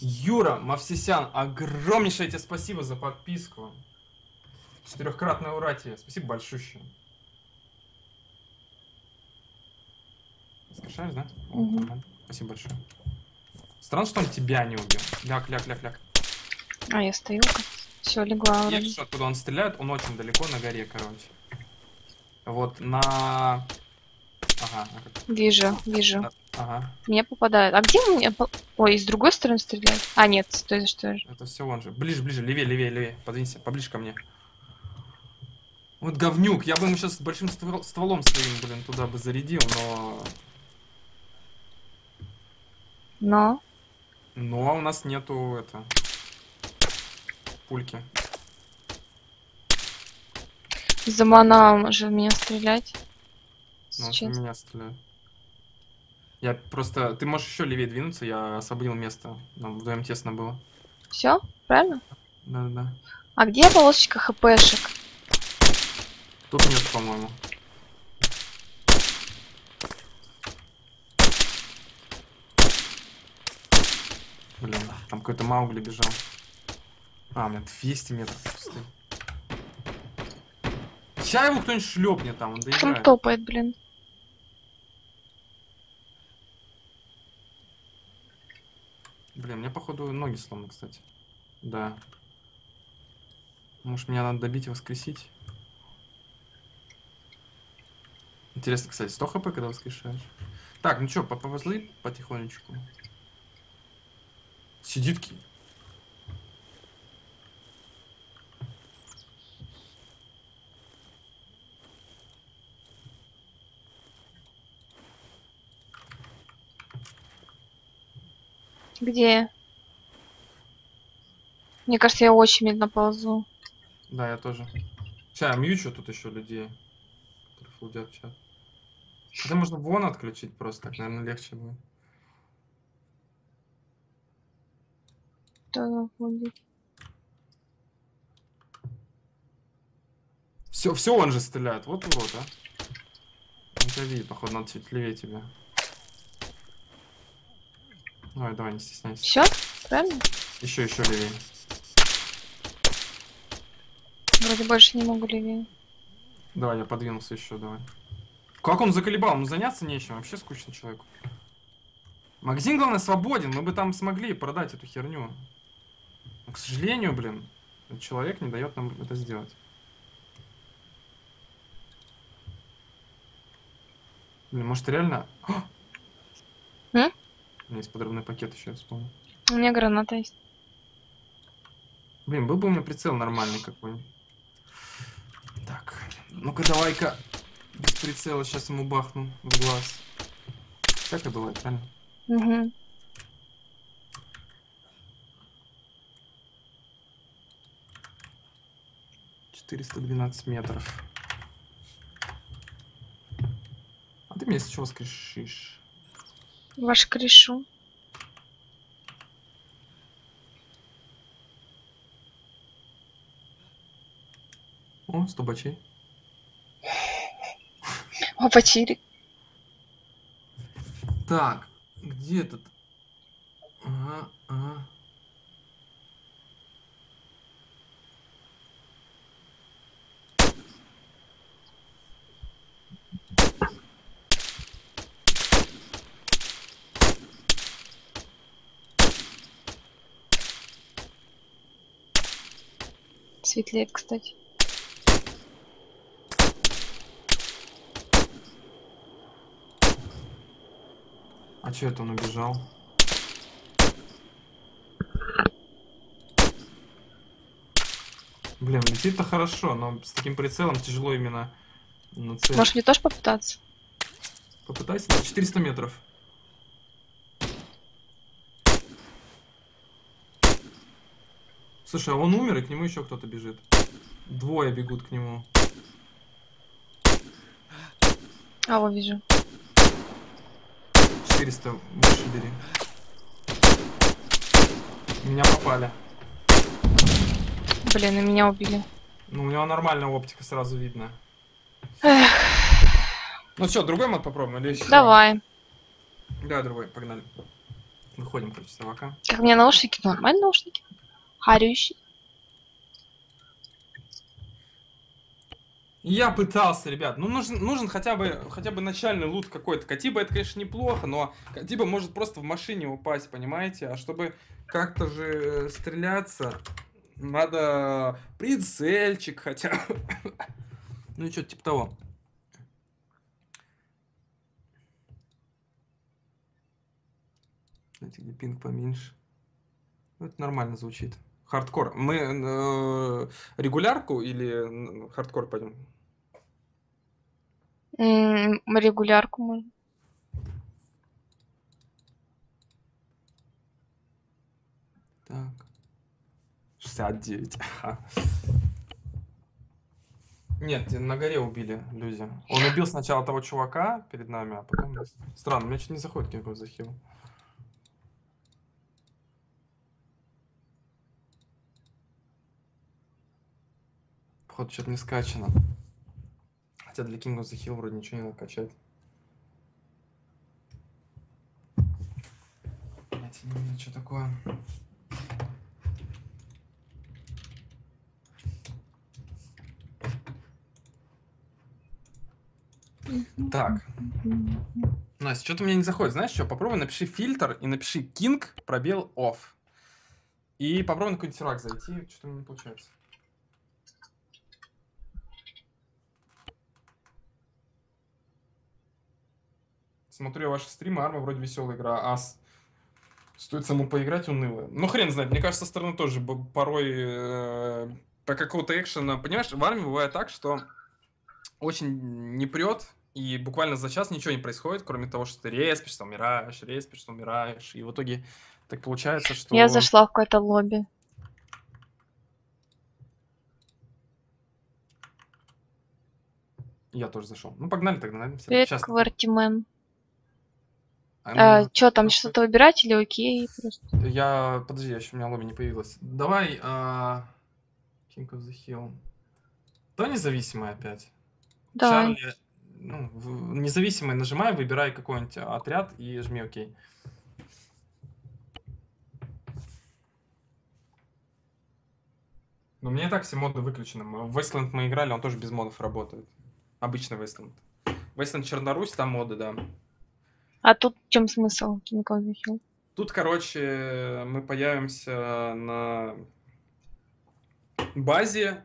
Юра Мавсисян, огромнейшее тебе спасибо за подписку. Четырехкратное ура тебе. Спасибо большущее. Воскрешаешь, да? О, нормально. Спасибо большое. Странно, что он тебя не убил. Ляк, ляк, ляк, ляк. А, я стою. Все, легла. Видишь, откуда он стреляет? Он очень далеко на горе, короче. Вот на... Ага, Вижу, вижу. Ага. Мне попадают. А где мне... Ой, с другой стороны стреляют? А, нет, стой, что же. Это все он же. Ближе, ближе, левее, левее, левее. Подвинься, поближе ко мне. Вот говнюк, я бы ему сейчас большим ствол- стволом своим, блин, туда бы зарядил, но... Но. Но у нас нету, это... Пульки. Заманал же в меня стрелять. Ну, Сейчас. меня стреляет. Я просто... Ты можешь еще левее двинуться, я освободил место. Нам вдвоем тесно было. Все? Правильно? Да-да-да. А где полосочка хпшек? Тут нет, по-моему. Блин, там какой-то Маугли бежал. А, у меня 200 метров пустых. Сейчас его кто-нибудь шлепнет там, он доиграет. топает, блин. Блин, мне походу ноги сломаны, кстати. Да. Может, мне надо добить и воскресить? Интересно, кстати, 100 хп, когда воскрешаешь? Так, ну чё, поползли потихонечку. Сидитки. Где? Мне кажется, я очень медленно ползу. Да, я тоже. Я мьючу тут еще людей, которые фулдят чат. Хотя можно вон отключить просто, так, наверное, легче будет. Там ходит? Все, все он же стреляет. Вот урод, а. Тебя видит, походу, надо чуть левее тебя. Давай, давай, не стесняйся. Все? Правильно? Еще, еще левее. Вроде больше не могу левее. Давай, я подвинулся еще, давай. Как он заколебал? Ну заняться нечем, вообще скучно человеку. Магазин, главное, свободен, мы бы там смогли продать эту херню. Но, к сожалению, блин, человек не дает нам это сделать. Блин, может реально... А! У меня есть подрывной пакет еще, я вспомнил. У меня граната есть. Блин, был бы у меня прицел нормальный какой-нибудь. Так, ну-ка давай-ка без прицела сейчас ему бахну в глаз. Всякое бывает, правильно? Угу. Четыреста двенадцать метров. А ты меня с чего скрешишь? Ваш корешу. О, сто бачей. Опа, чирик. Так, где этот? Ага, ага. Светлеет, кстати. А че это он убежал? Блин, летит-то хорошо, но с таким прицелом тяжело именно нацелить. Может, мне тоже попытаться? Попытайся на 400 метров. Слушай, а он умер, и к нему еще кто-то бежит. Двое бегут к нему. А, вот вижу. 400 выше бери. Меня попали. Блин, и меня убили. Ну, у него нормальная оптика, сразу видно. Эх, Ну что, другой мод попробуем или еще? давай. Да, другой, погнали. Выходим, короче, с табака. Как мне наушники? Нормально наушники? Харющие. Я пытался, ребят. Ну, нужен, нужен хотя бы, хотя бы начальный лут какой-то. Катиба это, конечно, неплохо, но Катиба может просто в машине упасть, понимаете? А чтобы как-то же э, стреляться, Надо прицельчик хотя бы. <laughs> Ну и что типа того. Знаете, где пинг поменьше. Ну, это нормально звучит. Хардкор. Мы э, регулярку или хардкор пойдем? М, Регулярку можно. Так. 69. Ага. Нет, на горе убили люди. Он убил сначала того чувака перед нами, а потом... Странно, у меня что-то не заходит никакой захил. Походу, что-то не скачано. Хотя для King of the Hill вроде ничего не надо качать. Блять, не знаю, что такое. Так. Настя, что-то меня не заходит. Знаешь что, попробуй напиши фильтр и напиши king пробел off. И попробуй на какой-нибудь сервак зайти, что-то у меня не получается. Смотрю я ваши стримы, Арма вроде веселая игра, ас. Стоит самому поиграть уныло. Ну, хрен знает, мне кажется, со стороны тоже порой э, по какого-то экшена... Понимаешь, в армии бывает так, что очень не прет, и буквально за час ничего не происходит, кроме того, что ты респишься, умираешь, респишься, умираешь. И в итоге так получается, что... Я зашла в какое-то лобби. Я тоже зашел. Ну, погнали тогда, наверное. Привет, Сейчас. Квартимен. А, ну, что там, что-то выбирать или окей? Просто. Я... Подожди, еще у меня лобби не появилось. Давай... а, King of the Hill. То независимый опять. Давай. Чарли, ну, в- независимый нажимай, выбирай какой-нибудь отряд и жми ОК. Но у меня и так все моды выключены. В Wasteland мы играли, он тоже без модов работает. Обычный Wasteland. Wasteland Чернорусь, там моды, да. А тут чем смысл King of Hill? Тут, короче, мы появимся на базе.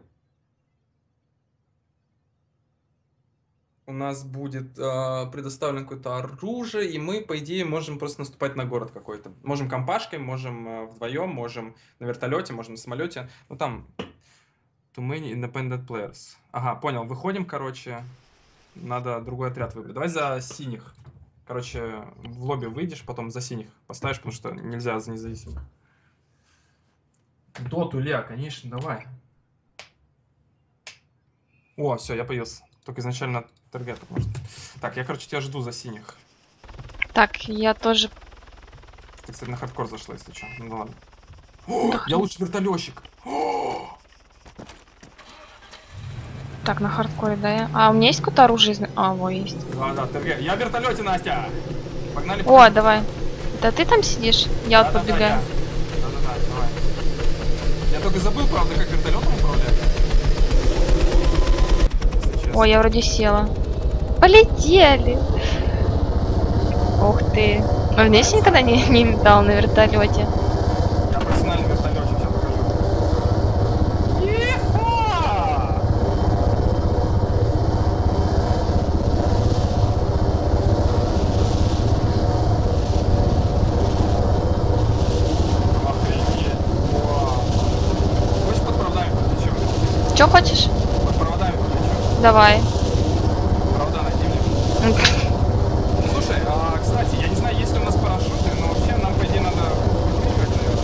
У нас будет э, предоставлено какое-то оружие, и мы, по идее, можем просто наступать на город какой-то. Можем компашкой, можем э, вдвоем, можем на вертолете, можем на самолете. Ну там too many independent players. Ага, понял. Выходим, короче. Надо другой отряд выбрать. Давай за синих. Короче, в лобби выйдешь, потом за синих поставишь, потому что нельзя за независимых. Доту, Ля, конечно, давай. О, все, я появился. Только изначально таргетов может. Так, я, короче, тебя жду за синих. Так, я тоже... Ты, кстати, на хардкор зашла, если что. Ну да ладно. О, я лучше вертолетчик. Так, на хардкоре, да? я- А, у меня есть какое-то оружие? А, во, есть. Да, да, ТРГ. Я в вертолете, Настя. Погнали. О, давай. Это ты там сидишь? Я вот Да-да-да, подбегаю. я. Да-да-да, давай. Я только забыл, правда, как вертолетом управлять. Ой, я вроде села. Полетели! Ух ты. А вниз никогда не, не летал на вертолете. Я профессиональный вертолетчик, сейчас покажу. Еха! Охренеть. Вау. Хочешь под проводами пролечу? Че хочешь? Под проводами пролечу. Давай. Провода найди мне. Слушай, а, кстати, я не знаю, есть ли у нас парашюты, но вообще нам, по идее, надо выпрыгивать, наверное.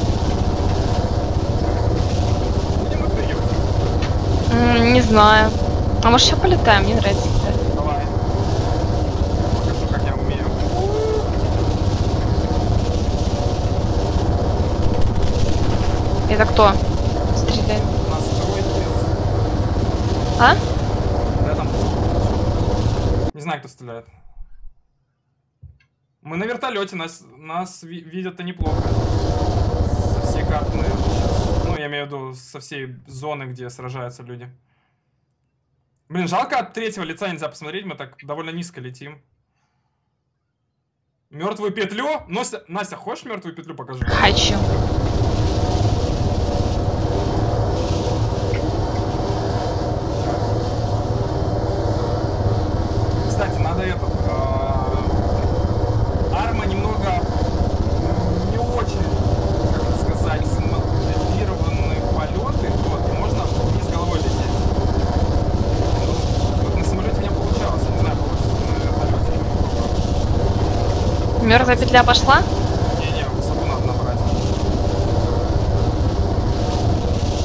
Будем выпрыгивать? М, Не знаю. А может еще полетаем? Мне нравится летать. Давай. Покажу, как я умею. Это кто? Стреляет. Настроить А? Там. Не знаю, кто стреляет. Мы на вертолете, нас, нас ви- видят-то неплохо. Со всей карты, наверное. Ну, я имею в виду со всей зоны, где сражаются люди. Блин, жалко от третьего лица нельзя посмотреть, мы так довольно низко летим. Мертвую петлю? Настя, Настя, хочешь мертвую петлю покажу? Хочу. Мертвая петля пошла? Не-не, высоту надо набрать.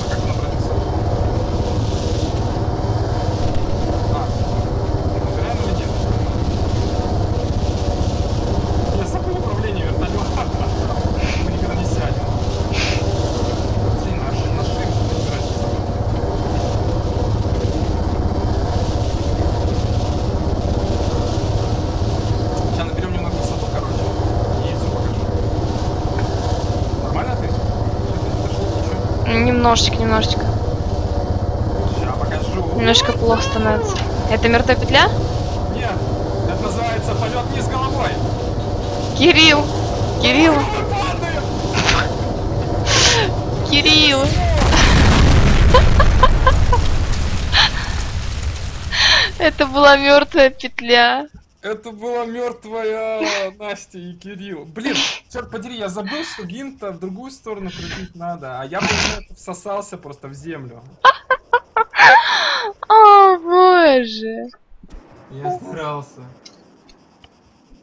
А как набрать высоту? А, набираем или нет? Я забыл управление вертолета. Мы никогда не сядем. Блин, наш, наш шрифт не набирать высоту. Сейчас наберем немного высоту, короче, и все покажу. Нормально ты? Что-то не Немножечко, немножечко. Сейчас покажу. Немножко плохо становится. Это мертвая петля? Нет, это называется полет вниз головой. Кирилл! Кирилл! Кирилл! Это была мертвая петля. Это была мертвая Настя и Кирилл. Блин, черт подери, я забыл, что винта в другую сторону крутить надо, а я, получается, всосался просто в землю. О, боже. Я старался.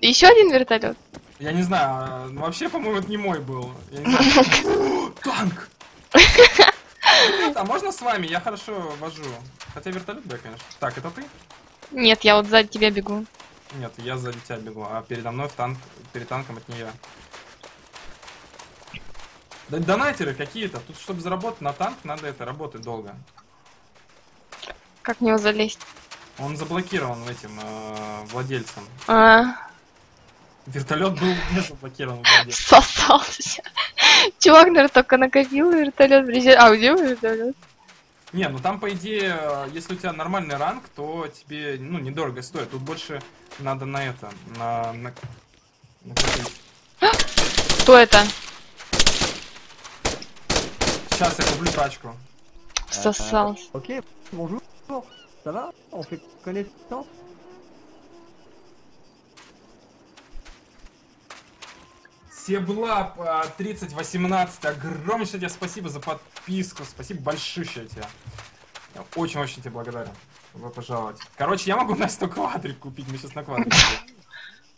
Еще один вертолет. Я не знаю, а, ну, вообще, по-моему, это не мой был. Я не знаю. <laughs> Танк! А можно с вами? Я хорошо вожу. Хотя вертолет, да, конечно. Так, это ты? Нет, я вот сзади тебя бегу. Нет, я сзади тебя бегу, а передо мной в танк, перед танком от нее. Да, донатеры какие-то. Тут, чтобы заработать на танк, надо это работать долго. Как в него залезть? Он заблокирован этим э, владельцем. А, Вертолет был не заблокирован владельцем. сосался. Чувак, наверное, только накопил вертолет. А где вертолет? Не, ну там, по идее, если у тебя нормальный ранг, то тебе, ну, недорого стоит. Тут больше надо на это, на... на... на Кто это? Сейчас я куплю тачку. Сосался. Ok, bonjour. Ça va On fait connaissance Себлап а, 3018, огромнейшее тебе спасибо за подписку, спасибо большое тебе. Я очень-очень тебе благодарен. Добро пожаловать. Короче, я могу Настю квадрик купить, мы сейчас на квадрик.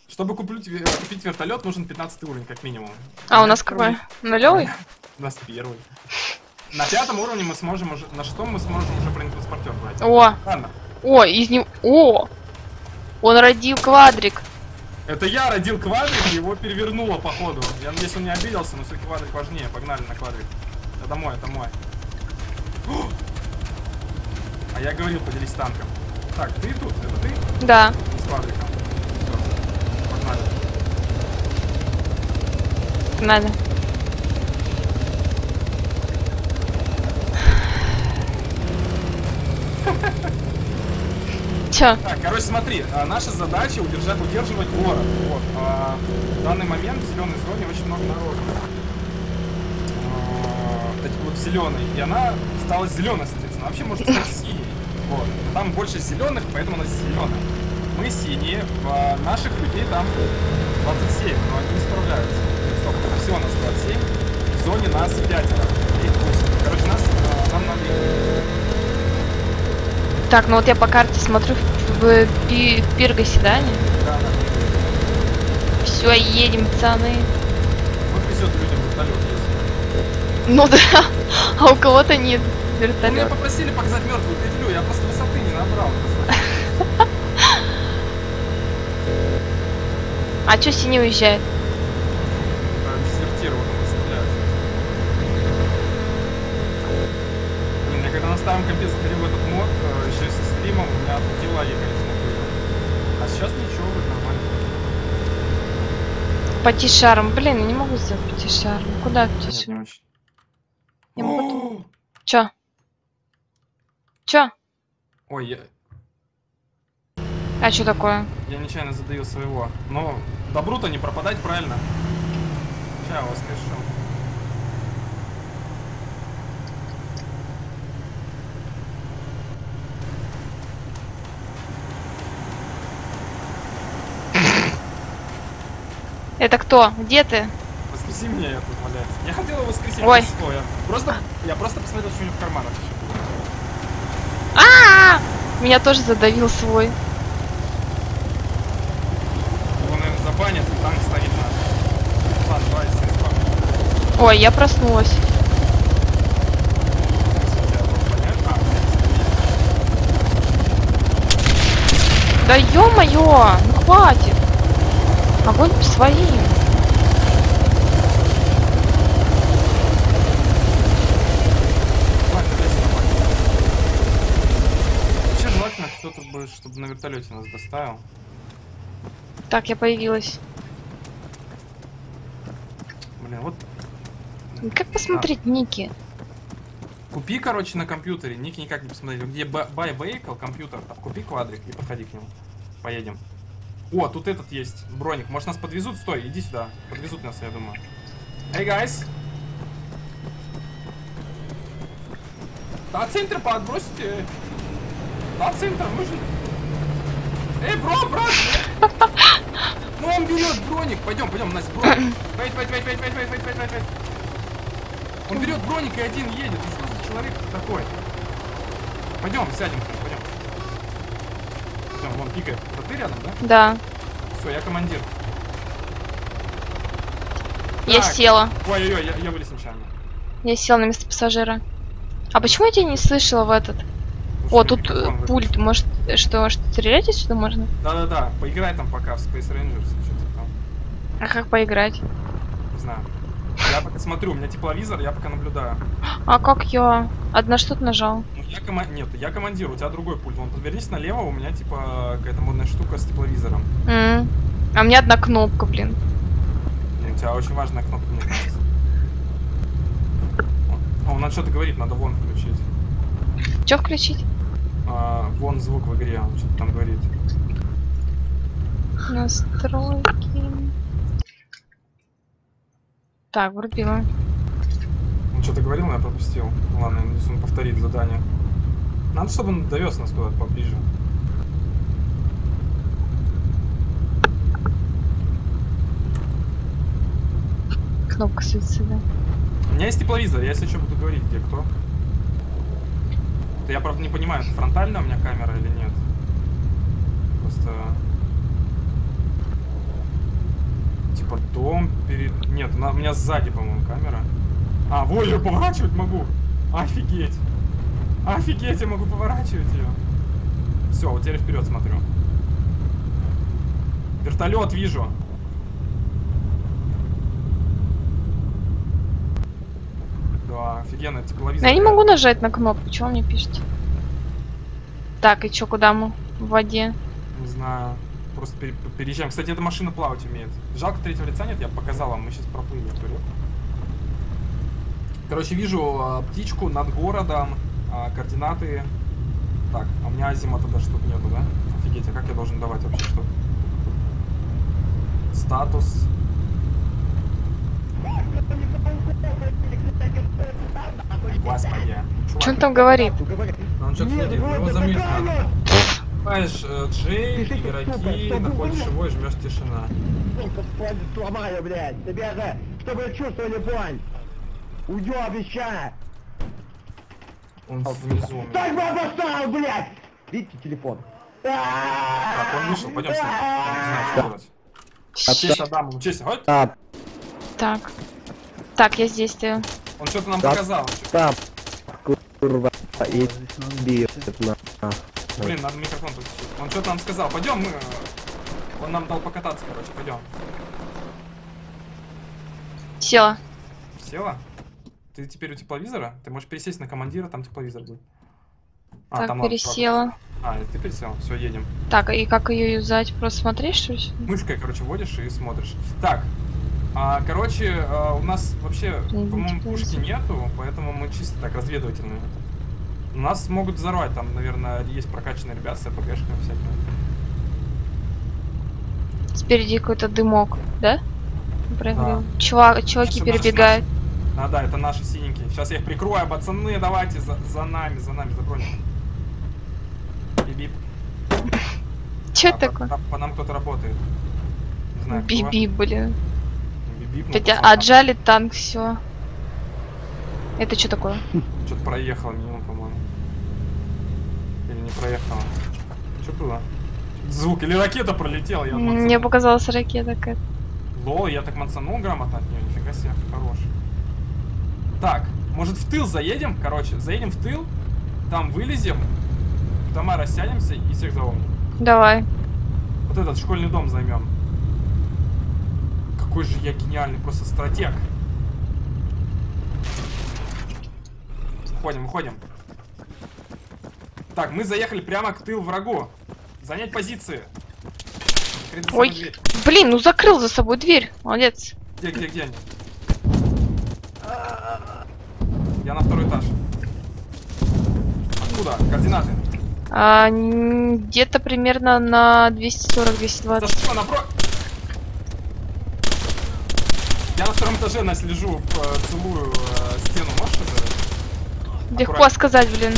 Чтобы купить, ве- купить вертолет, нужен 15 уровень, как минимум. А у нас какой? Нулевый? У нас первый. На пятом уровне мы сможем уже... На шестом мы сможем уже бронетранспортер брать. О, Ладно. о, из него... О! Он родил квадрик. Это я родил квадрик, его перевернуло, походу. Я надеюсь, он не обиделся, но все-таки квадрик важнее. Погнали на квадрик. Это мой, это мой. О! А я говорил, поделись танком. Так, ты тут? Это ты? Да. С квадриком. Всё. Погнали. Надо. Чё? Так, короче, смотри, а, наша задача удержать, удерживать город. Вот. а, в данный момент в зеленой зоне очень много народу. А, вот эти вот зеленый. И она стала зеленой, соответственно. Вообще может стать <laughs> синей. Вот. Там больше зеленых, поэтому она зеленая. Мы синие, а, наших людей там 27, но они не справляются. Стоп, всего нас 27. В зоне нас пятеро. Их 8. Короче, нас, а, нам надо Так, ну вот я по карте смотрю в, в Пи- Пиргасе, да? они? да, да. Все, едем, пацаны. Вот везет людям вертолет есть. Ну да, <laughs> а у кого-то нет Ну, Меня попросили показать мертвую петлю, я просто высоты не набрал. <laughs> А чё синий уезжает? Дезертировал, он стреляет. Блин, я когда на старом компе заходил в этот стримом, у меня дела ехали А сейчас ничего, вроде нормально. Патишарм. Блин, я не могу сделать патишарм. Куда Нет, не патишарм? Я могу... Чё? Чё? Ой, я, А что такое? я нечаянно задаю своего. Но добру-то не пропадать, правильно? Сейчас вас скажу. Это кто? Где ты? Воскреси меня, я тут валяюсь. Я хотел его воскресить. Ой. я Просто, я просто посмотрел, что у него в карманах еще было. А! Меня тоже задавил свой. Его, наверное, забанят, и танк станет на Ой, я проснулась. Да ё-моё, ну хватит. Огонь по своим. Вообще желательно кто-то бы, чтобы на вертолете нас доставил. Так, я появилась. Блин, вот Как посмотреть ники? купи, короче, на компьютере, ник никак не посмотреть. Где б- buy vehicle, компьютер, там, купи квадрик и подходи к нему. Поедем. О, тут этот есть, броник. Может нас подвезут? Стой, иди сюда. Подвезут нас, я думаю. Эй, guys! Да, центр подбросите. Да, центр нужен. Эй, бро, брат! Ну он берет броник. Пойдем, пойдем, Настя, броник. Вейт, вейт, вейт, вейт, вейт, вейт, вейт, вейт. Он берет броник и один едет. Ну что за человек такой? Пойдем, сядем, пойдем. Пойдем, вон пикает. Это ты рядом, да? Да, Все, я командир. я Так. села. Ой-ой-ой, я, я вылез нечаянно. Я села на место пассажира. А почему я тебя не слышала в этот? О, Слушай, тут микрофон э, пульт. Может, э, что, что стрелять отсюда можно? Да-да-да, поиграй там пока в Space Rangers, там. А как поиграть? Не знаю. Я пока смотрю, у меня тепловизор, я пока наблюдаю. А как я? Одна что-то нажал. Ну, я кома... Нет, я командир, у тебя другой пульт. Вон, подвернись налево, у меня типа какая-то модная штука с тепловизором. М. А у меня одна кнопка, блин. Ну, У тебя очень важная кнопка, мне кажется. О, он нам что-то говорит, надо вон включить. Че включить? А, вон звук в игре, он что-то там говорит. Настройки. Так, врубила. Он что-то говорил, но я пропустил. Ладно, если он повторит задание. Надо, чтобы он довез нас куда-то поближе. Кнопка суицида. У меня есть тепловизор, я если что буду говорить, где кто. Я правда не понимаю, это фронтальная у меня камера или нет. Просто... Дом перед... Нет, на- у меня сзади, по-моему, камера. А, вот я поворачивать могу. Офигеть. Офигеть, я могу поворачивать ее. Все, вот теперь вперед смотрю. Вертолет вижу. Да, офигенно, тепловизор. Я не могу нажать на кнопку, вы мне пишете? Так, и чё, куда мы? В воде. Не знаю. Просто пере- переезжаем. Кстати, эта машина плавать умеет. Жалко третьего лица нет, я показал вам, мы сейчас проплыли вперед. Короче, вижу а, птичку над городом, а, координаты. Так, а у меня азимута даже тут нету, да? Офигеть, а как я должен давать вообще что? Статус. Господи. Что он Чувак, там говорит? он что-то его замьють надо. Понимаешь, э, Джей, игроки, находишь его и жмешь тишина. Сломаю, блядь. Тебе же, чтобы чувствовали боль. Уебище! Он внизу. Так бы обоссал, блядь! Видите телефон? Так, он вышел, пойдем с ним. Я не знаю, что делать. Ему, честь. Ой, Там, Так. Так, я здесь стою. Он что-то нам показал. он там, курва, и бьет на. Блин, надо микрофон подключить. Он что-то нам сказал. Пойдем, мы... э, Он нам дал покататься, короче, пойдем. Села. Села? Ты теперь у тепловизора? Ты можешь пересесть на командира, там тепловизор будет. А, так, там ладно, пересела. А, ты пересел? Все, едем. Так, и как ее юзать? Просто смотреть, что ли? Мышкой, короче, водишь и смотришь. Так, а, короче, а, у нас вообще, по-моему, пушки нету, поэтому мы чисто так разведывательные. Нас могут взорвать, там, наверное, есть прокачанные ребята с РПГшками всякими. Спереди какой-то дымок, да? Проверил. Да. Чувак, чуваки Наши, наши, перебегают. А, да, это наши синенькие. Сейчас я их прикрою, пацаны, давайте, за, за нами, за нами, за броником. Биби. <coughs> Че А, по- такое? По, по нам кто-то работает. Не знаю, кто. Биби, блин. Биби, ну, пацаны, отжали танк, все. Это что такое? Что-то проехало мимо, по-моему. Проехало. Что было? Звук. Или ракета пролетела, я Мне показалась ракета какая-то. Лол, я так мансанул грамотно от нее, нифига себе, хорош. Так, может в тыл заедем? Короче, заедем в тыл, там вылезем, там растянемся и всех заломим. Давай. Вот этот школьный дом займем. Какой же я гениальный, просто стратег. Уходим, уходим. Так, мы заехали прямо к тыл врагу. Занять позиции. Ой, блин, ну закрыл за собой дверь. Молодец. Где, где, где они? Я на второй этаж. Откуда? Координаты. А, Где-то примерно на 240-220. За что, напро... Я на втором этаже наслежу, п- целую э, стену. Можешь это? Легко сказать, блин.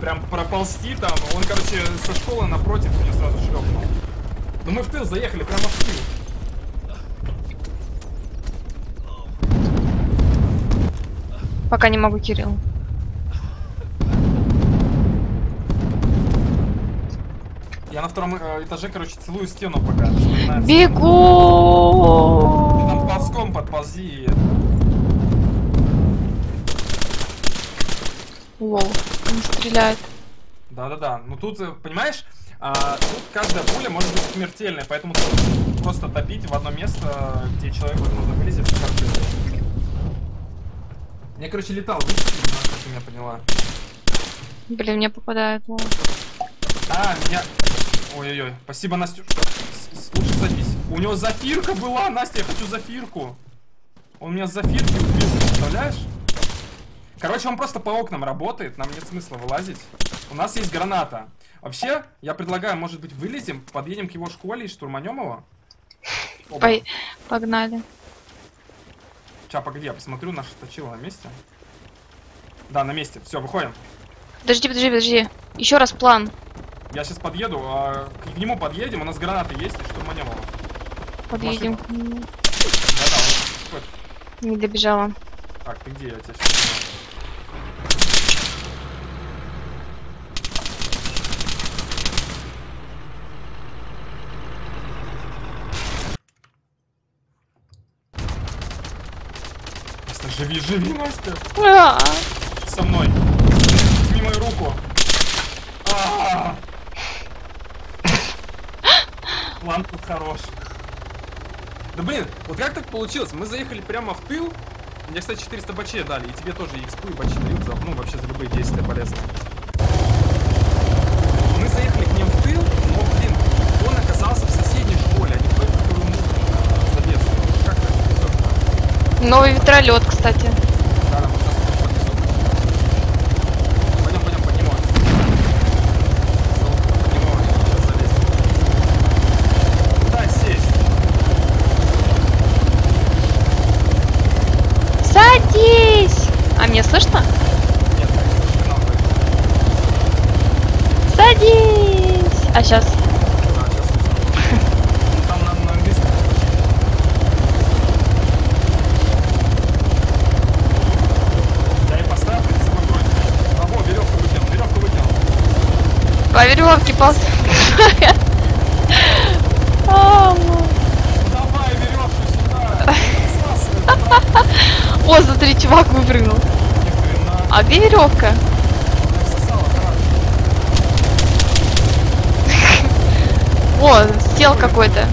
Прям проползти там. Он, короче, со школы напротив меня сразу шлепнул. Ну мы в тыл заехали, прямо в тыл. Пока не могу, Кирилл. Я на втором э, этаже, короче, целую стену пока. вспоминается. Ты там Бегу! ползком подползи. Лол, не стреляет. Да-да-да. Ну тут, э, понимаешь, а, тут каждая пуля может быть смертельной, поэтому просто топить в одно место, где человек возможно вылезет. как. Я, короче, летал, видишь, как ты меня поняла. Блин, мне попадает. А, меня... Ой-ой-ой, спасибо, Настю. С- с- Лучше садись. У него зафирка была, Настя, я хочу зафирку. Он меня зафирки убил, представляешь? Короче, он просто по окнам работает, нам нет смысла вылазить. У нас есть граната. Вообще, я предлагаю, может быть, вылезем, подъедем к его школе и штурманем его? Оба. Пой- Погнали. Сейчас, погоди, я посмотрю, наш точило на месте. Да, на месте. Все, выходим. Подожди, подожди, подожди. Еще раз план. Я сейчас подъеду, а, к нему подъедем, у нас гранаты есть, и штурманем его. Подъедем к нему. Да-да, он Не добежала. Так, ты где? Я тебя сейчас живи, живи, Настя! А, Со мной! Возьми мою руку! А! План тут хорош. Да блин, вот как так получилось? Мы заехали прямо в тыл. Мне, кстати, 400 бачей дали, и тебе тоже экспу и бачи дают за, ну, вообще за любые действия полезные. Мы заехали к ним в тыл, но, блин, он оказался в соседней школе, а не в той, в которую мы э, залезли. Как так произошло? Новый ветролет, кстати. Да. Пойдем, пойдем, сейчас залезем. Куда сесть? Садись! А меня слышно? Нет, канал Садись! А сейчас? Да, сейчас слышно. Там на, на английском. Я и поставил перед собой бронь. А, во, веревку вытянул, веревку вытянул. По веревке полз. А, лол. Ну давай веревку <laughs> сюда. Всасывай <laughs> туда. О, смотри, чувак выпрыгнул. А где веревка? <laughs> О, сел какой-то.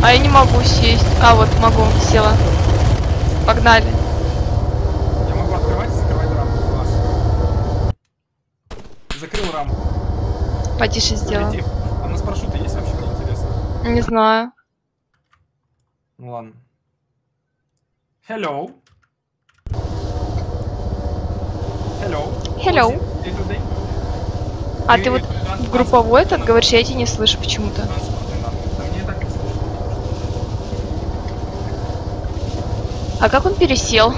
А я не могу сесть. А, вот могу, села. Погнали. Я могу открывать и закрывать раму. Класс. Закрыл раму. Потише сделал. А у нас парашюты есть вообще, мне интересно? Не знаю. Ну ладно. Hello. Hello. Hello. А Ты ты вот транс- групповой этот говоришь, я тебя не слышу почему-то. А как он пересел?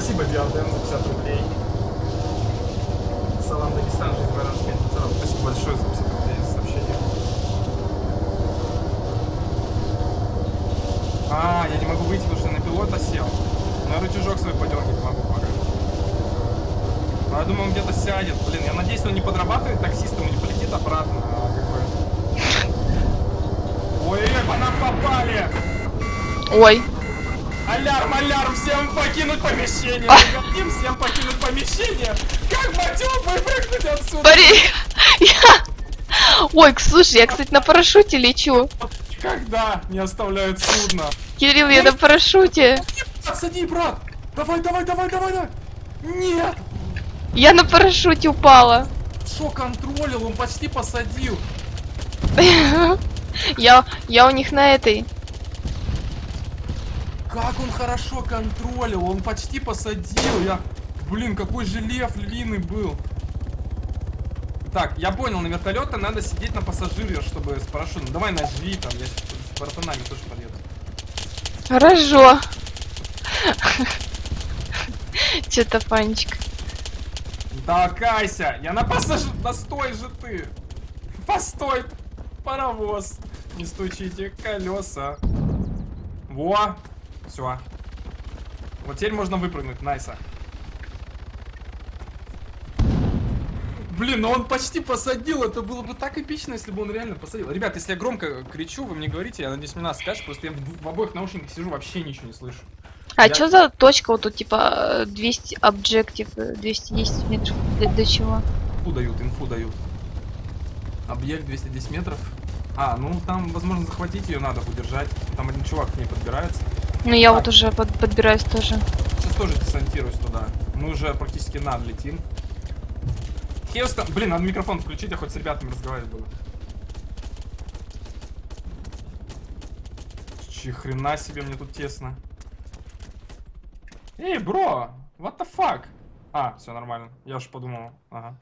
Спасибо, Диарден, за 50 рублей. Салам Дагестан, жизнь. Пацанам, Спасибо большое за 50 рублей за сообщение. А, я не могу выйти, потому что на пилота сел. Я рычажок свой подергать могу пока. Ну, я думаю, он где-то сядет. Блин, я надеюсь, он не подрабатывает таксистом и не полетит обратно. а как бы... Ой, по нам попали! Ой. Алярм, алярм, всем покинуть помещение! Мы хотим всем покинуть помещение! Как мотив выпрыгнуть отсюда? Пари. Я... Ой, слушай, я, кстати, на парашюте лечу. Когда не оставляют судно? Кирилл, я на парашюте. Отсади, брат! Давай, давай, давай, давай, давай! Нет! Я на парашюте упала. Шо контролил? Он почти посадил. <laughs> Я, я у них на этой. Как он хорошо контролил, он почти посадил. Я, блин, какой же лев львиный был. Так, я понял, на вертолета надо сидеть на пассажире, чтобы с парашютом. Давай нажми там, я с братанами тоже подъеду. Хорошо. Че-то панчик. Да, кайся, я на пассажир... Постой же ты. Постой, паровоз. Не стучите колеса. Во, все. Вот теперь можно выпрыгнуть, найса. Блин, ну он почти посадил, это было бы так эпично, если бы он реально посадил. Ребят, если я громко кричу, вы мне говорите, я надеюсь, мне нас скажешь, просто я в, в обоих наушниках сижу, вообще ничего не слышу. А Я- чё за точка вот тут, типа, э, 200 объектив, э, 210 метров? Для, для чего? Инфу дают, инфу дают. Объект 210 метров. А, ну там, возможно, захватить ее надо, удержать. Там один чувак к ней подбирается. Ну, я Так. вот уже под- подбираюсь тоже. Сейчас тоже десантируюсь туда. Мы уже практически над летим. Хьюстон, блин, надо микрофон включить, я хоть с ребятами разговаривать буду. Чи хрена себе мне тут тесно. Эй, бро, what the fuck? А, все нормально. Я уж подумал. Ага.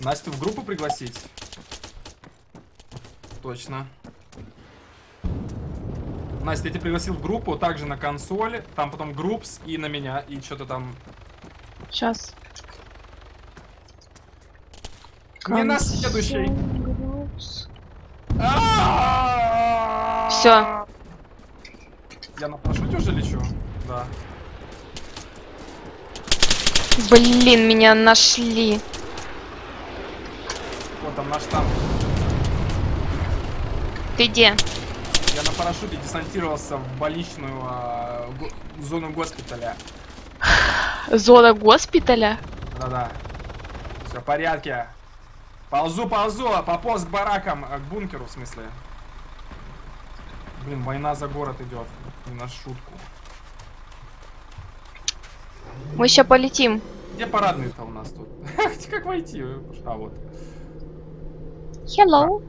Настю в группу пригласить? Точно. Настя, я тебя пригласил в группу, также на консоли, там потом группс и на меня, и что-то там... Сейчас. Не на следующий. Всё. Я на парашюте уже лечу? Да. Блин, меня нашли. Там наш танк. Ты где? Я на парашюте десантировался в больничную а, го- зону госпиталя. Зона госпиталя? Да-да. Все в порядке. Ползу, ползу, пополз к баракам, а, к бункеру, в смысле. Блин, война за город идет. Не на шутку. Мы сейчас полетим. Где парадный-то у нас тут? <laughs> Как войти? А, вот. Hello.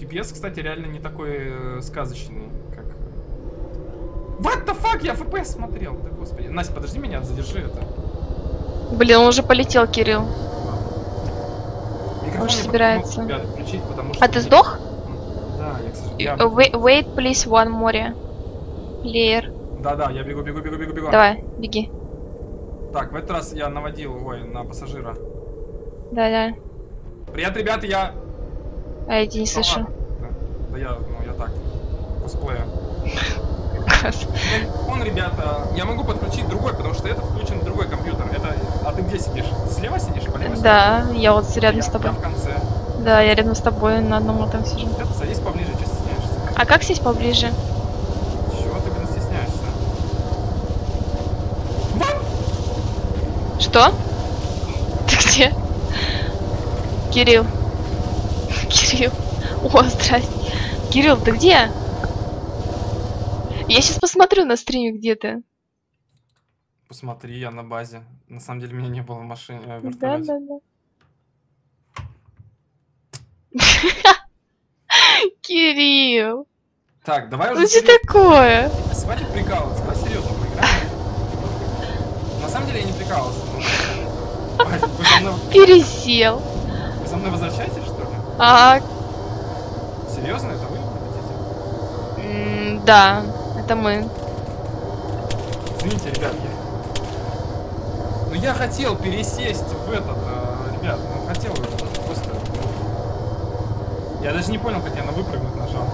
FPS, кстати, реально не такой э, сказочный, как... What the fuck? Я FPS смотрел. Да господи. Настя, подожди меня, задержи это. Блин, он уже полетел, Кирилл. Микрофон Уже собирается. ребят, включить, потому что... А ты сдох? Да, я, к сожалению... Э, я- Wait, wait, please, one more. Player. Да-да, я бегу, бегу, бегу, бегу, бегу. Давай, беги. Так, в этот раз я наводил, ой, на пассажира. Да-да. Привет, ребята, я... А я тебя не слышу. Да, да я, ну, я так, косплею. <laughs> Он, ребята, я могу подключить другой, потому что это включен другой компьютер. Это, а ты где сидишь? Слева сидишь, по Да, я вот рядом Я- с тобой. Я в конце. Да, я рядом с тобой на одном этом сижу. Ты садись поближе, что стесняешься? А как сесть поближе? Чего ты, блин, стесняешься? Что? <laughs> Ты где? Кирилл. Кирилл. О, здрасте. Кирилл, ты где? Я сейчас посмотрю на стриме, где ты. Посмотри, я на базе. На самом деле меня не было в машине, э, в Да, да, да. <laughs> Кирилл, Так, давай ну уже что серьезно. такое? Хватит прикалываться, давай серьезно поиграем. На самом деле я не прикалывался. <laughs> ну. Пересел. Мной возвращаетесь, что ли? А, Серьезно, это вы хотите? м, да, это мы. Извините, ребят, я... Ну я хотел пересесть в этот, э, ребят, ну хотел просто... Я даже не понял, как я на выпрыгнуть нажал.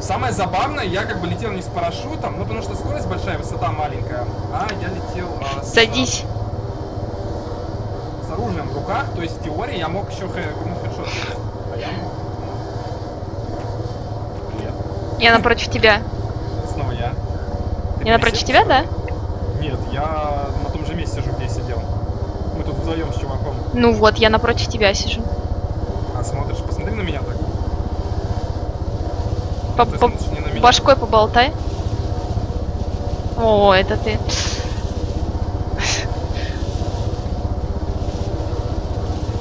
Самое забавное, я как бы летел не с парашютом, ну потому что скорость большая, высота маленькая, а я летел а, с, Садись. Оружием в руках, то есть в теории я мог еще ну, хедшот. А я мог. Привет. Я напротив тебя. Снова я. Ты Я напротив тебя, да? Нет, я на том же месте сижу, где я сидел. Мы тут вдвоем с чуваком. Ну вот, я напротив тебя сижу. А смотришь, посмотри на меня так. По- по- меня. Башкой поболтай. О, это ты.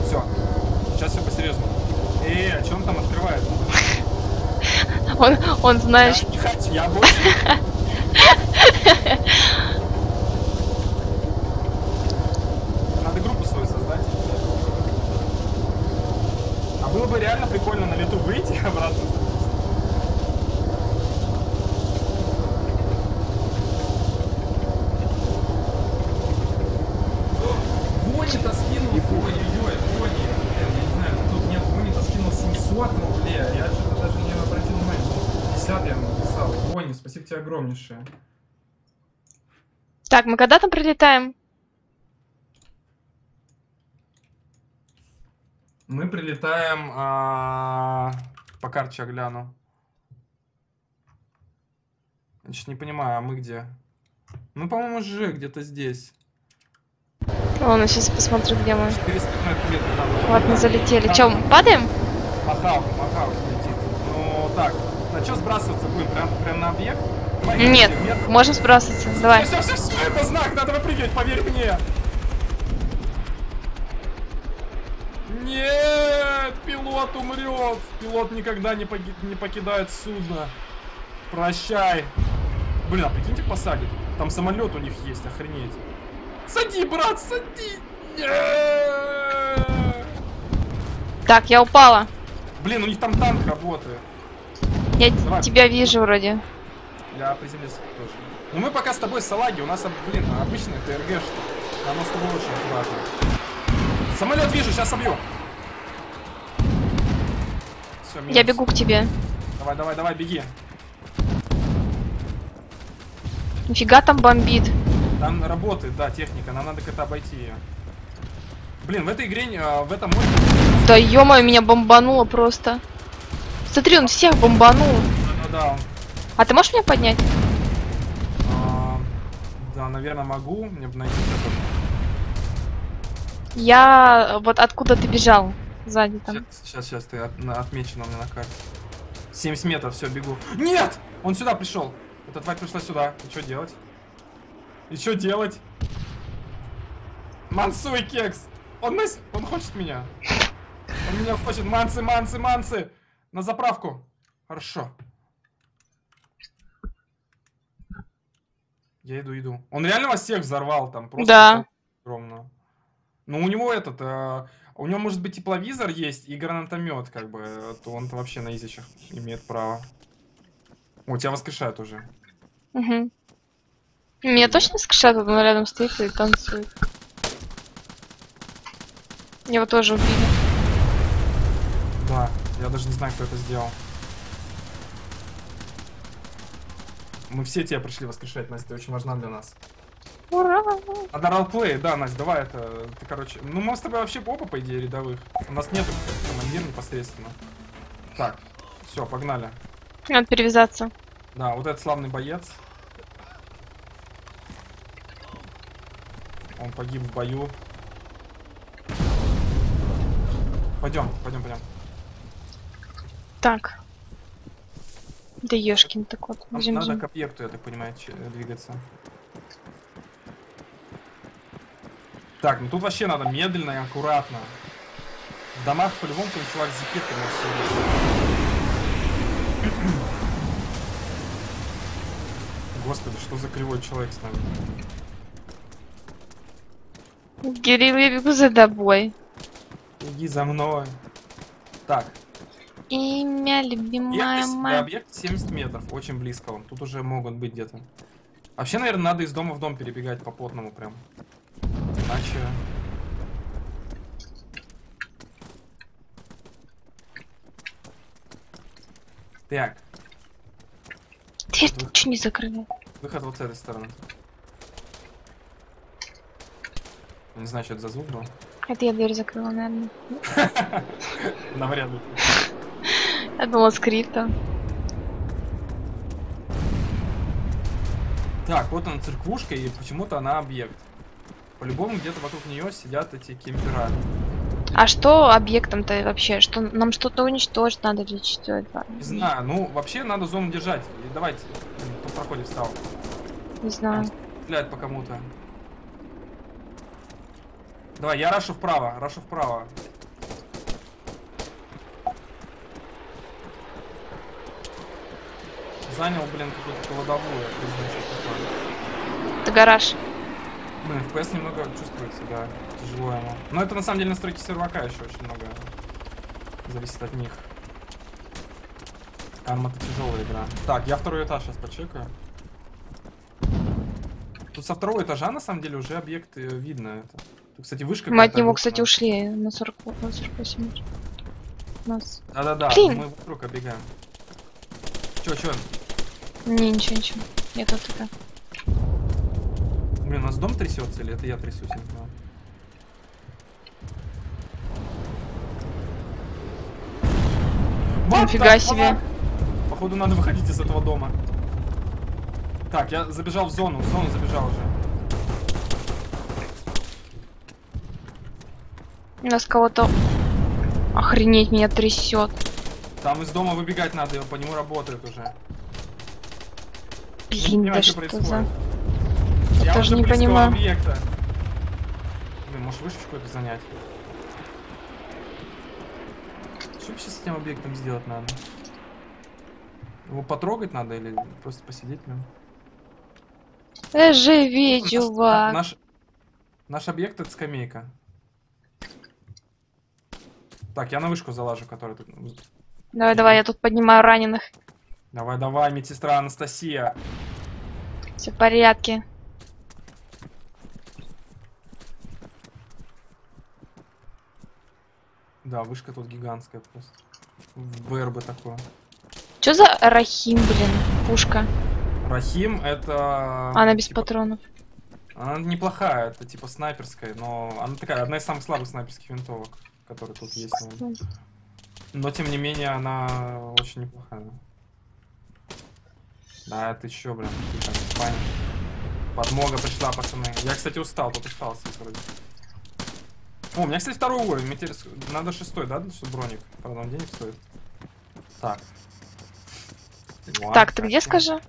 Все. Сейчас все по-серьезному. Эй, а что он там открывает? Он, он знаешь, Я я больше. Надо группу свою создать. А было бы реально прикольно на лету выйти и обратно. Вони-то скинул, ой-ой-ой, Вони, блин, я не знаю, тут нет, Вони-то скинул 700 рублей, а я что-то даже не обратил внимания, ну, 50 я написал. Вони, спасибо тебе огромнейшее. Так, мы когда там прилетаем? Мы прилетаем, а, по карте я гляну. Значит, не понимаю, а мы где? Мы, по-моему, же где-то здесь. Ладно, сейчас посмотрю, где мы. 400 метров надо. Ладно, залетели. Там Че, падаем? Махал, махал летит. Ну, так, на что сбрасываться будем? Прям, прям на объект? Нет, можем сбрасываться. Давай. Все, все, все, это знак, надо выпрыгивать, поверь мне. Нет, пилот умрет. Пилот никогда не, поги- не покидает судно. Прощай. Блин, а прикиньте, посадит. Там самолет у них есть, охренеть. Сади, брат, сади. Нет. Так, я упала. Блин, у них там танк работает. Я Давай. тебя вижу вроде. Я приземлился тоже. Ну мы пока с тобой салаги, у нас, блин, обычный ТРГ, что оно с тобой очень аккуратно. Самолет вижу, сейчас собью. Все, Я бегу к тебе. Давай, давай, давай, беги. Нифига там бомбит. Там работает, да, техника, нам надо как-то обойти ее. Блин, в этой игре, а, в этом моде... Да ё меня бомбануло просто. Смотри, он всех бомбанул. Ну да, он, А ты можешь меня поднять? а, да, наверное, могу. Мне бы найти. Я вот откуда ты бежал? Сзади там. Сейчас, сейчас, сейчас, ты от- на- отмечено у меня на карте. 70 метров, все, бегу. Нет! Он сюда пришел. Эта тварь пришла сюда. И что делать? И что делать? Мансуй, кекс! Он, нас... он хочет меня. Он меня хочет. Мансы, мансы, мансы! На заправку. Хорошо. Я иду, иду. Он реально вас всех взорвал там. Просто Да. огромно. Ну, у него этот... э, у него, может быть, тепловизор есть и гранатомет, как бы. э, То он-то вообще на изичах имеет право. О, тебя воскрешают уже. Угу. Меня точно скричат, он рядом стоит и танцует. Его тоже убили. Да, я даже не знаю, кто это сделал. Мы все тебя пришли воскрешать, Настя, ты очень важна для нас. Ура! А на ролплей, да, Настя, давай это, ты, короче... Ну, мы с тобой вообще оба, по идее, рядовых. У нас нету командир непосредственно. Так, все, погнали. Надо перевязаться. Да, вот этот славный боец. Он погиб в бою. Пойдем, пойдем, пойдем. Так. Да ешкин так вот. Нам Зим надо -зим. к объекту, я так понимаю, двигаться. Так, ну тут вообще надо медленно и аккуратно. В домах по-любому какой-нибудь чувак с зипеткой может сидеть. Господи, что за кривой человек с нами? Кирилл, я бегу за тобой. Иди за мной. Так, Имя любимая объект, моя. объект 70 метров, очень близко он. Тут уже могут быть где-то. Вообще, наверное, надо из дома в дом перебегать по потному прям. Иначе... Так. Дверь ничего не закрыла. Выход вот с этой стороны. Не знаю, что это за звук был. Это я дверь закрыла, наверное. <laughs> Навряд ли. Я думала, скрипта. Так, вот она церквушка, и почему-то она объект. По-любому где-то вокруг нее сидят эти кемпера. А что объектом-то вообще? Что нам что-то уничтожить надо или что это? Не знаю, ну вообще надо зону держать. И давайте, кто в проходе встал. Не знаю. Стреляет по кому-то. Давай, я рашу вправо, рашу вправо. Занял, блин, какую-то кладовую. Это гараж. Блин, FPS немного чувствуется, да. Тяжело ему. Но это на самом деле настройки сервака еще очень много зависит от них. Там это тяжелая игра. Так, я второй этаж сейчас почекаю. Тут со второго этажа на самом деле уже объект э, видно это. Тут, кстати, вышка. Мы от него, огромная. кстати, ушли на 40, на 48 метров. Нас. Да-да-да, мы вокруг оббегаем. Чё, чё? Не, ничего, ничего. Я тут это. Блин, у нас дом трясется или это я трясусь? я Не Нифига the себе. fuck? Походу надо выходить из этого дома. Так, я забежал в зону, в зону забежал уже. У нас кого-то... Охренеть, меня трясет. Там из дома выбегать надо, по нему работают уже. Блин, да что происходит. за... Я тоже уже не понимаю. объекта. Блин, может вышечку какую-то занять? Что вообще с этим объектом сделать надо? Его потрогать надо или просто посидеть в нем? Э, живи, Наш- чувак. Наш, наш объект это скамейка. Так, я на вышку залажу, которая тут. Давай, давай, я тут поднимаю раненых. Давай, давай, медсестра Анастасия. Все в порядке. Да, вышка тут гигантская просто. В БРБ такое. Что за Рахим, блин? Пушка. Рахим это... Она без типа, патронов. Она неплохая, это типа снайперская, но она такая, одна из самых слабых снайперских винтовок, которые тут есть. Но тем не менее, она очень неплохая. Да, ты чё, блин, ты там. Подмога пришла, пацаны. Я, кстати, устал, тут устал здесь вроде. О, у меня, кстати, второй уровень. Мне теперь Надо шестой, да, чтобы броник? Правда, он денег стоит. Так. Ладно, Так, ты где, скажи?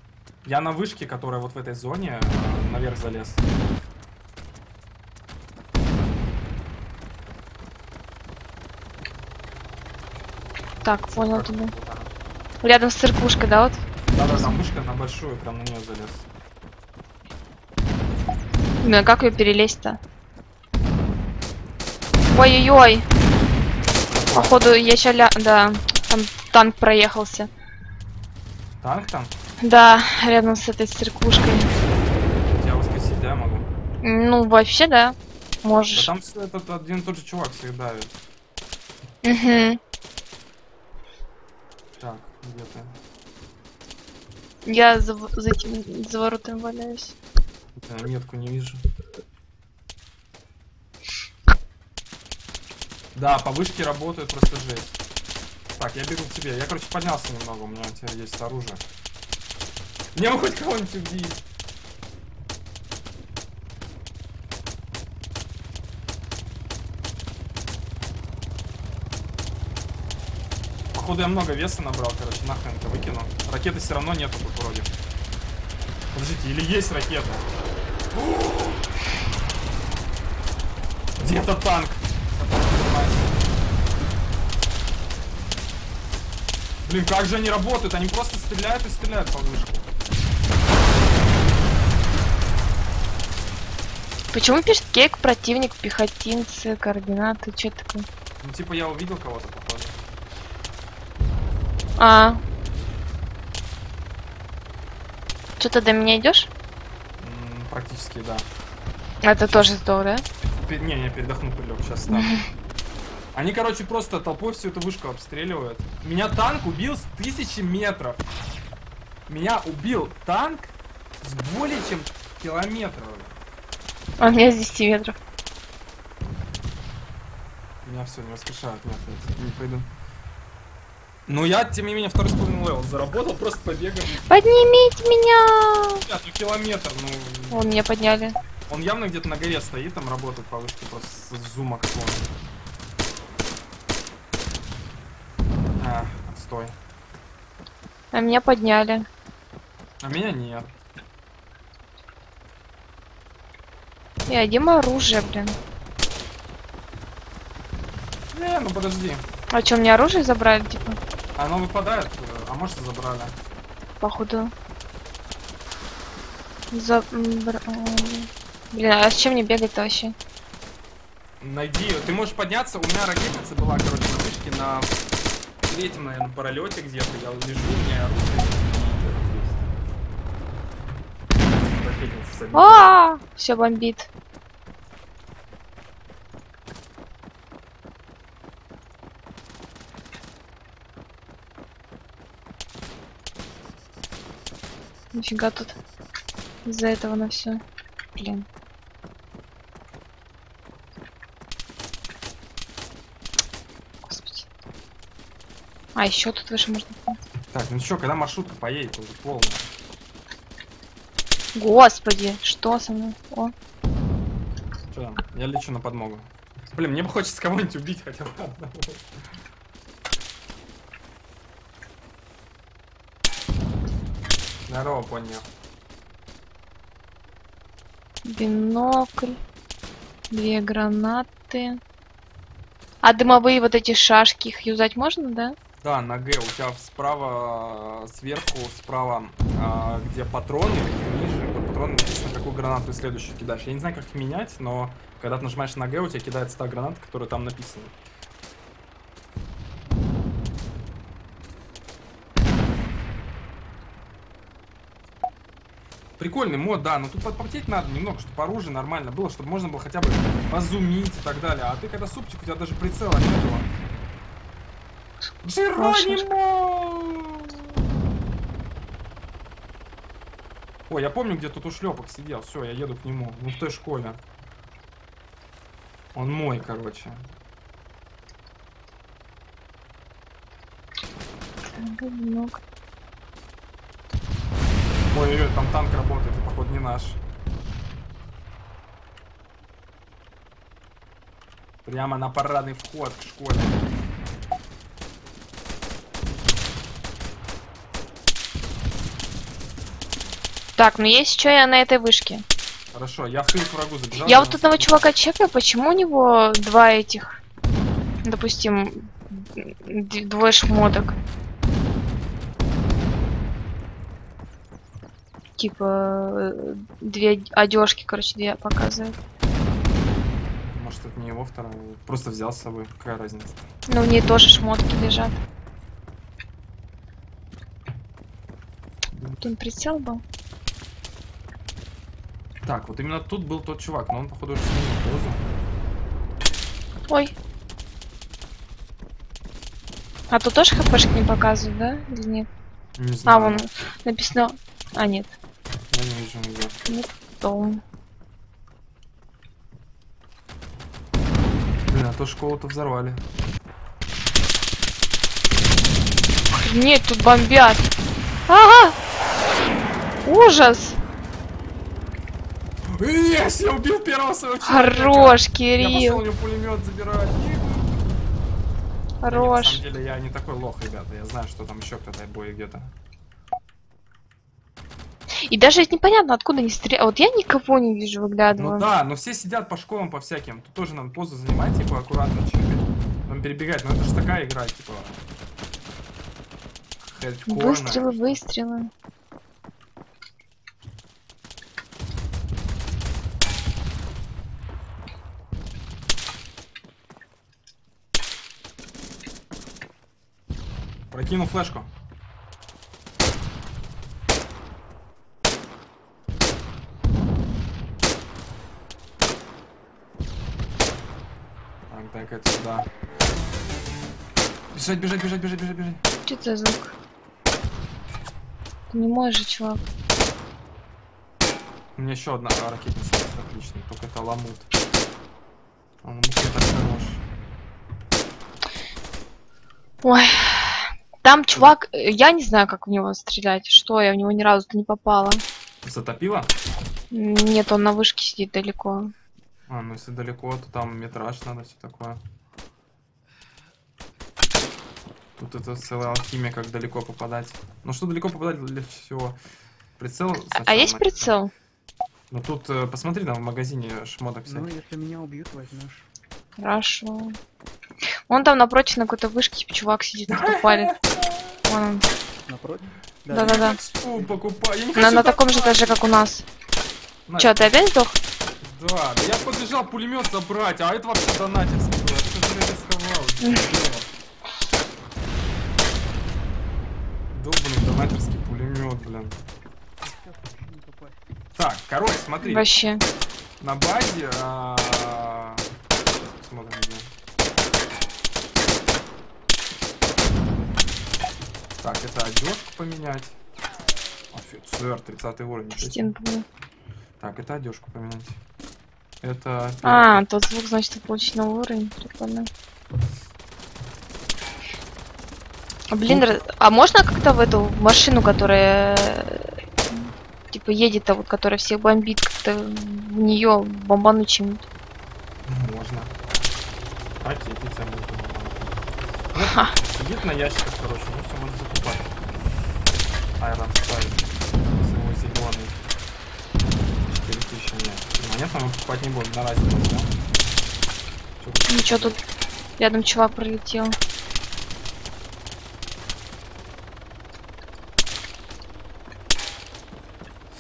Я на вышке, которая вот в этой зоне, э, наверх залез. Так, понял тебя. Рядом с церквушкой, да, вот? Да-да, там вышка на большую, прям на нее залез. Ну, а как ее перелезть-то? Ой-ой-ой. Походу, я ща ля... Да, там танк проехался. Танк там? Да, рядом с этой церквушкой. Тебя воскресить, да, могу? Ну, вообще, да. Да Можешь. там с- этот один и тот же чувак всех давит. Угу. Так, где ты? Я за, за этим за воротами валяюсь. Я метку не вижу. Да, по вышке работают просто жесть. Так, я бегу к тебе. Я, короче, поднялся немного, у меня теперь есть оружие. Мне бы хоть кого-нибудь убить. Походу я много веса набрал, короче, нахрен это выкину. Ракеты все равно нету тут вроде. Подождите, или есть ракета? <gasps> Где-то танк. Блин, как же они работают? Они просто стреляют и стреляют по вышке. Почему пишет кейк, противник, пехотинцы, координаты, что такое? Ну, типа, я увидел кого-то. А. Что ты до меня идешь? Практически, да. Это тоже здорово, да? Не, не, передохну прилег, сейчас стану. <laughs> Они, короче, просто толпой всю эту вышку обстреливают. Меня танк убил с тысячи метров. Меня убил танк с более чем километра. А у меня с 10 метров. Меня все не воскрешают, нет, нет, не пойду. Ну я, тем не менее, второй с половиной level заработал, просто побегал. Поднимите меня! Ребят, ну километр, ну... Вон, меня подняли. Он явно где-то на горе стоит, там работает по вышке, просто с зума какого-то. А, отстой. А меня подняли. А меня нет. Я Дима оружие, блин. Не, ну подожди. А что, мне оружие забрали, типа? Оно выпадает, э, а может забрали. Походу. За... а, Блин, а с чем мне бегать-то вообще? Найди, ты можешь подняться, у меня ракетница была, короче, на вышке на третьем, наверное, паралете где-то, я лежу, у меня. Ракетница. А, все бомбит. Нифига тут из-за этого на все. Блин. Господи. А, еще тут выше можно. Так, ну что, когда маршрутка поедет, уже полная. Господи, что со мной? О, Что там? Я лечу на подмогу. Блин, мне бы хочется кого-нибудь убить хотя бы Здорово, понял. бинокль, две гранаты. А дымовые вот эти шашки, их юзать можно, да? Да, на Г у тебя справа, э, сверху, справа, а, где патроны, ниже под патроны написано, какую гранату следующую кидаешь. Я не знаю, как их менять, но когда ты нажимаешь на Г, у тебя кидается та граната, которая там написана. Прикольный мод, да, но тут подпотеть надо немного, чтобы оружие нормально было, чтобы можно было хотя бы позумить и так далее. А ты когда супчик, у тебя даже прицела не было. Джеронимо! Ой, я помню, где тут ушлепок сидел. Все, я еду к нему. Ну, в той школе. Он мой, короче. Бинокль. Ой-ой-ой, там танк работает, это, походу, не наш. Прямо на парадный вход к школе. Так, ну есть что я на этой вышке. Хорошо, я в к врагу забежал. Я вот одного чувака чекаю, почему у него два этих, допустим, двое шмоток. Типа э, две одежки, короче, две показывает. Может, это не его второй. Просто взял с собой. Какая разница? Но у нее тоже шмотки лежат. Тут прицел был. Так, вот именно тут был тот чувак, но он, походу, сменил позу. Ой. А тут тоже хпшек не показывают, да? Или нет? Не знаю. А, вон написано... А, нет. Я не вижу нигде. Том. Блин, а то школу-то взорвали. Нет, тут бомбят. Ага! Ужас! Есть, я убил первого своего человека. Хорош, Я пошел у Кирилл. него пулемет забирать. Да нет, на Хорош. самом деле я не такой лох, ребята. Я знаю, что там еще кто-то будет где-то. И даже непонятно, откуда они стреляют. Вот я никого не вижу, выглядываю. Ну да, но все сидят по школам, по всяким. Тут тоже надо позу занимать, типа, аккуратно чекать. Там перебегать. Но это же такая игра, типа... хардкорная. Выстрелы, выстрелы. Прокинул флешку. Это сюда. Бежать, бежать, бежать, бежать, бежать, бежать. Что за звук? Ты не можешь же, чувак. У меня еще одна ракетница отличная, только это ламут. А ламут не так хорош. Ой. Там чувак, я не знаю, как в него стрелять. Что, я в него ни разу не попала. Затопило? М, Нет, он на вышке сидит далеко. А, ну если далеко, то там метраж надо, все такое. Тут это целая алхимия, как далеко попадать. Ну что далеко попадать легче всего? Прицел А есть прицел? Ну тут э, посмотри, там в магазине шмоток Ну, всяких. если меня убьют, возьмешь. Хорошо. Он там напротив на какой-то вышке, типа, чувак сидит, палит. Вон он. Напротив? Да-да-да. На, на так таком же этаже, как у нас. Чё, ты опять сдох? Да, да я побежал пулемет забрать, а это вообще донатерский был. Я что же рисковал? Долбанный донатерский пулемет, блин. Так, короче, смотри. Вообще. На базе... а, Сейчас посмотрим, где. Так, это одежку поменять. Офицер, 30 уровень. Так, это одежку поменять. Это... А, тот звук, значит, получить новый уровень. Прикольно. Блин, ра- а можно как-то в эту машину, которая типа едет, а вот которая всех бомбит, как-то в нее бомбануть чем-нибудь? Можно. Тебя можно Ха. Сидит на ящиках, короче, ну все, можно закупать. Айрон ставит. Всего зеленый. 4000 нет. Монетно мы покупать не будем, на разницу, да? Ничего тут рядом чувак пролетел.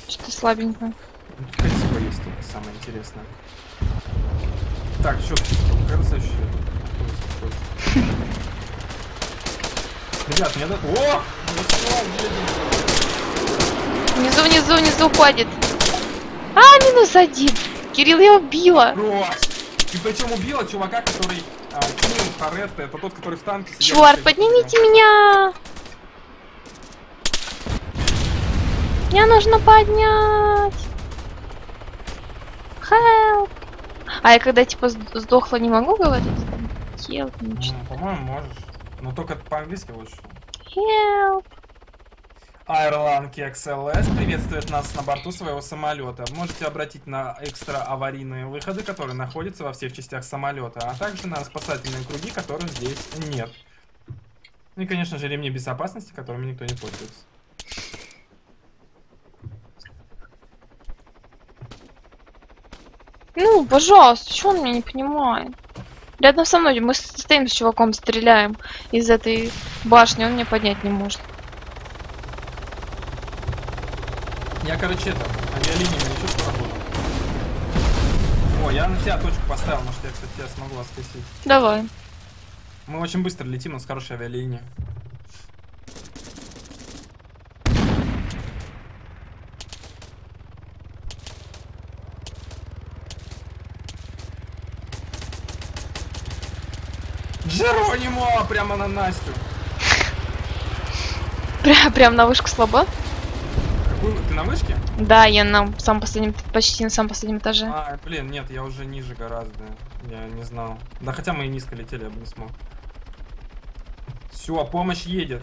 Что-то слабенько. Ну, красиво есть только самое интересное. Так, что, как следующий? Ребят, мне надо... О! Внизу, внизу, внизу ходит. А, минус один. Кирилл, я убила. Брось! И причем убила чувака, который а, кинул Харетта, это тот, который в танке сидел. Черт, поднимите меня. Мне нужно поднять. Help. А я когда типа сд- сдохла, не могу говорить? Help. Ну, по-моему, можешь. Но только по-английски лучше. Help. Airline XLS приветствует нас на борту своего самолета. Можете обратить на экстра аварийные выходы, которые находятся во всех частях самолета, а также на спасательные круги, которых здесь нет. Ну и, конечно же, ремни безопасности, которыми никто не пользуется. Ну, пожалуйста, что он меня не понимает? Рядом со мной мы стоим с чуваком, стреляем из этой башни, он меня поднять не может. Я, короче, это, авиалиниями скоро буду. О, я на тебя точку поставил, может я, кстати, тебя смогу воскресить. Давай. Мы очень быстро летим, у нас хорошая авиалиния. Джеронимо! Прямо на Настю. Прям, прям на вышку слабо? Какую? Ты на вышке? Да, я на самом последнем, почти на самом последнем этаже. А, блин, нет, я уже ниже гораздо. Я не знал. Да хотя мы и низко летели, я бы не смог. Все, помощь едет.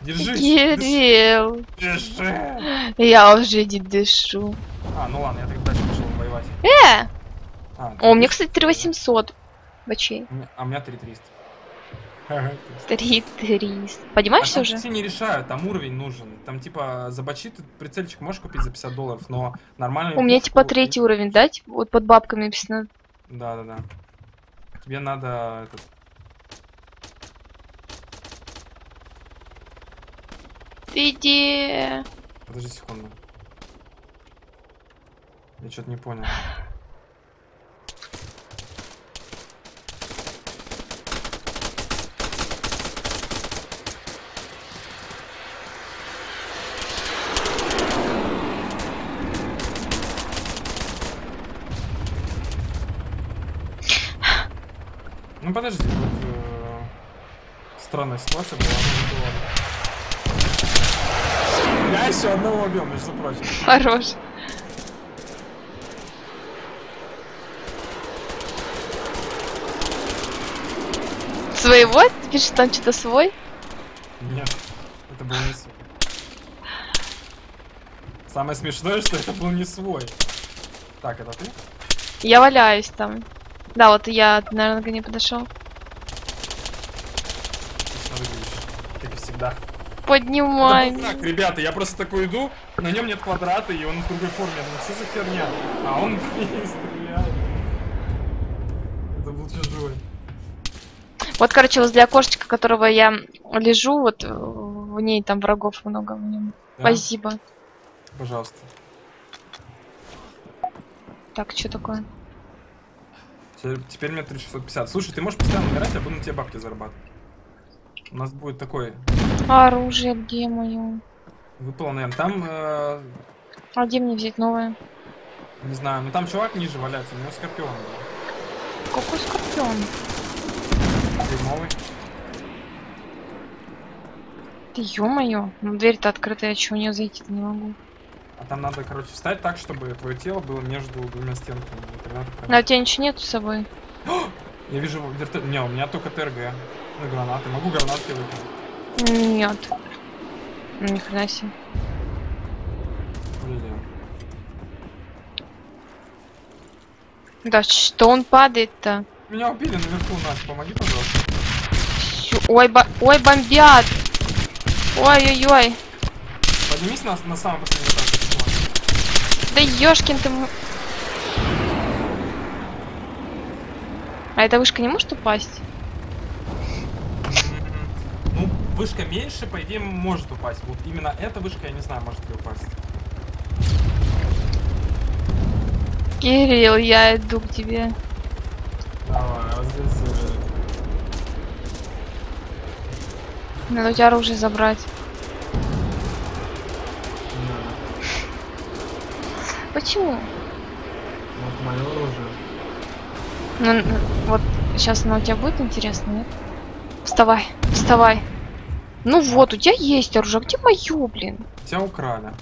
Держись. Кирилл, Держи. я уже не дышу. А, ну ладно, я так дальше пошел воевать. Э! А, О, у меня, кстати, 3800 бачей. А у меня 3300. 3300. А Поднимаешься там уже? все не решают, там уровень нужен. Там типа за бачи ты прицельчик можешь купить за 50 долларов, но нормальный... У меня типа третий уровень, да? Типа, вот под бабками написано. Да, да, да. Тебе надо этот... Где? Подожди секунду. Я что-то не понял. Подожди, тут э, странная ситуация была. Я еще одного убил, между прочим. Хорош. Своего? Ты пишешь, там что-то свой? Нет, это был не свой. Самое смешное, что это был не свой. Так, это ты? Я валяюсь там. Да, вот я, наверное, к ней подошел. Как и всегда. Поднимай. Так, ребята, я просто такой иду, на нем нет квадрата, и он в другой форме. Я думаю, что за херня? А он <laughs> стреляет. Это был чужой. Вот, короче, возле окошечка, которого я лежу, вот э, в ней там врагов много в нем. Да? Спасибо. Пожалуйста. Так, что такое? Теперь, теперь мне 3650. Слушай, ты можешь постоянно умирать, я буду на тебе бабки зарабатывать. У нас будет такой А оружие где мое? выполнен. Там, э, А где мне взять новое? не знаю, ну там чувак ниже валяется, у него скорпион был. Какой скорпион? Дерьмовый. Ты ё-моё, ну дверь-то открытая, я чё, в нее зайти-то не могу. А там надо, короче, встать так, чтобы твое тело было между двумя стенками. Ты Да, у тебя ничего нету с собой. <gasps> Я вижу вертолет. Не, у меня только ТРГ. Ну, гранаты. Могу гранатки выкинуть. Нет. Ну, Ни хрена себе. Блин. Да что он падает-то? Меня убили наверху, Настя, помоги, пожалуйста. Ой, бо- ой, бомбят! Ой-ой-ой. Поднимись на, на самый последний. Да ёшкин ты... А эта вышка не может упасть? Ну, вышка меньше, по идее, может упасть. Вот именно эта вышка, я не знаю, может ли упасть. Кирилл, я иду к тебе. Давай, вот здесь... э, Надо у тебя оружие забрать. Почему? Вот мое оружие. Ну, вот сейчас оно у тебя будет интересно, нет? Вставай, вставай. Ну вот, у тебя есть оружие. А Где мое, блин? Тебя украли.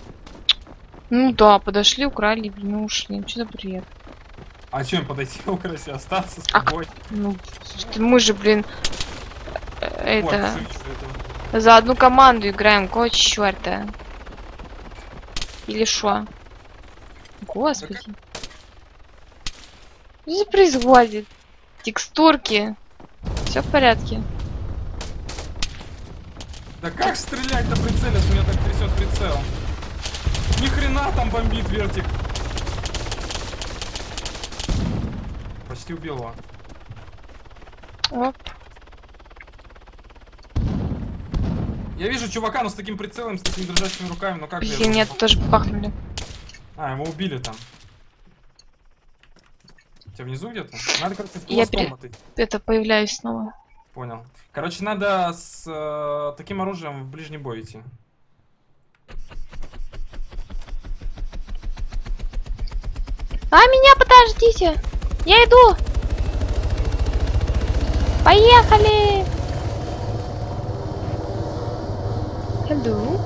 Ну да, подошли, украли, блин, и ушли. Что за бред? А что им подойти <laughs> украсть остаться с А тобой? Ну, слушайте, мы же, блин, э, это, за одну команду играем, какого черта? Или шо? Господи. Что же происходит? Текстурки. Все в порядке. Да как стрелять-то прицелиться? У меня так трясет прицел. Ни хрена там бомбит вертик. Почти убил его. Оп. Я вижу чувака, но с таким прицелом, с такими дрожащими руками, но как я Блин, нет, тоже пахнули. А, его убили там. У тебя внизу где-то? Надо, короче, в Я пере- мотать. Это появляюсь снова. Понял. Короче, надо с э, таким оружием в ближний бой идти. А, меня подождите! Я иду! Поехали! Hello.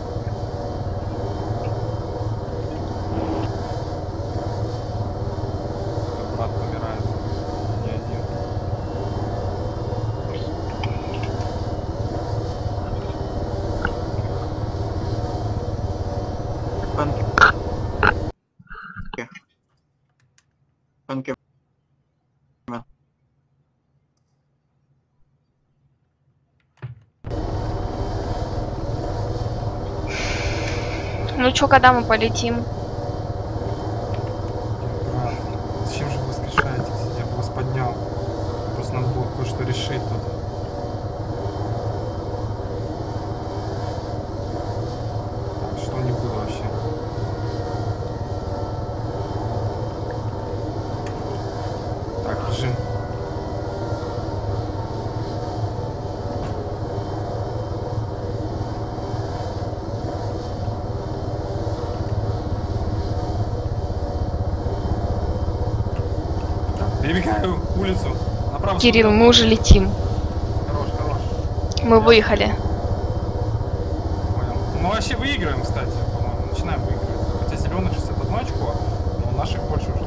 Брат помирает. Не один. Панки. Ну чё, когда мы полетим? Брат, зачем же вы воскрешаетесь? Я бы вас поднял. Просто надо было кое-что решить тут. Так, что у них было вообще? Так, бежим. Так, перебегаю улицу. Направо. Кирилл, мы уже летим. Хорош, хорош. Мы выехали. Понял. Мы вообще выигрываем, кстати, по-моему. Начинаем выигрывать. Хотя зеленых 61 очко, но наших больше уже.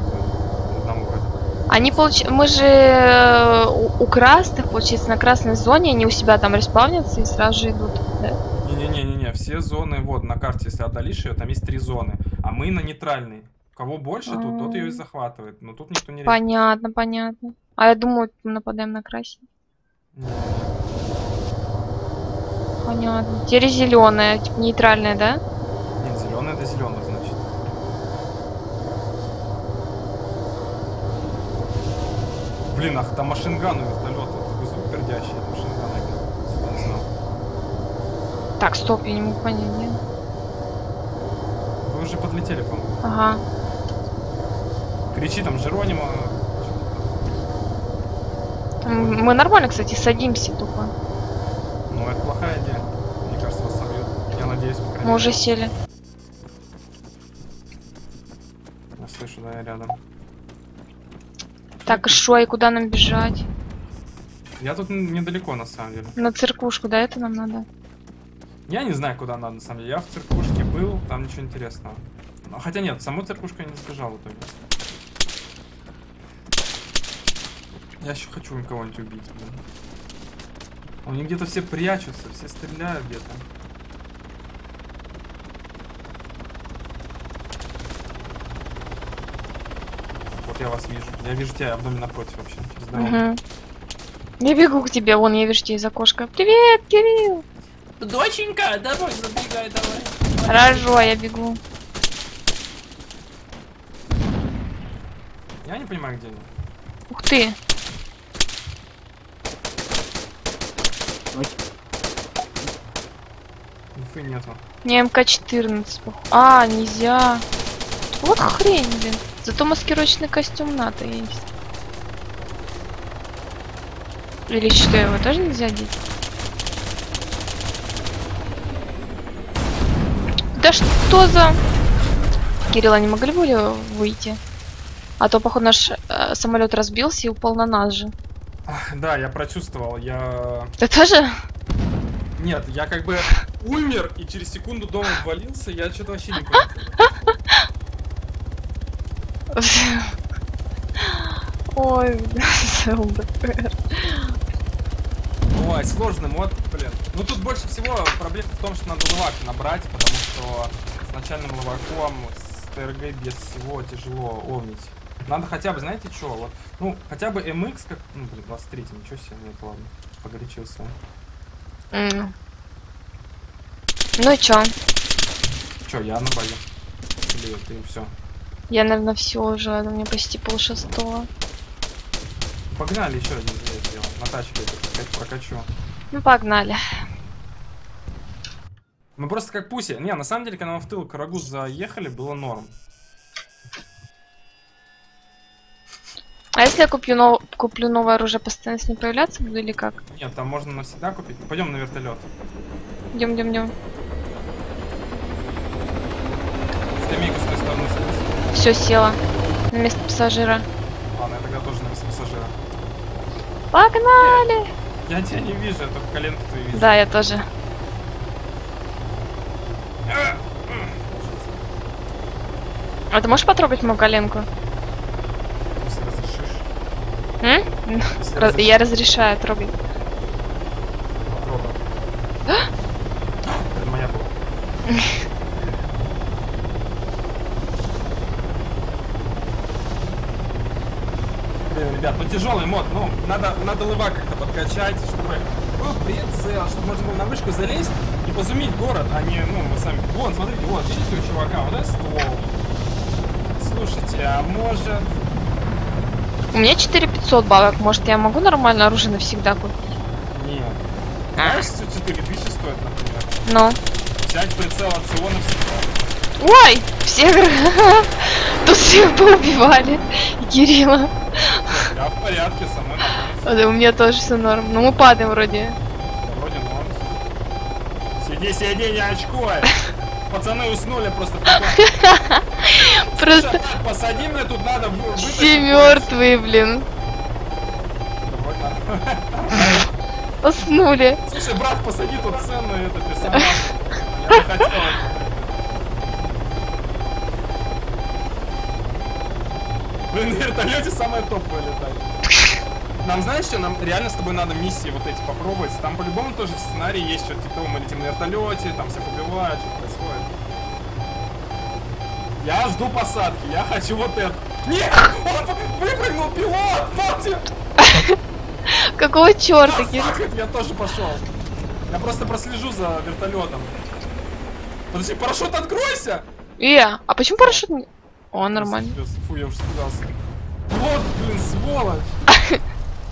Одному вроде. Они получ... Мы же э, у, у красных, получается, на красной зоне, они у себя там респаунятся и сразу же идут. да? Не-не-не-не, все зоны, вот, на карте, если отдалишь ее, там есть три зоны. А мы на нейтральной. Кого больше тут, тот ее и захватывает. Но тут никто не. Понятно, понятно. А я думаю, мы нападаем на красный. Понятно. Теперь зеленая, типа нейтральная, да? Нет, зеленый это зеленый, значит. Блин, ах, там машинган у вертолета. Такой звук пердящий. от Машингана я не знал. Так, стоп, я не могу понять, нет? Вы уже подлетели, по-моему. Ага. Кричи там Жеронимо. Мы нормально, кстати, садимся тупо. Ну, это плохая идея. Мне кажется, вас собьют. Я надеюсь, по крайней Мы уже сели. Я слышу, да, я рядом. Так, и шо, и куда нам бежать? Я тут недалеко, на самом деле. На циркушку, да, это нам надо? Я не знаю, куда надо, на самом деле. Я в циркушке был, там ничего интересного. Ну, Хотя нет, саму циркушку я не сбежал в итоге. Я еще хочу кого-нибудь убить, блин. Они где-то все прячутся, все стреляют где-то. Вот я вас вижу. Я вижу тебя в доме напротив вообще. Угу. Я бегу к тебе, вон, я вижу тебя из окошка. Привет, Кирилл! Доченька, давай, забегай, давай. Хорошо, я бегу. Я не понимаю, где они. Ух ты! Инфы нету. Не МК-14. пох- А, нельзя. Вот хрень, блин. Зато маскировочный костюм НАТО есть. Или что, его тоже нельзя одеть? Да что за... Кирилл, а не могли бы вы выйти? А то, походу, наш э, самолет разбился и упал на нас же. Да, я прочувствовал. Я Ты тоже? Нет, я как бы <laughs> умер и через секунду дома ввалился, я что-то вообще не понял. <laughs> Ой, ЛДПР. <laughs> Ой, сложный мод, блин. Ну тут больше всего проблема в том, что надо ловак набрать, потому что с начальным ловаком, с ТРГ без всего тяжело овнить. Надо хотя бы, знаете что, вот, ну, хотя бы MX, как, ну, блин, 23 ничего себе, нет, ладно, погорячился. М. Ну и чё? Че, я на базе? Или ты все? Я, наверное, все уже, это мне почти пол шестого. Погнали еще один я сделал. На тачке, сказать, прокачу. Ну, погнали. Мы просто как пуси. Не, на самом деле, когда мы в тыл Карагуз заехали, было норм. А если я куплю, нов... куплю новое оружие, постоянно с ним появляться буду или как? Нет, там можно навсегда купить. Пойдем на вертолет. Идем, идем, идем. Скамейку с той стороны садись. Все, села. На место пассажира. Ладно, я тогда тоже на место пассажира. Погнали! Я тебя не вижу, я только коленку твою вижу. Да, я тоже. А ты можешь потрогать мою коленку? Если разрешишь. М? Если Раз- разрешишь, Я разрешаю трогать. попробуй. Это моя была. Блин, ребят, ну тяжелый мод, ну, надо, надо лыва как-то подкачать, чтобы был прицел, чтобы можно было на вышку залезть и позумить город, а не, ну, вы сами. Вон, смотрите, вот, видите у чувака, вот это ствол. Слушайте, а может... У меня 4500 бабок. Может, я могу нормальное оружие навсегда купить? Нет. Знаешь, что 4000 стоит, например? Ну. Взять прицел от Сиона всегда. Ой! Всех... <laughs> Тут всех поубивали. Кирилла. Я в порядке, со мной нормально. Да, у меня тоже все норм. Но мы падаем вроде. Вроде норм. Сиди, сиди, не очкуй. <laughs> Пацаны уснули просто. <laughs> Просто посади мне тут надо все мертвые, блин. Уснули. Слушай, брат, посади тут ценный этот персонаж. Я хотел это. Блин, на вертолете самое топовое летать. Нам знаешь что, нам реально с тобой надо миссии вот эти попробовать. Там по-любому тоже в сценарии есть что-то типа мы летим на вертолете, там всех убивают, что происходит. Я жду посадки, я хочу вот это. Нет! Он выпрыгнул пилот! Помните? <laughs> Какого черта, я тоже пошел. Я просто прослежу за вертолетом. Подожди, парашют откройся! Э, а почему парашют не... О, нормально. Фу, я уже испугался. Вот, блин, сволочь! <laughs>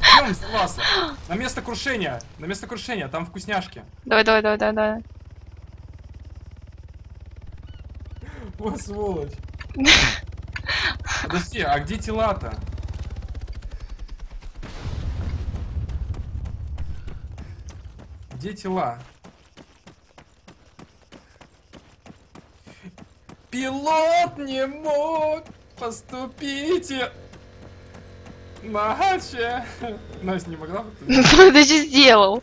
Идем, Сласа. На место крушения. На место крушения, там вкусняшки. Давай, давай, давай, давай, давай. Вот сволочь. <laughs> Подожди, а где тела-то? Где тела? Пилот не мог поступить иначе. Настя не могла поступить? <laughs> Что ты сделал?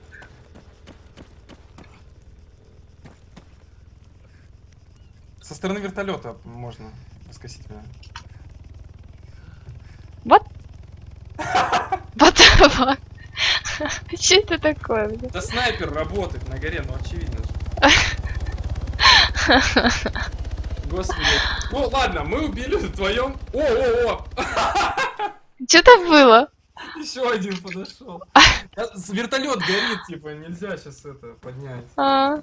Со стороны вертолета можно скосить меня. Вот. Вот. <laughs> Что это такое, блин? Да снайпер работает на горе, ну очевидно же. <laughs> Господи. Ну ладно, мы убили вдвоем. О, о, о! <laughs> Что-то было. Еще один подошел. Вертолет горит, типа, нельзя сейчас это поднять. А,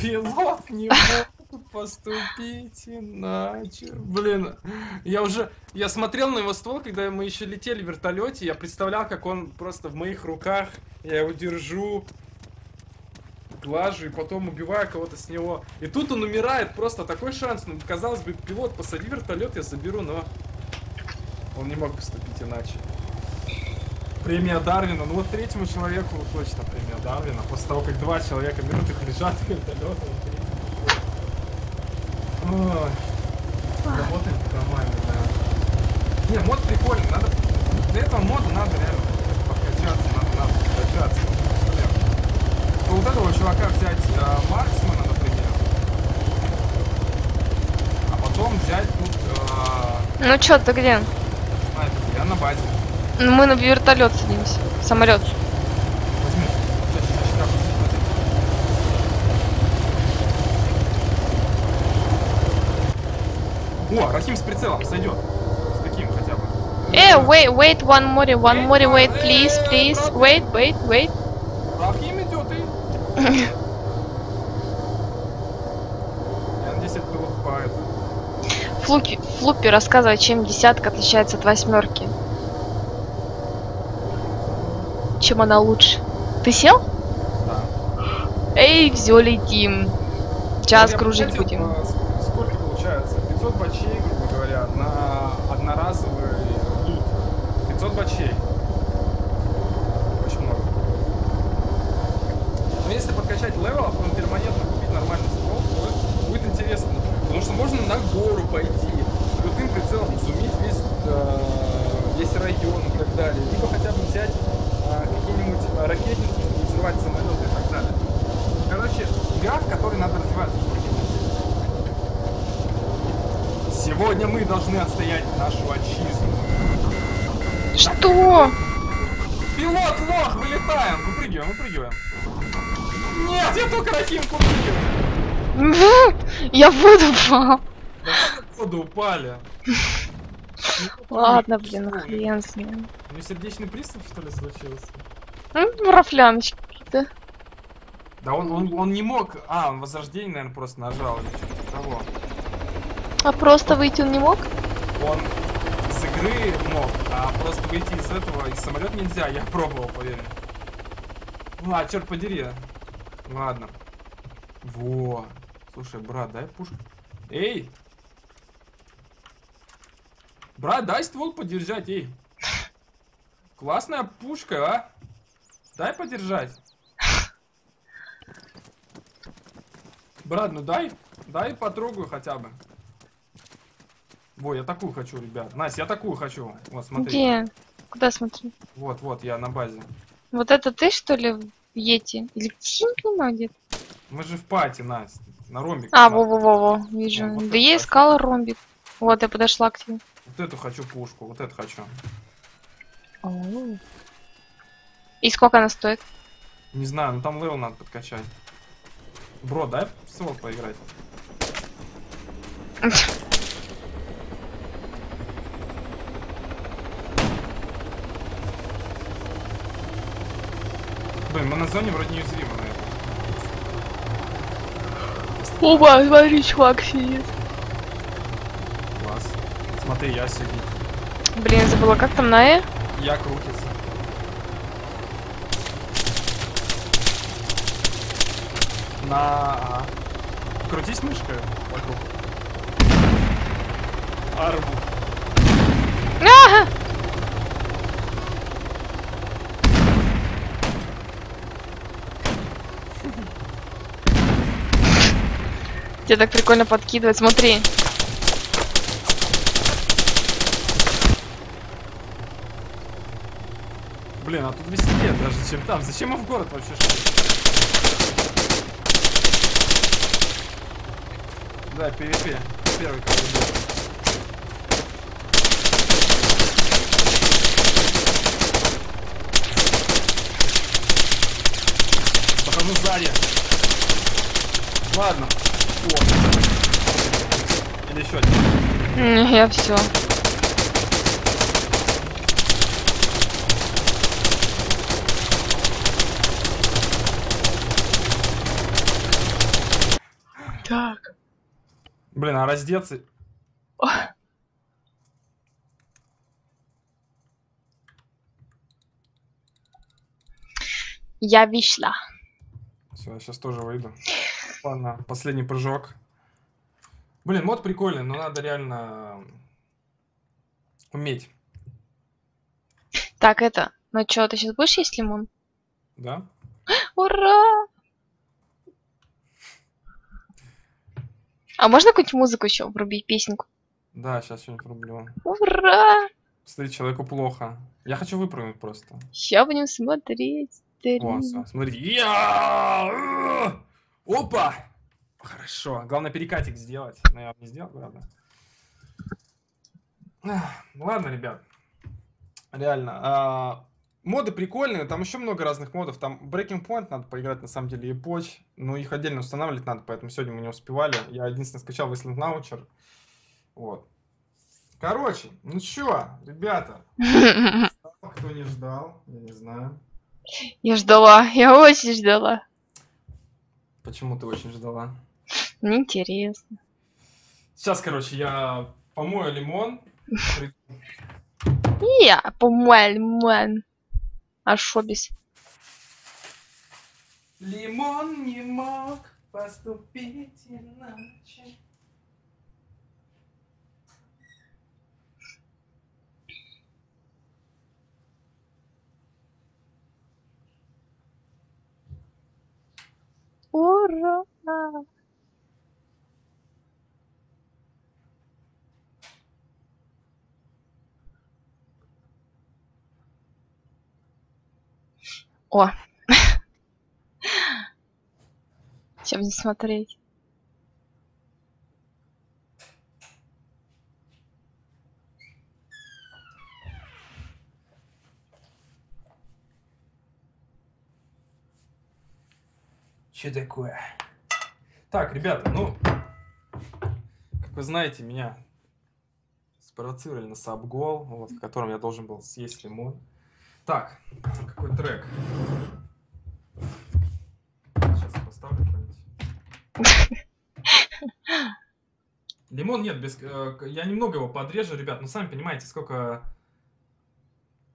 Пилот не мог поступить иначе. Блин, я уже... Я смотрел на его ствол, когда мы еще летели в вертолете, я представлял, как он просто в моих руках, я его держу, глажу и потом убиваю кого-то с него. И тут он умирает, просто такой шанс. Ну, казалось бы, пилот, посади вертолет, я заберу, но... Он не мог поступить иначе. Премия Дарвина. Ну вот третьему человеку точно премия Дарвина. После того, как два человека мертвых лежат в вертолете. Ой. Работает нормально, да. Не, мод прикольный. Надо... Для этого мода надо реально подкачаться. Надо, надо подкачаться. Блин. Ну, Вот этого чувака взять а, Марксмана, например. А потом взять тут... а, ну чё, ты где? снайпера. Я на базе. Ну, Мы на вертолет садимся. Самолет. Возьми. Сейчас, сейчас, сейчас, подожди. О, Рахим с прицелом сойдет. С таким хотя бы. Э, wait, wait, one more, one more, wait, please, please, wait, wait, wait. Рахим идет и... Я надеюсь, это было по это. Флуки, Флуппи рассказывает, чем десятка отличается от восьмерки. Чем она лучше. Ты сел? Да. Эй, все летим. Сейчас кружить будем. а, ск- Сколько получается? 500 бачей, грубо говоря, на одноразовый лут. 500 бачей. Очень много. Но если подкачать level, а потом перманентно купить нормальный ствол, то будет интересно. Потому что можно на гору пойти, с крутым прицелом и зумить весь, э, весь район и так далее. Либо хотя бы взять э, какие-нибудь э, ракетницы, чтобы взрывать самолеты и так далее. Короче, игра, в которой надо развиваться. Сегодня мы должны отстоять нашу отчизну. Что? Пилот, лох, вылетаем! Выпрыгиваем, выпрыгиваем. Нет, я только Рахимку выпрыгиваю. <laughs> Я в воду упал. Да в воду упали. <laughs> Ладно, блин, хрен с ним. У него сердечный приступ, что ли, случился? Ну, рафляночки какие-то. Да он, он, он не мог... А, он возрождение, наверное, просто нажал или того. А просто выйти он не мог? Он из игры мог, а просто выйти из этого, из самолета нельзя, я <laughs> пробовал, поверь. Ну, а, черт подери. Ладно. Во. Слушай, брат, дай пушку. Эй! Брат, дай ствол подержать, эй. Классная пушка, а? Дай подержать. Брат, ну дай, дай потрогаю хотя бы. Во, я такую хочу, ребят. Настя, я такую хочу. Вот, смотри. Где? Куда смотри? Вот, вот, я на базе. Вот это ты, что ли, в Йети? Или где? Не понимаю, где. Мы же в party, Настя. На ромбик. А, во-во-во-во, вижу. Ну, вот да я так. искала ромбик. Вот, я подошла к тебе. Вот эту хочу пушку, вот эту хочу. Оу. И сколько она стоит? Не знаю, ну там level надо подкачать. Бро, дай в поиграть. <laughs> Блин, мы на зоне вроде неуязвимы, наверное. Оба, смотри, чувак сидит. Класс. Смотри, я сидит. Блин, забыла, как там на Э? Я крутится. На А. Крутись мышкой вокруг. Арбу. Ага! Тебе так прикольно подкидывать, смотри. Блин, а тут веселее даже, чем там. Зачем мы в город вообще шли? Да, PvP. Первый кого. Похожу сзади. Ладно. О. Или еще один. Я все. Так. Блин, а раздеться... Я вышла. Все, я сейчас тоже выйду. Ладно, последний прыжок. Блин, мод прикольный, но надо реально уметь, Так, это. Ну чё, ты сейчас будешь есть лимон? да? <gasps> Ура! А можно какую-нибудь музыку еще врубить, песенку? Да, сейчас что-нибудь рублю. Ура! Смотри, человеку плохо. Я хочу выпрыгнуть просто. Сейчас будем смотреть. О, всё, смотрите. Я! Опа! Хорошо. Главное перекатик сделать. Но я не сделал, правда. Ладно, ребят. Реально. а, моды прикольные. Там еще много разных модов. Там Breaking Point надо поиграть, на самом деле, и Poch. Но их отдельно устанавливать надо, поэтому сегодня мы не успевали. Я единственное скачал Wasteland Launcher. Вот. Короче, ну чё, ребята, <laughs> кто не ждал, я не знаю. Я ждала, я очень ждала. Почему ты очень ждала? Мне интересно. Сейчас, короче, я помою лимон. Я, по-моему, лимон. А шо без? Лимон не мог поступить иначе. Ура! О! <laughs> Сейчас будем смотреть. Че такое? Так, ребята, ну, как вы знаете, меня спровоцировали на сабгол, вот, в котором я должен был съесть лимон. Так, какой трек? Сейчас поставлю какой-нибудь. Лимон нет, без, э, я немного его подрежу, ребят, ну сами понимаете, сколько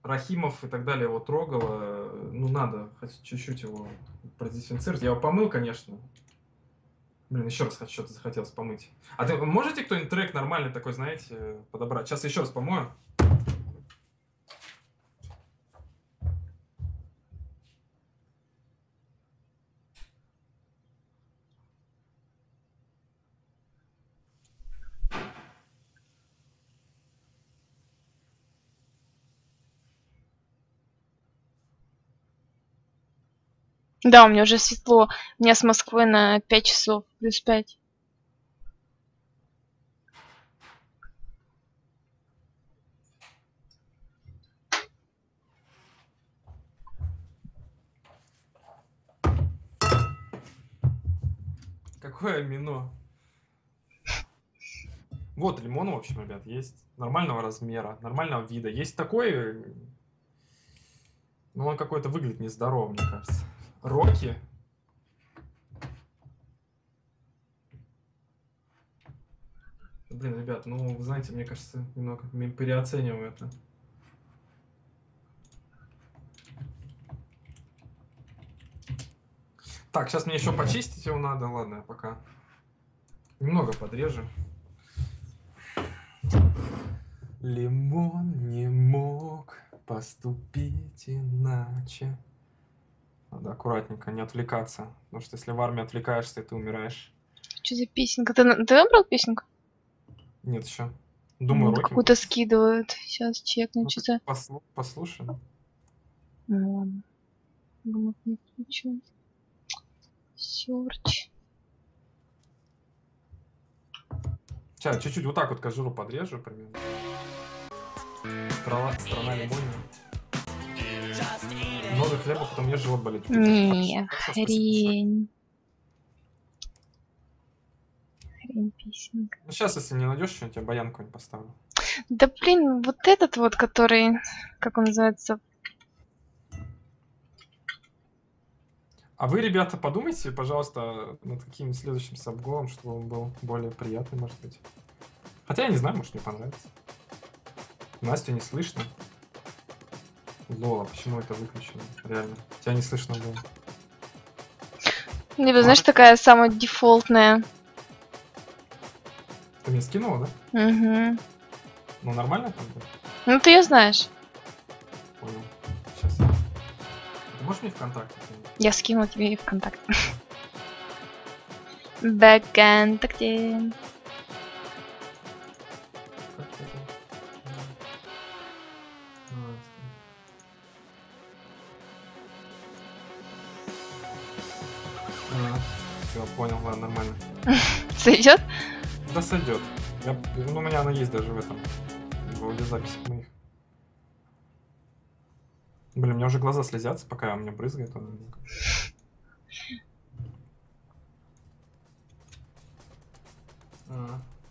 Рахимов и так далее его трогало, ну надо хоть чуть-чуть его продезинфицировать. Я его помыл, конечно. Блин, еще раз что-то захотелось помыть. А ты можете кто-нибудь трек нормальный такой, знаете, подобрать? Сейчас еще раз помою. Да, у меня уже светло. У меня с Москвы на 5 часов, плюс 5. Какое мино? Вот лимон, в общем, ребят, есть. Нормального размера, нормального вида. Есть такой... э, Ну, он какой-то выглядит нездорово, мне кажется. Рокки. Блин, ребят, ну, вы знаете, мне кажется, немного переоцениваем это. Так, сейчас мне еще почистить его надо, ладно, пока немного подрежу. Лимон не мог поступить иначе. Надо аккуратненько, не отвлекаться. Потому что если в армии отвлекаешься, ты умираешь. Что за песенка? Ты, ты выбрал песенку? Нет еще. Думаю, Рокки. Какую-то скидывают. Сейчас чекну, Ну, что-то. послу- Послушаем. Ну ладно. Гамма не включил. Сёрч. Сейчас, чуть-чуть вот так вот кожуру подрежу примерно. Страна, страна лимонная. Много хлеба, потом мне живот болит. Не, хрень. Хрень песенка. Ну сейчас, если не найдешь я баян какой-нибудь поставлю. Да блин, вот этот вот, который, как он называется, А вы, ребята, подумайте, пожалуйста, над каким следующим сабголом, чтобы он был более приятный, может быть. Хотя я не знаю, может мне понравится. Настю не слышно. Лола, почему это выключено? Реально. Тебя не слышно было. либо, знаешь, такая самая дефолтная. Ты мне скинула, да? Угу. Ну, нормально там было? Ну ты ее знаешь. Понял. Сейчас. Ты можешь мне ВКонтакте? Я скинула тебе ВКонтакте. <laughs> ВКонтакте. Сойдет? Да сойдет. Я, ну, у меня она есть даже в этом. В аудиозаписях моих. Блин, у меня уже глаза слезятся, пока у меня брызгает он немного.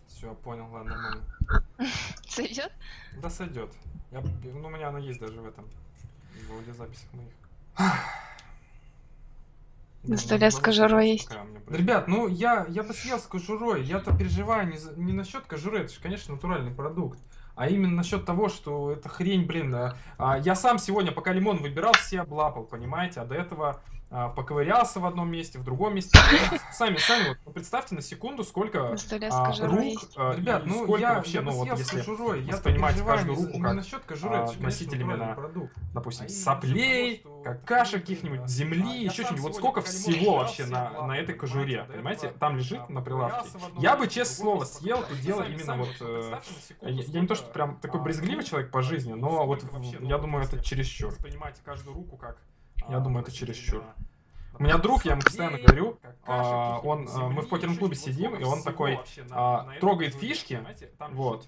все, понял, ладно, нормально. Сойдет? Да сойдет. Я, ну, у меня она есть даже в этом. В аудиозаписях моих. На столе с кожурой есть. Ребят, ну я, я съел с кожурой. Я-то переживаю не, за- не насчет кожуры, это же, конечно, натуральный продукт. А именно насчет того, что это хрень, блин. а, а, я сам сегодня, пока лимон выбирал, все облапал, понимаете? А до этого поковырялся в одном месте, в другом месте. <laughs> Сами, сами, вот, ну, представьте на секунду, сколько На а, рук, а, Ребят, и ну сколько я вообще, я ну вот если кожурой, я воспринимать каждую руку как насчет кожуры, а, именно, продукт. допустим, А соплей, того, что какашек каких-нибудь, именно, земли, а, еще что-нибудь. Вот сколько всего вообще на, на этой кожуре, понимаете? Там лежит а, на прилавке. Я бы, честное слово, съел это поковырялся. дело именно вот... на Я, не то, что прям такой а, брезгливый человек по жизни, но вот ну, я думаю, это если чересчур. Воспринимать каждую руку как... Я думаю, это чересчур. У меня друг, я ему постоянно говорю, а, он, а, мы в покерном клубе сидим, и он такой а, трогает фишки, вот.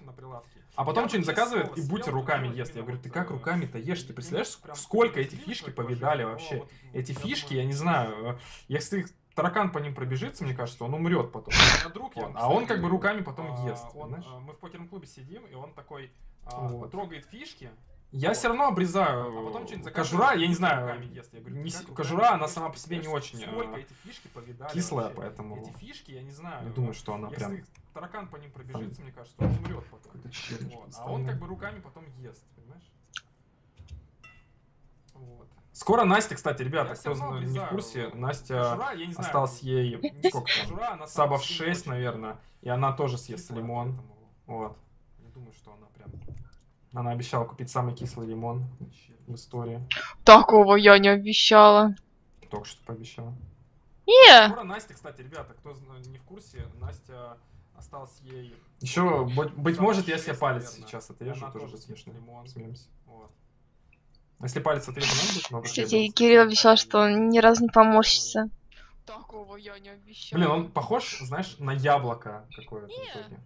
а потом что-нибудь заказывает и съел руками ест. Я говорю, ты как вот, руками-то э, ешь? Ты представляешь, сколько эти фишки повидали вообще? вот, Эти фишки, я не знаю, э, если таракан по ним пробежится, мне кажется, он умрет потом. Друг, А он как бы руками потом ест, он, а, Мы в покерном клубе сидим, и он такой Вот. трогает фишки, Я все равно а обрезаю потом что-нибудь кожура, заказывает, я не знаю, ест. Я говорю, не «Ты с- как кожура, она сама по себе не очень Сколько э, эти фишки повидали кислая, вообще? поэтому Эти фишки, я не знаю. я думаю, что она Если прям таракан по ним пробежится, мне кажется, он умрет потом. Вот. А он как бы руками потом ест, понимаешь? Вот. Скоро Настя, кстати, ребята, Я кто не в курсе, Настя Кожура, я не знаю, осталось ей не там, кожура, сама сабов по себе 6, очень наверное, и она тоже съест лимон. Вот. Я думаю, что она. Она обещала купить самый кислый лимон в истории. Такого я не обещала. Только что пообещала. Не, Скоро Настя, кстати, ребята, кто не в курсе, Настя осталось ей... Еще, быть, быть может, я себе 6, палец наверное, сейчас отрежу, она тоже тоже смешно. лимон. Смеемся. Вот. Если палец отрезан, он будет много Кстати, требоваться. Кирилл обещал, что он ни разу не поморщится. Такого я не обещала. Блин, он похож, знаешь, на яблоко какое-то. в итоге.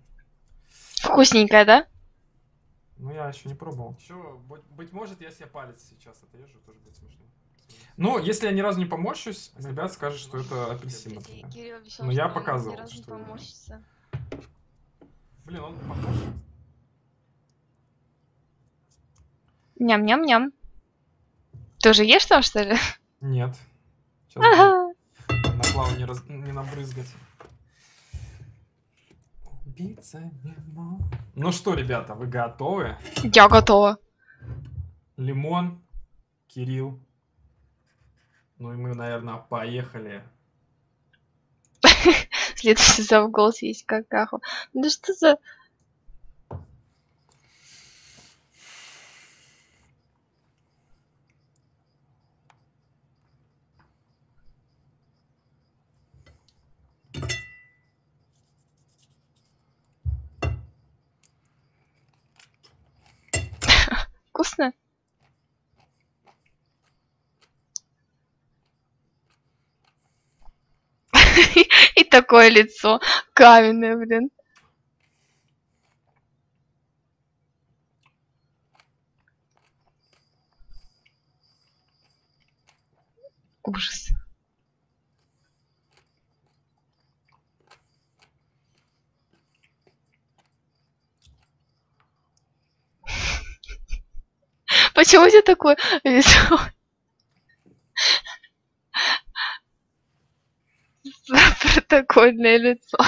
Вкусненькая, да? Ну, я еще не пробовал. Еще, быть, быть может, я себе палец сейчас отрежу, тоже будет смешно. Ну, если я ни разу не поморщусь, ребят скажут, что это апельсин, например. Кирилл обещал, Ну, я показывал, ни разу не что я- поморщится. Блин, он похож. Ням-ням-ням. Ты уже ешь там, что ли? Нет. Сейчас <laughs> Ага. на клаву не, раз- не набрызгать. Убийца не мог. Ну что, ребята, вы готовы? Я готова. Лимон, Кирилл. Ну и мы, наверное, поехали. <laughs> Следующий зов голос есть какаху. Да что за... Вкусно? <laughs> И такое лицо каменное, блин. Ужас. Почему тебя такое лицо? Протокольное лицо.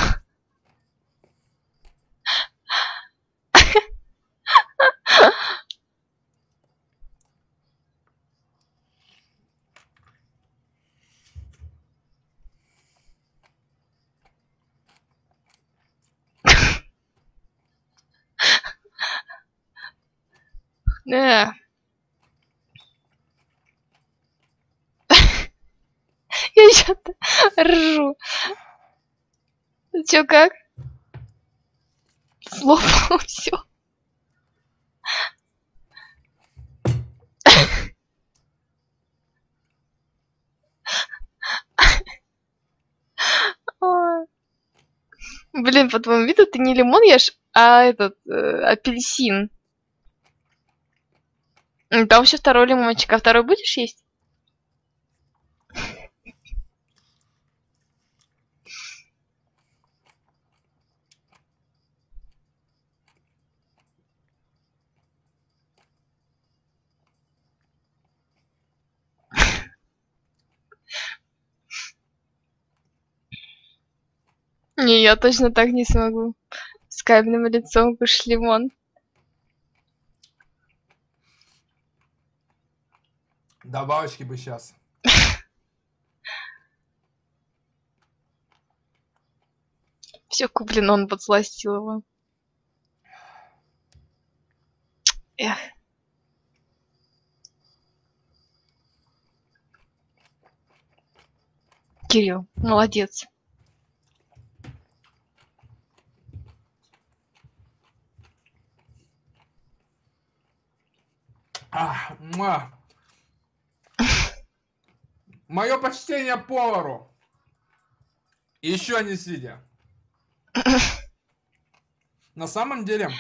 Да. <laughs> Я что-то ржу. Чё, как? Слопал <laughs> все. Блин, по твоему виду ты не лимон ешь, а этот, э, апельсин. Там еще второй лимончик, а второй будешь есть? Не, я точно так не смогу. С каменным лицом кушать лимон. Добавочки бы сейчас. <laughs> Все куплено, он подсластил его. Эх. Кирилл, молодец. А, муа. Мое почтение повару. Еще не сидя. На самом деле,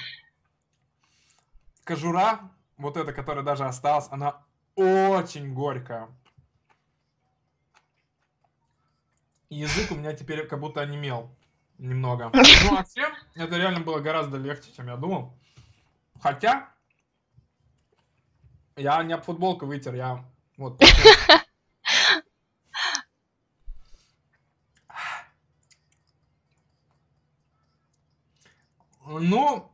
кожура, вот эта, которая даже осталась, она очень горькая. Язык у меня теперь как будто онемел немного. Ну, а всем это реально было гораздо легче, чем я думал. Хотя, я не об футболку вытер, я <laughs> вот. Ну,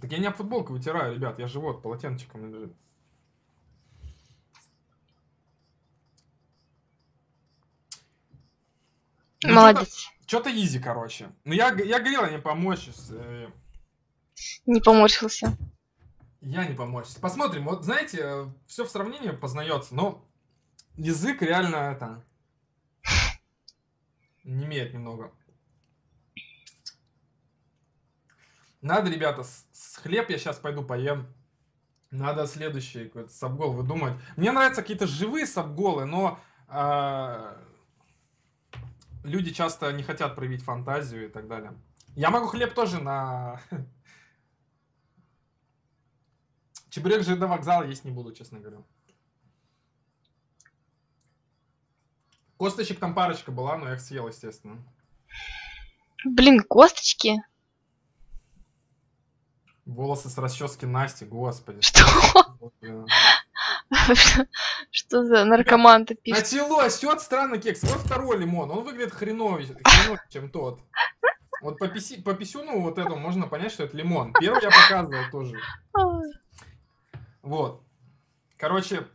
так я не об футболку вытираю, ребят, я же вот полотенчиком лежит. Ну, Молодец. Что-то изи, короче. Ну, я, я говорил, я не помочь. э, Не поморщился. Я не помочь. Посмотрим. Вот, знаете, все в сравнении познается, но язык реально это не имеет немного. Надо, ребята, с, с хлеб я сейчас пойду поем. Надо следующий какой-то сабгол выдумать. Мне нравятся какие-то живые сабголы, но а, люди часто не хотят проявить фантазию и так далее. Я могу хлеб тоже на... <laughs> Чебурек же до вокзала есть не буду, честно говоря. Косточек там парочка была, но я их съел, естественно. Блин, косточки? Волосы с расчески Насти, господи. Что? Что за наркоман-то пишет? Началось! Вот странно кекс. Вот второй лимон. Он выглядит хреновее, хреновее чем тот. Вот по, писи, по писюну вот этому можно понять, что это лимон. Первый я показывал тоже. Вот. Короче,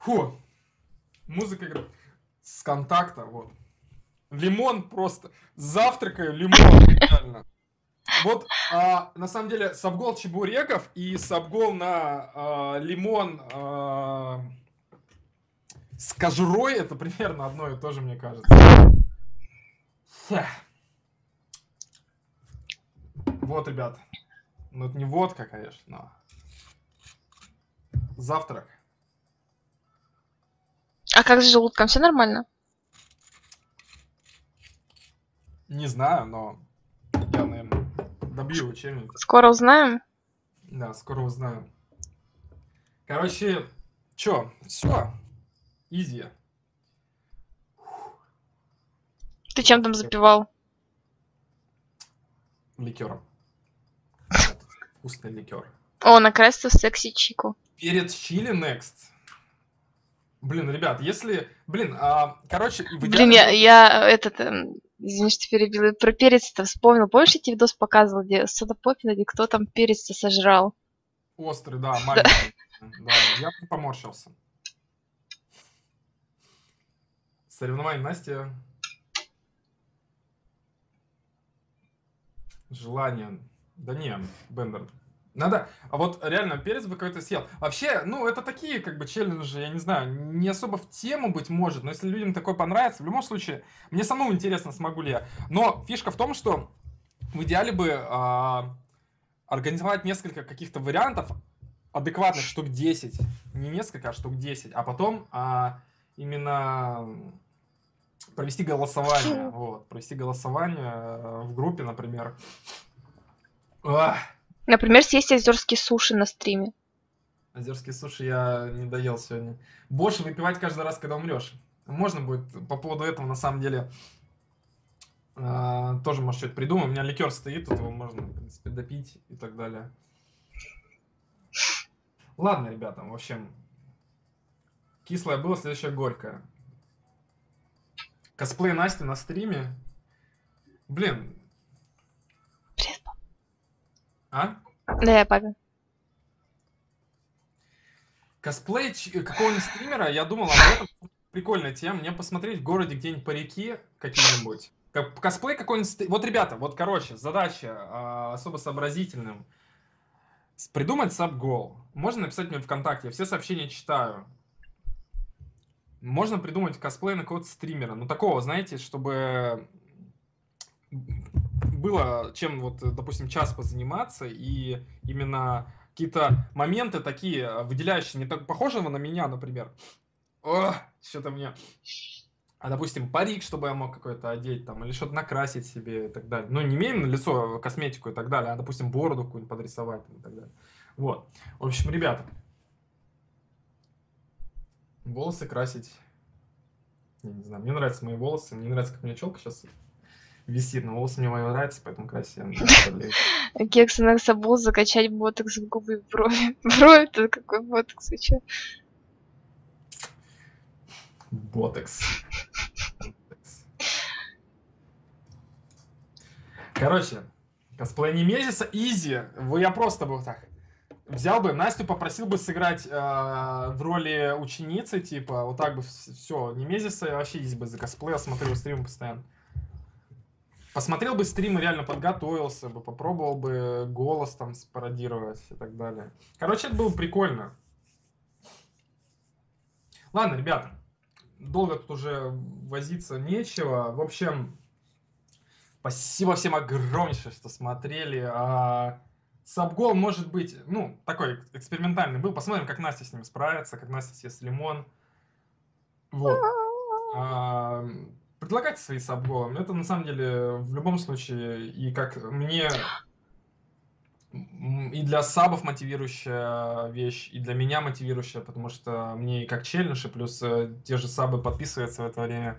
Фу. Музыка играет с контакта, вот. Лимон просто. Завтракаю лимон, реально. Вот, а, на самом деле, сабгол чебуреков и сабгол на а, лимон а, с кожурой, это примерно одно и то же, мне кажется. Вот, ребят. Ну, это не водка, конечно, но... Завтрак. А как с желудком? Все нормально? Не знаю, но я, наверное, добью его чем-нибудь. Скоро узнаем. Да, скоро узнаем. Короче, чё, все, изи. Ты чем там запивал? Ликером. Вкусный ликер. О, наконец-то в секси чику. Перец чили next. Блин, ребят, если... Блин, а, короче... в Блин, я, я этот, эм, извини, что перебила, про перец-то вспомнил. Помнишь, я тебе видос показывал, где Сода Поппина, где кто там перец-то сожрал? Острый, да, маленький. Да, я поморщился. Соревнование Настя. Желание. Да не, Бендер. Надо, а вот реально перец бы какой-то съел. Вообще, ну, это такие, как бы, челленджи, я не знаю, не особо в тему, быть может, но если людям такое понравится, в любом случае, мне самому интересно, смогу ли я. Но фишка в том, что в идеале бы а, организовать несколько каких-то вариантов, адекватных штук 10, не несколько, а штук 10, а потом а, именно провести голосование, вот, провести голосование э, в группе, например. Ах, Например, съесть озерские суши на стриме. озерские суши я не доел сегодня. Больше выпивать каждый раз, когда умрешь. Можно будет по поводу этого, на самом деле, а, тоже, может, что-то придумаем. У меня ликер стоит, тут его можно, в принципе, допить и так далее. Ладно, ребята, в общем, кислое было, следующее горькое. Косплей Насти на стриме. Блин. А? Да, я папе. Косплей ч- какого-нибудь стримера, я думал об этом. Прикольная тема. Мне посмотреть в городе где-нибудь парики какие-нибудь. Как, косплей какой-нибудь... Вот, ребята, вот, короче, задача а, особо сообразительным. Придумать сабгол. Можно написать мне ВКонтакте, я все сообщения читаю. Можно придумать косплей на какого-то стримера. Ну, такого, знаете, чтобы было чем, вот, допустим, час позаниматься, и именно какие-то моменты такие, э, выделяющие, не так похожего на меня, например. что-то мне... А, допустим, парик, чтобы я мог какой-то одеть, там, или что-то накрасить себе и так далее. Ну, не имеем на лицо косметику и так далее, а, допустим, бороду какую-нибудь подрисовать и так далее. Вот. В общем, ребята, волосы красить. Я не знаю, мне нравятся мои волосы, мне нравится, как у меня челка сейчас висит, но волосы мне мои нравятся, поэтому не оставляю. <laughs> Кекс на собол закачать ботокс в губы и брови. <laughs> Брови, это какой ботокс, вы чё? Ботекс. Ботекс. Короче, косплей Немезиса изи. Вы я просто был так. Взял бы, Настю попросил бы сыграть э, в роли ученицы, типа, вот так бы все. Немезиса я вообще изи бы за косплей, я смотрю стримы постоянно. Посмотрел бы стримы, реально подготовился бы, попробовал бы голос там спародировать и так далее. Короче, это было прикольно. Ладно, ребята, долго тут уже возиться нечего. В общем, Спасибо всем огромнейшее, что смотрели. А, Сабгол может быть, ну, такой экспериментальный был. Посмотрим, как Настя с ним справится, как Настя съест лимон. Вот. А, предлагайте свои сабголы. Это на самом деле в любом случае и как мне и для сабов мотивирующая вещь, и для меня мотивирующая, потому что мне и как и плюс э, те же сабы подписываются в это время.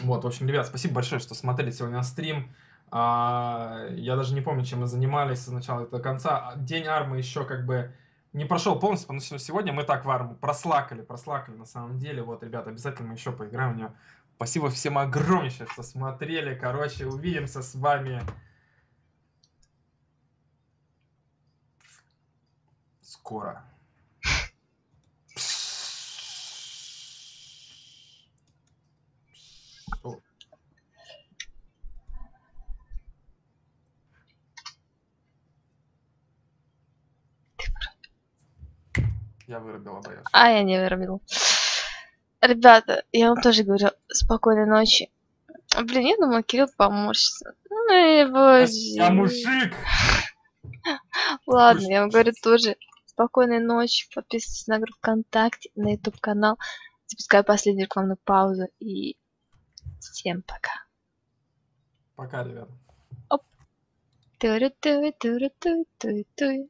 Вот, в общем, ребят, спасибо большое, что смотрели сегодня стрим. А, я даже не помню, чем мы занимались с начала до конца. День армы еще как бы не прошел полностью, потому что сегодня мы так в арму прослакали, прослакали на самом деле. Вот, ребята, обязательно мы еще поиграем в нее. Спасибо всем огромнейшее, что смотрели. Короче, увидимся с вами скоро. Я вырубил обояж. А, я не вырубил. Ребята, я вам тоже говорю, спокойной ночи. Блин, я думала, Кирилл поморщится. Ну, и Я мужик! <laughs> Ладно, я вам говорю тоже. Спокойной ночи. Подписывайтесь на группу ВКонтакте, на YouTube канал. Запускаю последнюю рекламную паузу. И всем пока. Пока, ребят. Туру-ту, туру-ту, ту-ту.